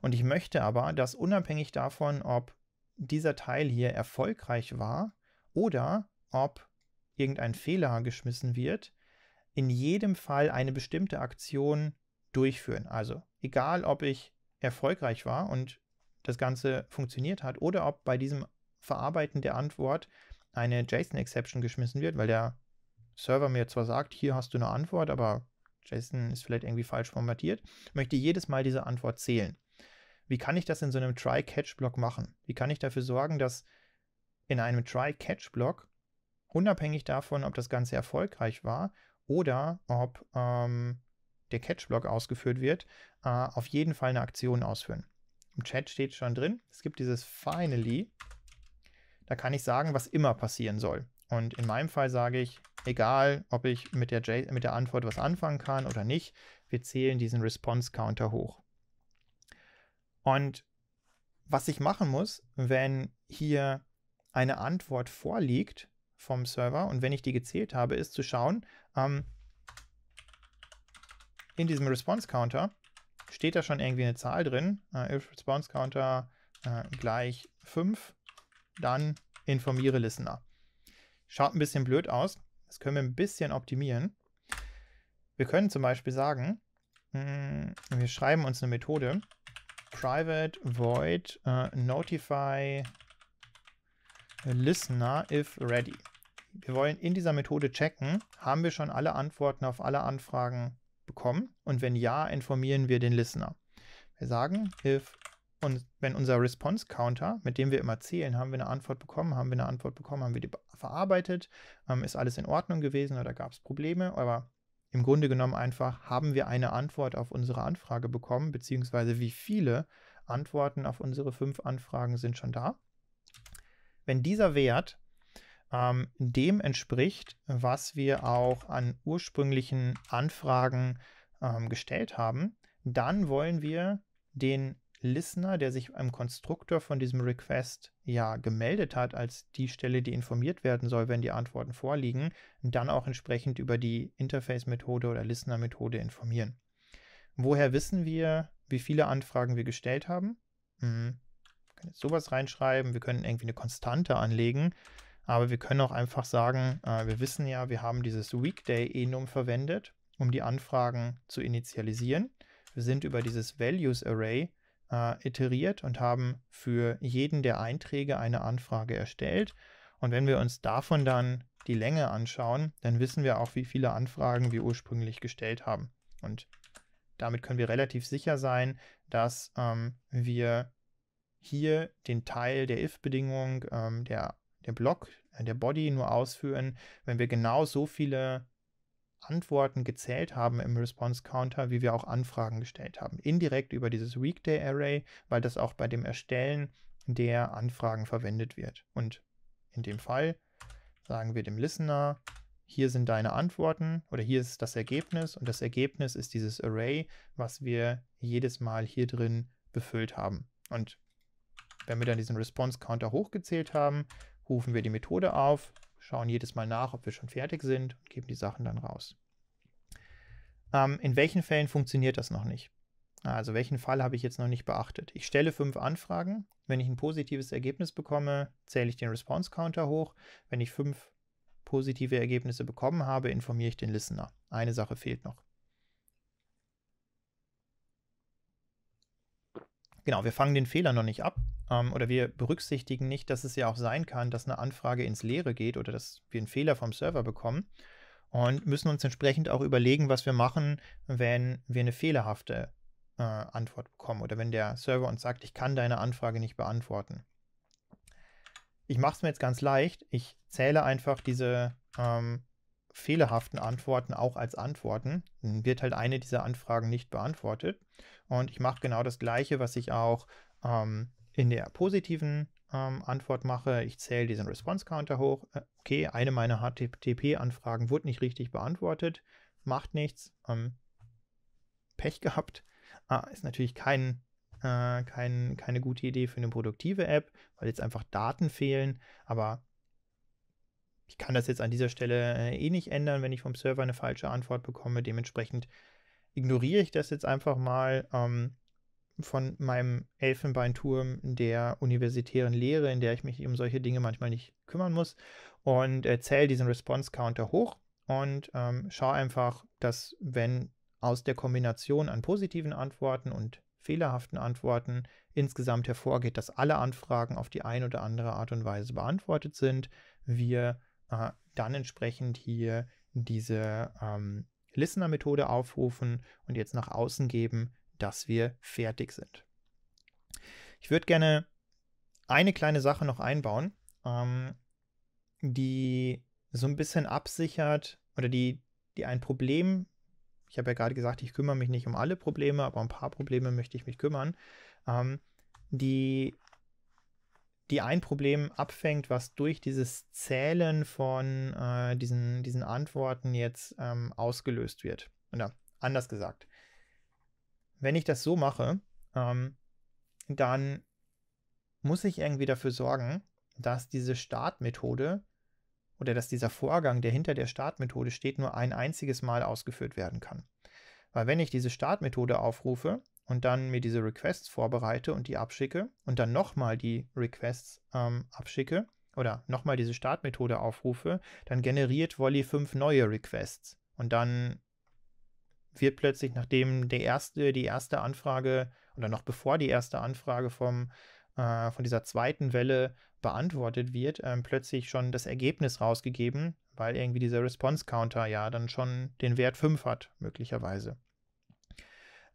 Und ich möchte aber, dass unabhängig davon, ob dieser Teil hier erfolgreich war oder ob irgendein Fehler geschmissen wird, in jedem Fall eine bestimmte Aktion durchführen. Also egal, ob ich erfolgreich war und das Ganze funktioniert hat oder ob bei diesem Verarbeiten der Antwort eine JSON-Exception geschmissen wird, weil der Server mir zwar sagt, hier hast du eine Antwort, aber JSON ist vielleicht irgendwie falsch formatiert, möchte jedes Mal diese Antwort zählen. Wie kann ich das in so einem Try-Catch-Block machen? Wie kann ich dafür sorgen, dass in einem Try-Catch-Block, unabhängig davon, ob das Ganze erfolgreich war oder ob ähm, der Catch-Block ausgeführt wird, äh, auf jeden Fall eine Aktion ausführen. Im Chat steht schon drin, es gibt dieses Finally. Da kann ich sagen, was immer passieren soll. Und in meinem Fall sage ich, egal ob ich mit der, J mit der Antwort was anfangen kann oder nicht, wir zählen diesen Response-Counter hoch. Und was ich machen muss, wenn hier eine Antwort vorliegt vom Server und wenn ich die gezählt habe, ist zu schauen, ähm, in diesem Response-Counter steht da schon irgendwie eine Zahl drin, äh, if Response Counter äh, gleich 5, dann informiere Listener. Schaut ein bisschen blöd aus, das können wir ein bisschen optimieren. Wir können zum Beispiel sagen, mh, hm, wir schreiben uns eine Methode, private void uh, notify listener if ready. Wir wollen in dieser Methode checken, haben wir schon alle Antworten auf alle Anfragen bekommen und wenn ja, informieren wir den Listener. Wir sagen, if und wenn unser Response Counter, mit dem wir immer zählen, haben wir eine Antwort bekommen, haben wir eine Antwort bekommen, haben wir die verarbeitet, ähm, ist alles in Ordnung gewesen oder gab es Probleme, aber im Grunde genommen einfach, haben wir eine Antwort auf unsere Anfrage bekommen, beziehungsweise wie viele Antworten auf unsere fünf Anfragen sind schon da. Wenn dieser Wert ähm, dem entspricht, was wir auch an ursprünglichen Anfragen ähm, gestellt haben, dann wollen wir den Listener, der sich im Konstruktor von diesem Request ja gemeldet hat, als die Stelle, die informiert werden soll, wenn die Antworten vorliegen, dann auch entsprechend über die Interface-Methode oder Listener-Methode informieren. Woher wissen wir, wie viele Anfragen wir gestellt haben? Hm. Wir können jetzt sowas reinschreiben, wir können irgendwie eine Konstante anlegen, aber wir können auch einfach sagen, äh, wir wissen ja, wir haben dieses Weekday-Enum verwendet, um die Anfragen zu initialisieren. Wir sind über dieses Values Array äh, iteriert und haben für jeden der Einträge eine Anfrage erstellt. Und wenn wir uns davon dann die Länge anschauen, dann wissen wir auch, wie viele Anfragen wir ursprünglich gestellt haben. Und damit können wir relativ sicher sein, dass ähm, wir hier den Teil der if-Bedingung, ähm, der, der Block, äh, der Body nur ausführen, wenn wir genau so viele Antworten gezählt haben im Response Counter, wie wir auch Anfragen gestellt haben. Indirekt über dieses Weekday Array, weil das auch bei dem Erstellen der Anfragen verwendet wird. Und in dem Fall sagen wir dem Listener, hier sind deine Antworten oder hier ist das Ergebnis und das Ergebnis ist dieses Array, was wir jedes Mal hier drin befüllt haben. Und wenn wir dann diesen Response Counter hochgezählt haben, rufen wir die Methode auf, schauen jedes Mal nach, ob wir schon fertig sind und geben die Sachen dann raus. Ähm, in welchen Fällen funktioniert das noch nicht? Also welchen Fall habe ich jetzt noch nicht beachtet? Ich stelle fünf Anfragen. Wenn ich ein positives Ergebnis bekomme, zähle ich den Response Counter hoch. Wenn ich fünf positive Ergebnisse bekommen habe, informiere ich den Listener. Eine Sache fehlt noch. Genau, wir fangen den Fehler noch nicht ab ähm, oder wir berücksichtigen nicht, dass es ja auch sein kann, dass eine Anfrage ins Leere geht oder dass wir einen Fehler vom Server bekommen und müssen uns entsprechend auch überlegen, was wir machen, wenn wir eine fehlerhafte äh, Antwort bekommen oder wenn der Server uns sagt, ich kann deine Anfrage nicht beantworten. ich mache es mir jetzt ganz leicht. Ich zähle einfach diese ähm, fehlerhaften Antworten auch als Antworten. Dann wird halt eine dieser Anfragen nicht beantwortet. Und ich mache genau das Gleiche, was ich auch ähm, in der positiven ähm, Antwort mache. Ich zähle diesen Response Counter hoch. Äh, okay, eine meiner HTTP-Anfragen wurde nicht richtig beantwortet. Macht nichts. Ähm, Pech gehabt. Ah, ist natürlich kein, äh, kein, keine gute Idee für eine produktive App, weil jetzt einfach Daten fehlen. Aber ich kann das jetzt an dieser Stelle äh, eh nicht ändern, wenn ich vom Server eine falsche Antwort bekomme. Dementsprechend ignoriere ich das jetzt einfach mal ähm, von meinem Elfenbeinturm der universitären Lehre, in der ich mich um solche Dinge manchmal nicht kümmern muss und äh, zähle diesen Response Counter hoch und ähm, schaue einfach, dass wenn aus der Kombination an positiven Antworten und fehlerhaften Antworten insgesamt hervorgeht, dass alle Anfragen auf die eine oder andere Art und Weise beantwortet sind, wir äh, dann entsprechend hier diese ähm, Listener-Methode aufrufen und jetzt nach außen geben, dass wir fertig sind. Ich würde gerne eine kleine Sache noch einbauen, ähm, die so ein bisschen absichert oder die, die ein Problem, ich habe ja gerade gesagt, ich kümmere mich nicht um alle Probleme, aber um ein paar Probleme möchte ich mich kümmern, ähm, die die ein Problem abfängt, was durch dieses Zählen von äh, diesen, diesen Antworten jetzt ähm, ausgelöst wird. Oder anders gesagt, wenn ich das so mache, ähm, dann muss ich irgendwie dafür sorgen, dass diese Startmethode oder dass dieser Vorgang, der hinter der Startmethode steht, nur ein einziges Mal ausgeführt werden kann. Weil wenn ich diese Startmethode aufrufe, und dann mir diese Requests vorbereite und die abschicke und dann nochmal die Requests ähm, abschicke oder nochmal diese Startmethode aufrufe, dann generiert Volley fünf neue Requests. Und dann wird plötzlich, nachdem der erste, die erste Anfrage oder noch bevor die erste Anfrage vom, äh, von dieser zweiten Welle beantwortet wird, äh, plötzlich schon das Ergebnis rausgegeben, weil irgendwie dieser Response Counter ja dann schon den Wert 5 hat, möglicherweise.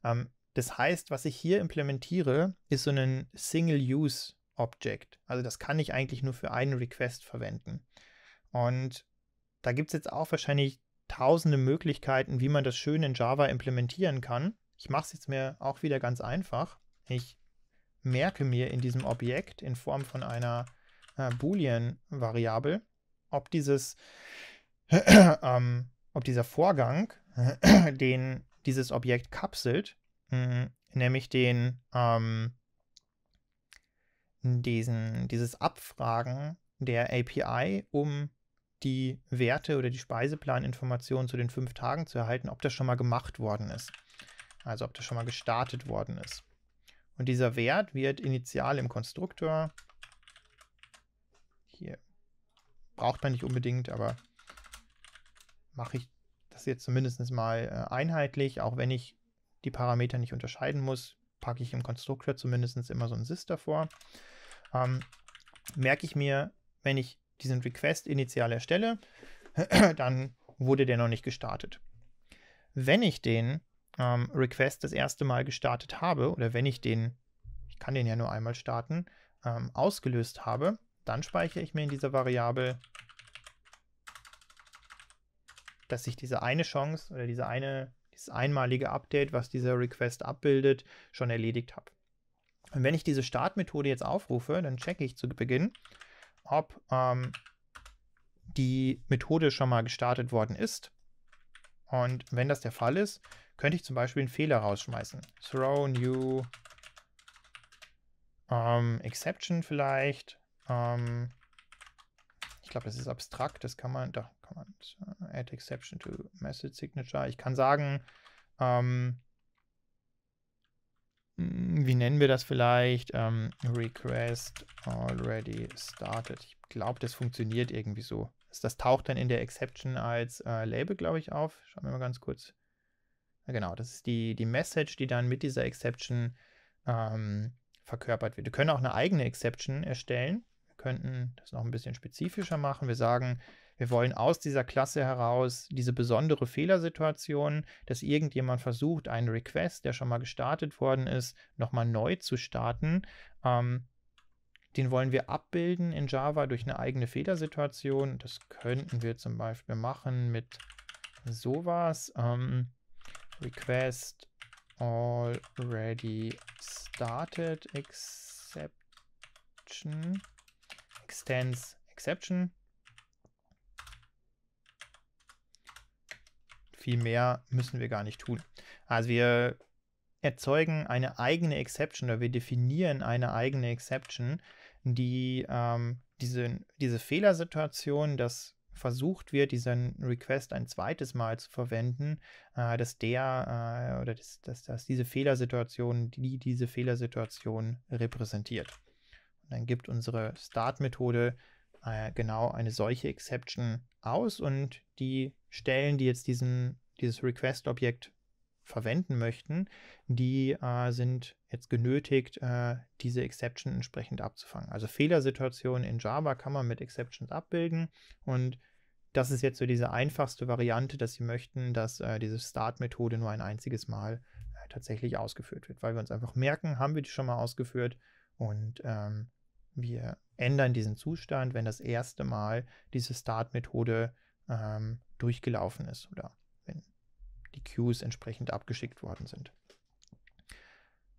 Ähm, das heißt, was ich hier implementiere, ist so ein Single-Use-Object. Also das kann ich eigentlich nur für einen Request verwenden. Und da gibt es jetzt auch wahrscheinlich tausende Möglichkeiten, wie man das schön in Java implementieren kann. Ich mache es jetzt mir auch wieder ganz einfach. Ich merke mir in diesem Objekt in Form von einer äh, Boolean-Variable, ob dieses, ähm, ob dieser Vorgang, den dieses Objekt kapselt, Mhm. nämlich den, ähm, diesen, dieses Abfragen der API, um die Werte oder die Speiseplaninformationen zu den fünf Tagen zu erhalten, ob das schon mal gemacht worden ist. Also ob das schon mal gestartet worden ist. Und dieser Wert wird initial im Konstruktor, hier braucht man nicht unbedingt, aber mache ich das jetzt zumindest mal äh, einheitlich, auch wenn ich die Parameter nicht unterscheiden muss, packe ich im Konstruktor zumindest immer so ein Sys davor. Ähm, merke ich mir, wenn ich diesen Request initial erstelle, dann wurde der noch nicht gestartet. Wenn ich den ähm, Request das erste Mal gestartet habe oder wenn ich den, ich kann den ja nur einmal starten, ähm, ausgelöst habe, dann speichere ich mir in dieser Variable, dass ich diese eine Chance oder diese eine dieses einmalige Update, was dieser Request abbildet, schon erledigt habe. Und wenn ich diese Startmethode jetzt aufrufe, dann checke ich zu Beginn, ob ähm, die Methode schon mal gestartet worden ist. Und wenn das der Fall ist, könnte ich zum Beispiel einen Fehler rausschmeißen. Throw new ähm, exception vielleicht. Ähm, glaube, das ist abstrakt. Das kann man, da kann man uh, add exception to message signature. Ich kann sagen, ähm, hm, wie nennen wir das vielleicht? Ähm, request already started. Ich glaube, das funktioniert irgendwie so. Das taucht dann in der Exception als äh, Label, glaube ich, auf. Schauen wir mal ganz kurz. Ja, genau, das ist die, die Message, die dann mit dieser Exception ähm, verkörpert wird. Wir können auch eine eigene Exception erstellen. Könnten das noch ein bisschen spezifischer machen. Wir sagen, wir wollen aus dieser Klasse heraus diese besondere Fehlersituation, dass irgendjemand versucht, einen Request, der schon mal gestartet worden ist, nochmal neu zu starten, ähm, Den wollen wir abbilden in Java durch eine eigene Fehlersituation. Das könnten wir zum Beispiel machen mit sowas. Ähm, request already started exception extends exception. Viel mehr müssen wir gar nicht tun. Also wir erzeugen eine eigene Exception oder wir definieren eine eigene Exception, die ähm, diese, diese Fehlersituation, dass versucht wird, diesen Request ein zweites Mal zu verwenden, äh, dass der äh, oder dass, dass, dass diese Fehlersituation, die diese Fehlersituation repräsentiert. Dann gibt unsere Start-Methode äh, genau eine solche Exception aus und die Stellen, die jetzt diesen, dieses Request-Objekt verwenden möchten, die äh, sind jetzt genötigt, äh, diese Exception entsprechend abzufangen. Also Fehlersituationen in Java kann man mit Exceptions abbilden und das ist jetzt so diese einfachste Variante, dass Sie möchten, dass äh, diese Start-Methode nur ein einziges Mal äh, tatsächlich ausgeführt wird, weil wir uns einfach merken, haben wir die schon mal ausgeführt und ähm, wir ändern diesen Zustand, wenn das erste Mal diese Start-Methode ähm, durchgelaufen ist oder die Queues entsprechend abgeschickt worden sind.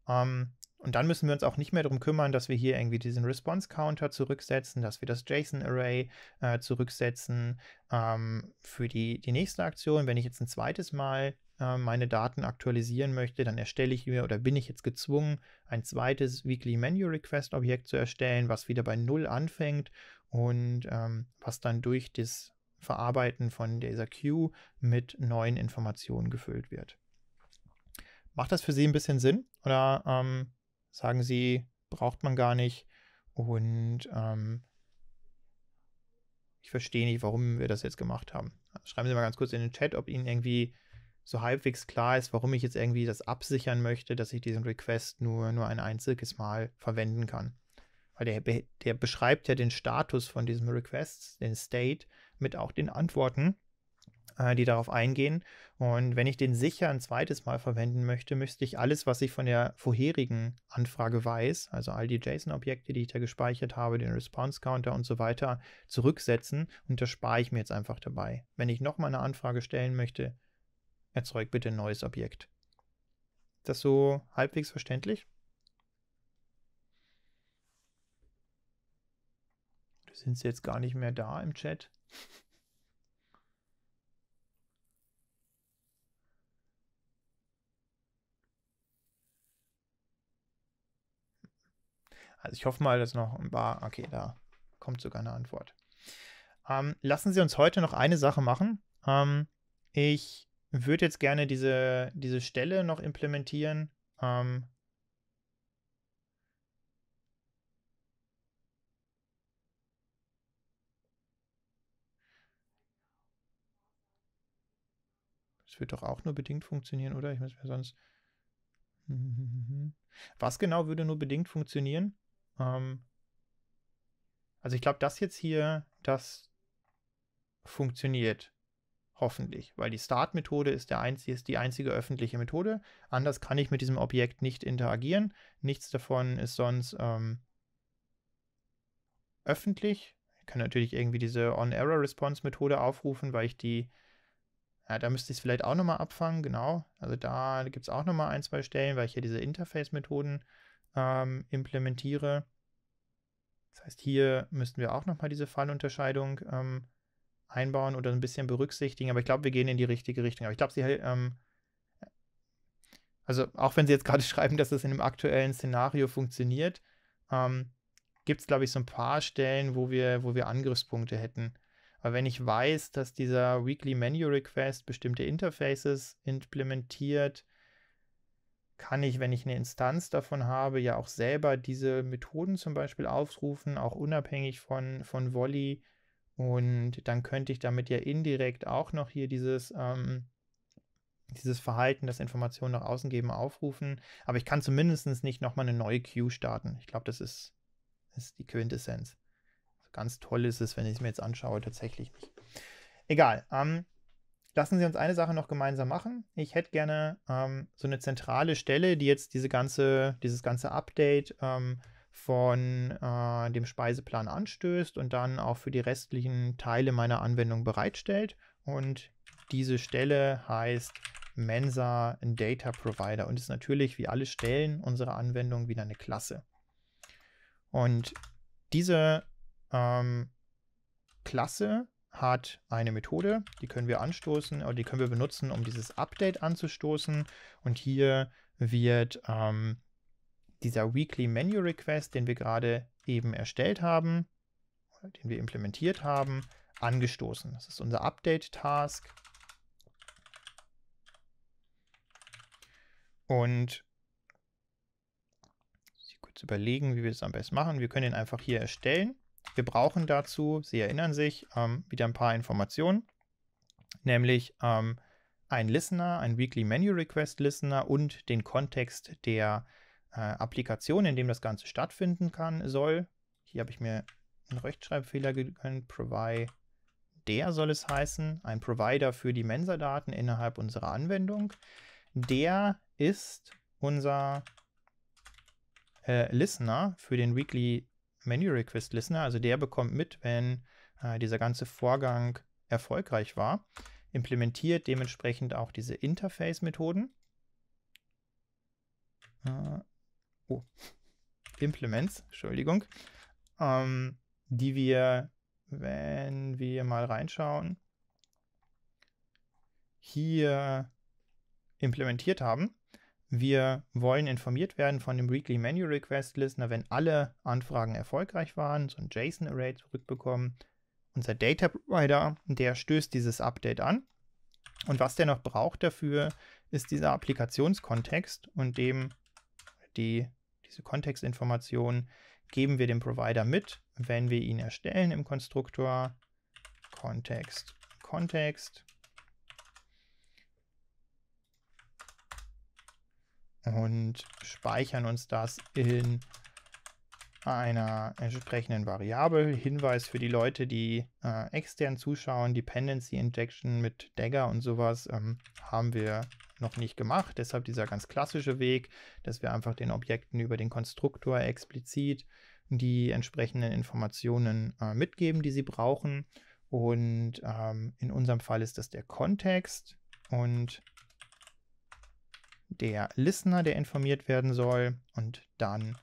Ähm, und dann müssen wir uns auch nicht mehr darum kümmern, dass wir hier irgendwie diesen Response-Counter zurücksetzen, dass wir das JSON-Array äh, zurücksetzen ähm, für die, die nächste Aktion. Wenn ich jetzt ein zweites Mal äh, meine Daten aktualisieren möchte, dann erstelle ich mir oder bin ich jetzt gezwungen, ein zweites Weekly Menu Request Objekt zu erstellen, was wieder bei Null anfängt und ähm, was dann durch das Verarbeiten von dieser Queue mit neuen Informationen gefüllt wird. Macht das für Sie ein bisschen Sinn? Oder ähm, sagen Sie, braucht man gar nicht? Und ähm, ich verstehe nicht, warum wir das jetzt gemacht haben. Schreiben Sie mal ganz kurz in den Chat, ob Ihnen irgendwie so halbwegs klar ist, warum ich jetzt irgendwie das absichern möchte, dass ich diesen Request nur, nur ein einziges Mal verwenden kann. Weil der, der beschreibt ja den Status von diesem Request, den State, mit auch den Antworten, äh, die darauf eingehen. Und wenn ich den sicher ein zweites Mal verwenden möchte, müsste ich alles, was ich von der vorherigen Anfrage weiß, also all die JSON-Objekte, die ich da gespeichert habe, den Response-Counter und so weiter, zurücksetzen. Und das spare ich mir jetzt einfach dabei. Wenn ich nochmal eine Anfrage stellen möchte, erzeug bitte ein neues Objekt. Ist das so halbwegs verständlich? Sind sie jetzt gar nicht mehr da im Chat? Also ich hoffe mal, dass noch ein paar. Okay, da kommt sogar eine Antwort. Ähm, lassen Sie uns heute noch eine Sache machen. Ähm, ich würde jetzt gerne diese, diese Stelle noch implementieren. Ähm, Das wird doch auch nur bedingt funktionieren, oder? Ich muss mir sonst. Was genau würde nur bedingt funktionieren? Ähm also ich glaube, das jetzt hier, das funktioniert hoffentlich, weil die Start-Methode ist, ist die einzige öffentliche Methode. Anders kann ich mit diesem Objekt nicht interagieren. Nichts davon ist sonst ähm, öffentlich. Ich kann natürlich irgendwie diese On-Error-Response-Methode aufrufen, weil ich die ja, da müsste ich es vielleicht auch nochmal abfangen, genau. Also da gibt es auch nochmal ein, zwei Stellen, weil ich hier diese Interface-Methoden ähm, implementiere. Das heißt, hier müssten wir auch nochmal diese Fallunterscheidung ähm, einbauen oder ein bisschen berücksichtigen. Aber ich glaube, wir gehen in die richtige Richtung. Aber ich glaube, Sie, ähm, also auch wenn Sie jetzt gerade schreiben, dass das in einem aktuellen Szenario funktioniert, ähm, gibt es, glaube ich, so ein paar Stellen, wo wir, wo wir Angriffspunkte hätten. Weil wenn ich weiß, dass dieser Weekly Menu Request bestimmte Interfaces implementiert, kann ich, wenn ich eine Instanz davon habe, ja auch selber diese Methoden zum Beispiel aufrufen, auch unabhängig von, von Volley. Und dann könnte ich damit ja indirekt auch noch hier dieses, ähm, dieses Verhalten, das Informationen nach außen geben, aufrufen. Aber ich kann zumindest nicht nochmal eine neue Queue starten. Ich glaube, das ist, ist die Quintessenz. Ganz toll ist es, wenn ich es mir jetzt anschaue, tatsächlich nicht. Egal. Ähm, lassen Sie uns eine Sache noch gemeinsam machen. Ich hätte gerne ähm, so eine zentrale Stelle, die jetzt diese ganze, dieses ganze Update ähm, von äh, dem Speiseplan anstößt und dann auch für die restlichen Teile meiner Anwendung bereitstellt. Und diese Stelle heißt Mensa Data Provider und ist natürlich wie alle Stellen unserer Anwendung wieder eine Klasse. Und diese ähm, Klasse hat eine Methode, die können wir anstoßen oder die können wir benutzen, um dieses Update anzustoßen. Und hier wird ähm, dieser Weekly Menu Request, den wir gerade eben erstellt haben, den wir implementiert haben, angestoßen. Das ist unser Update-Task. Und ich kurz überlegen, wie wir das am besten machen. Wir können ihn einfach hier erstellen. Wir brauchen dazu, Sie erinnern sich, ähm, wieder ein paar Informationen, nämlich ähm, ein Listener, ein Weekly Menu Request Listener und den Kontext der äh, Applikation, in dem das Ganze stattfinden kann, soll. Hier habe ich mir einen Rechtschreibfehler gegönnt. Provide, der soll es heißen, ein Provider für die Mensa-Daten innerhalb unserer Anwendung. Der ist unser äh, Listener für den Weekly Menu Request Listener. Also der bekommt mit, wenn äh, dieser ganze Vorgang erfolgreich war. Implementiert dementsprechend auch diese Interface-Methoden. Äh, oh, Implements, Entschuldigung, ähm, die wir, wenn wir mal reinschauen, hier implementiert haben. Wir wollen informiert werden von dem Weekly Menu Request Listener, wenn alle Anfragen erfolgreich waren, so ein JSON-Array zurückbekommen. Unser Data Provider, der stößt dieses Update an. Und was der noch braucht dafür, ist dieser Applikationskontext und dem die, diese Kontextinformation geben wir dem Provider mit, wenn wir ihn erstellen im Konstruktor. Kontext, Kontext. und speichern uns das in einer entsprechenden Variable. Hinweis für die Leute, die äh, extern zuschauen, Dependency Injection mit Dagger und sowas ähm, haben wir noch nicht gemacht. Deshalb dieser ganz klassische Weg, dass wir einfach den Objekten über den Konstruktor explizit die entsprechenden Informationen äh, mitgeben, die sie brauchen. Und ähm, in unserem Fall ist das der Kontext und der Listener, der informiert werden soll. Und dann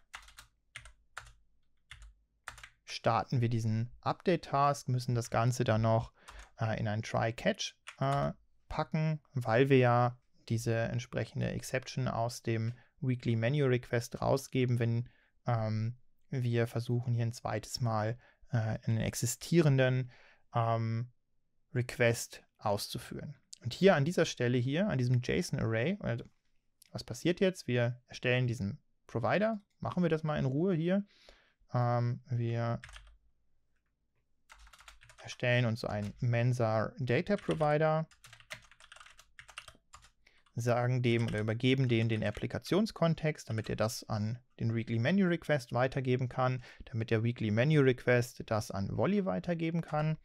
starten wir diesen Update-Task, müssen das Ganze dann noch äh, in ein Try-Catch äh, packen, weil wir ja diese entsprechende Exception aus dem Weekly Menu Request rausgeben, wenn ähm, wir versuchen, hier ein zweites Mal äh, einen existierenden ähm, Request auszuführen. Und hier an dieser Stelle hier, an diesem JSON-Array, was passiert jetzt? Wir erstellen diesen Provider. Machen wir das mal in Ruhe hier. Ähm, wir erstellen uns einen Mensa Data Provider, sagen dem oder übergeben dem den Applikationskontext, damit er das an den Weekly Menu Request weitergeben kann, damit der Weekly Menu Request das an Volley weitergeben kann.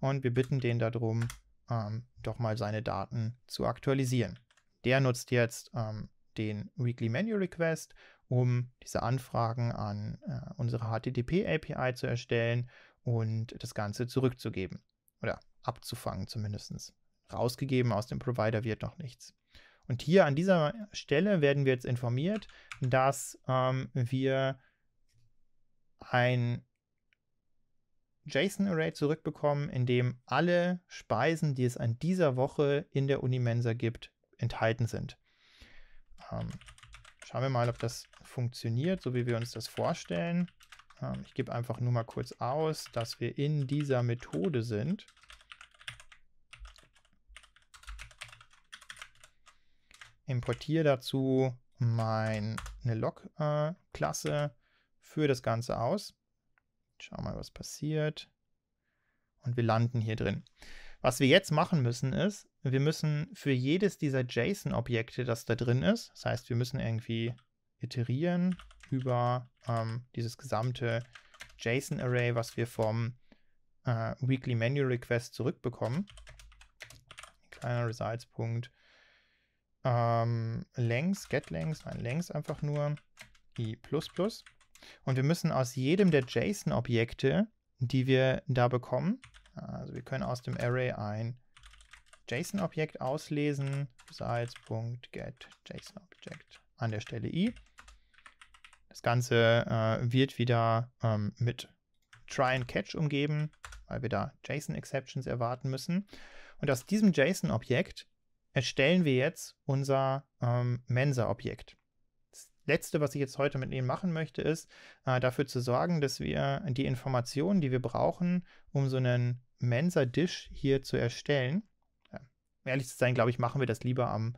Und wir bitten den darum, ähm, doch mal seine Daten zu aktualisieren. Der nutzt jetzt ähm, den Weekly Menu Request, um diese Anfragen an äh, unsere HTTP API zu erstellen und das Ganze zurückzugeben oder abzufangen zumindest. Rausgegeben aus dem Provider wird noch nichts. Und hier an dieser Stelle werden wir jetzt informiert, dass ähm, wir ein JSON-Array zurückbekommen, in dem alle Speisen, die es an dieser Woche in der Unimensa gibt, enthalten sind. Ähm, schauen wir mal, ob das funktioniert, so wie wir uns das vorstellen. Ähm, ich gebe einfach nur mal kurz aus, dass wir in dieser Methode sind. Importiere dazu meine Log-Klasse äh, für das Ganze aus. Schauen wir mal, was passiert. Und wir landen hier drin. Was wir jetzt machen müssen ist, wir müssen für jedes dieser JSON-Objekte, das da drin ist, das heißt, wir müssen irgendwie iterieren über ähm, dieses gesamte JSON-Array, was wir vom äh, Weekly Menu Request zurückbekommen. Kleiner Results-Punkt. Ähm, length, get length, nein, length einfach nur i++. Und wir müssen aus jedem der JSON-Objekte, die wir da bekommen, also wir können aus dem Array ein JSON-Objekt auslesen, results.get JSON-Objekt an der Stelle i. Das Ganze äh, wird wieder ähm, mit Try and Catch umgeben, weil wir da JSON-Exceptions erwarten müssen. Und aus diesem JSON-Objekt erstellen wir jetzt unser ähm, Mensa-Objekt. Das letzte, was ich jetzt heute mit Ihnen machen möchte, ist äh, dafür zu sorgen, dass wir die Informationen, die wir brauchen, um so einen Mensa-Dish hier zu erstellen, ja, ehrlich zu sein, glaube ich, machen wir das lieber am,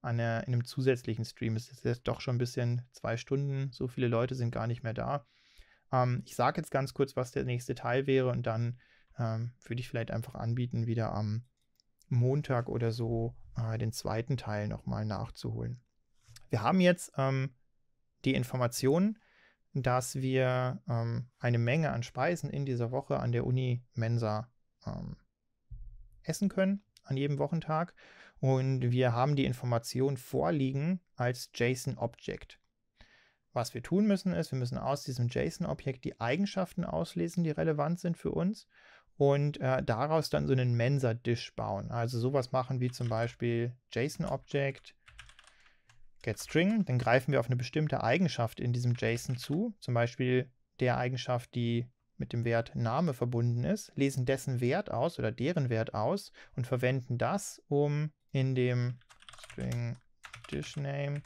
an einer, in einem zusätzlichen Stream. Es ist jetzt doch schon ein bisschen zwei Stunden, so viele Leute sind gar nicht mehr da. Ähm, ich sage jetzt ganz kurz, was der nächste Teil wäre und dann ähm, würde ich vielleicht einfach anbieten, wieder am Montag oder so äh, den zweiten Teil nochmal nachzuholen. Wir haben jetzt ähm, die Information, dass wir ähm, eine Menge an Speisen in dieser Woche an der Uni Mensa ähm, essen können, an jedem Wochentag. Und wir haben die Information vorliegen als JSON-Object. Was wir tun müssen, ist, wir müssen aus diesem JSON-Objekt die Eigenschaften auslesen, die relevant sind für uns und äh, daraus dann so einen Mensa-Dish bauen. Also sowas machen wie zum Beispiel JSON-Object getString. Dann greifen wir auf eine bestimmte Eigenschaft in diesem JSON zu, zum Beispiel der Eigenschaft, die mit dem Wert Name verbunden ist, lesen dessen Wert aus oder deren Wert aus und verwenden das, um in dem String DishName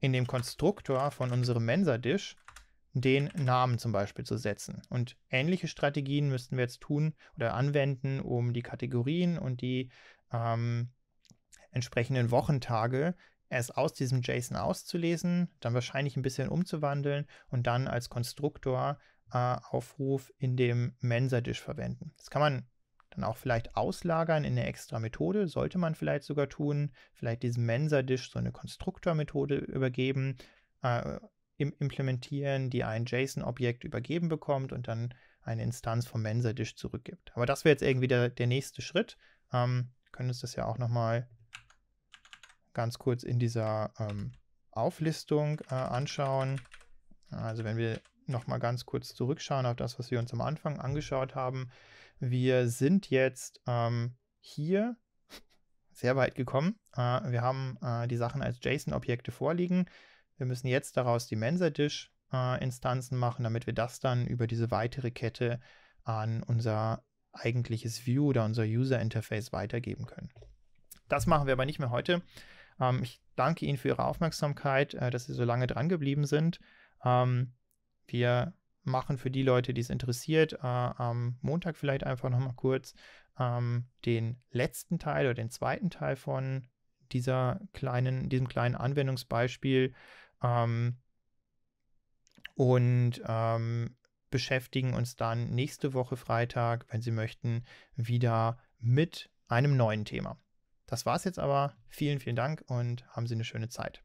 in dem Konstruktor von unserem Mensa-Dish den Namen zum Beispiel zu setzen. Und ähnliche Strategien müssten wir jetzt tun oder anwenden, um die Kategorien und die ähm, entsprechenden Wochentage erst aus diesem JSON auszulesen, dann wahrscheinlich ein bisschen umzuwandeln und dann als Konstruktor äh, in dem Mensa-Dish verwenden. Das kann man dann auch vielleicht auslagern in eine extra Methode, sollte man vielleicht sogar tun, vielleicht diesem Mensa-Dish so eine Konstruktor-Methode übergeben, äh, implementieren, die ein JSON-Objekt übergeben bekommt und dann eine Instanz vom Mensa-Dish zurückgibt. Aber das wäre jetzt irgendwie der, der nächste Schritt. Ähm, können uns das ja auch nochmal ganz kurz in dieser ähm, Auflistung äh, anschauen. Also wenn wir nochmal ganz kurz zurückschauen auf das, was wir uns am Anfang angeschaut haben. Wir sind jetzt ähm, hier sehr weit gekommen. Äh, wir haben äh, die Sachen als JSON-Objekte vorliegen. Wir müssen jetzt daraus die Mensa-Dish-Instanzen äh, machen, damit wir das dann über diese weitere Kette an unser eigentliches View oder unser User-Interface weitergeben können. Das machen wir aber nicht mehr heute. Ähm, ich danke Ihnen für Ihre Aufmerksamkeit, äh, dass Sie so lange dran geblieben sind. Ähm, wir machen für die Leute, die es interessiert, äh, am Montag vielleicht einfach nochmal kurz ähm, den letzten Teil oder den zweiten Teil von dieser kleinen, diesem kleinen Anwendungsbeispiel ähm, und ähm, beschäftigen uns dann nächste Woche Freitag, wenn Sie möchten, wieder mit einem neuen Thema. Das war's jetzt aber. Vielen, vielen Dank und haben Sie eine schöne Zeit.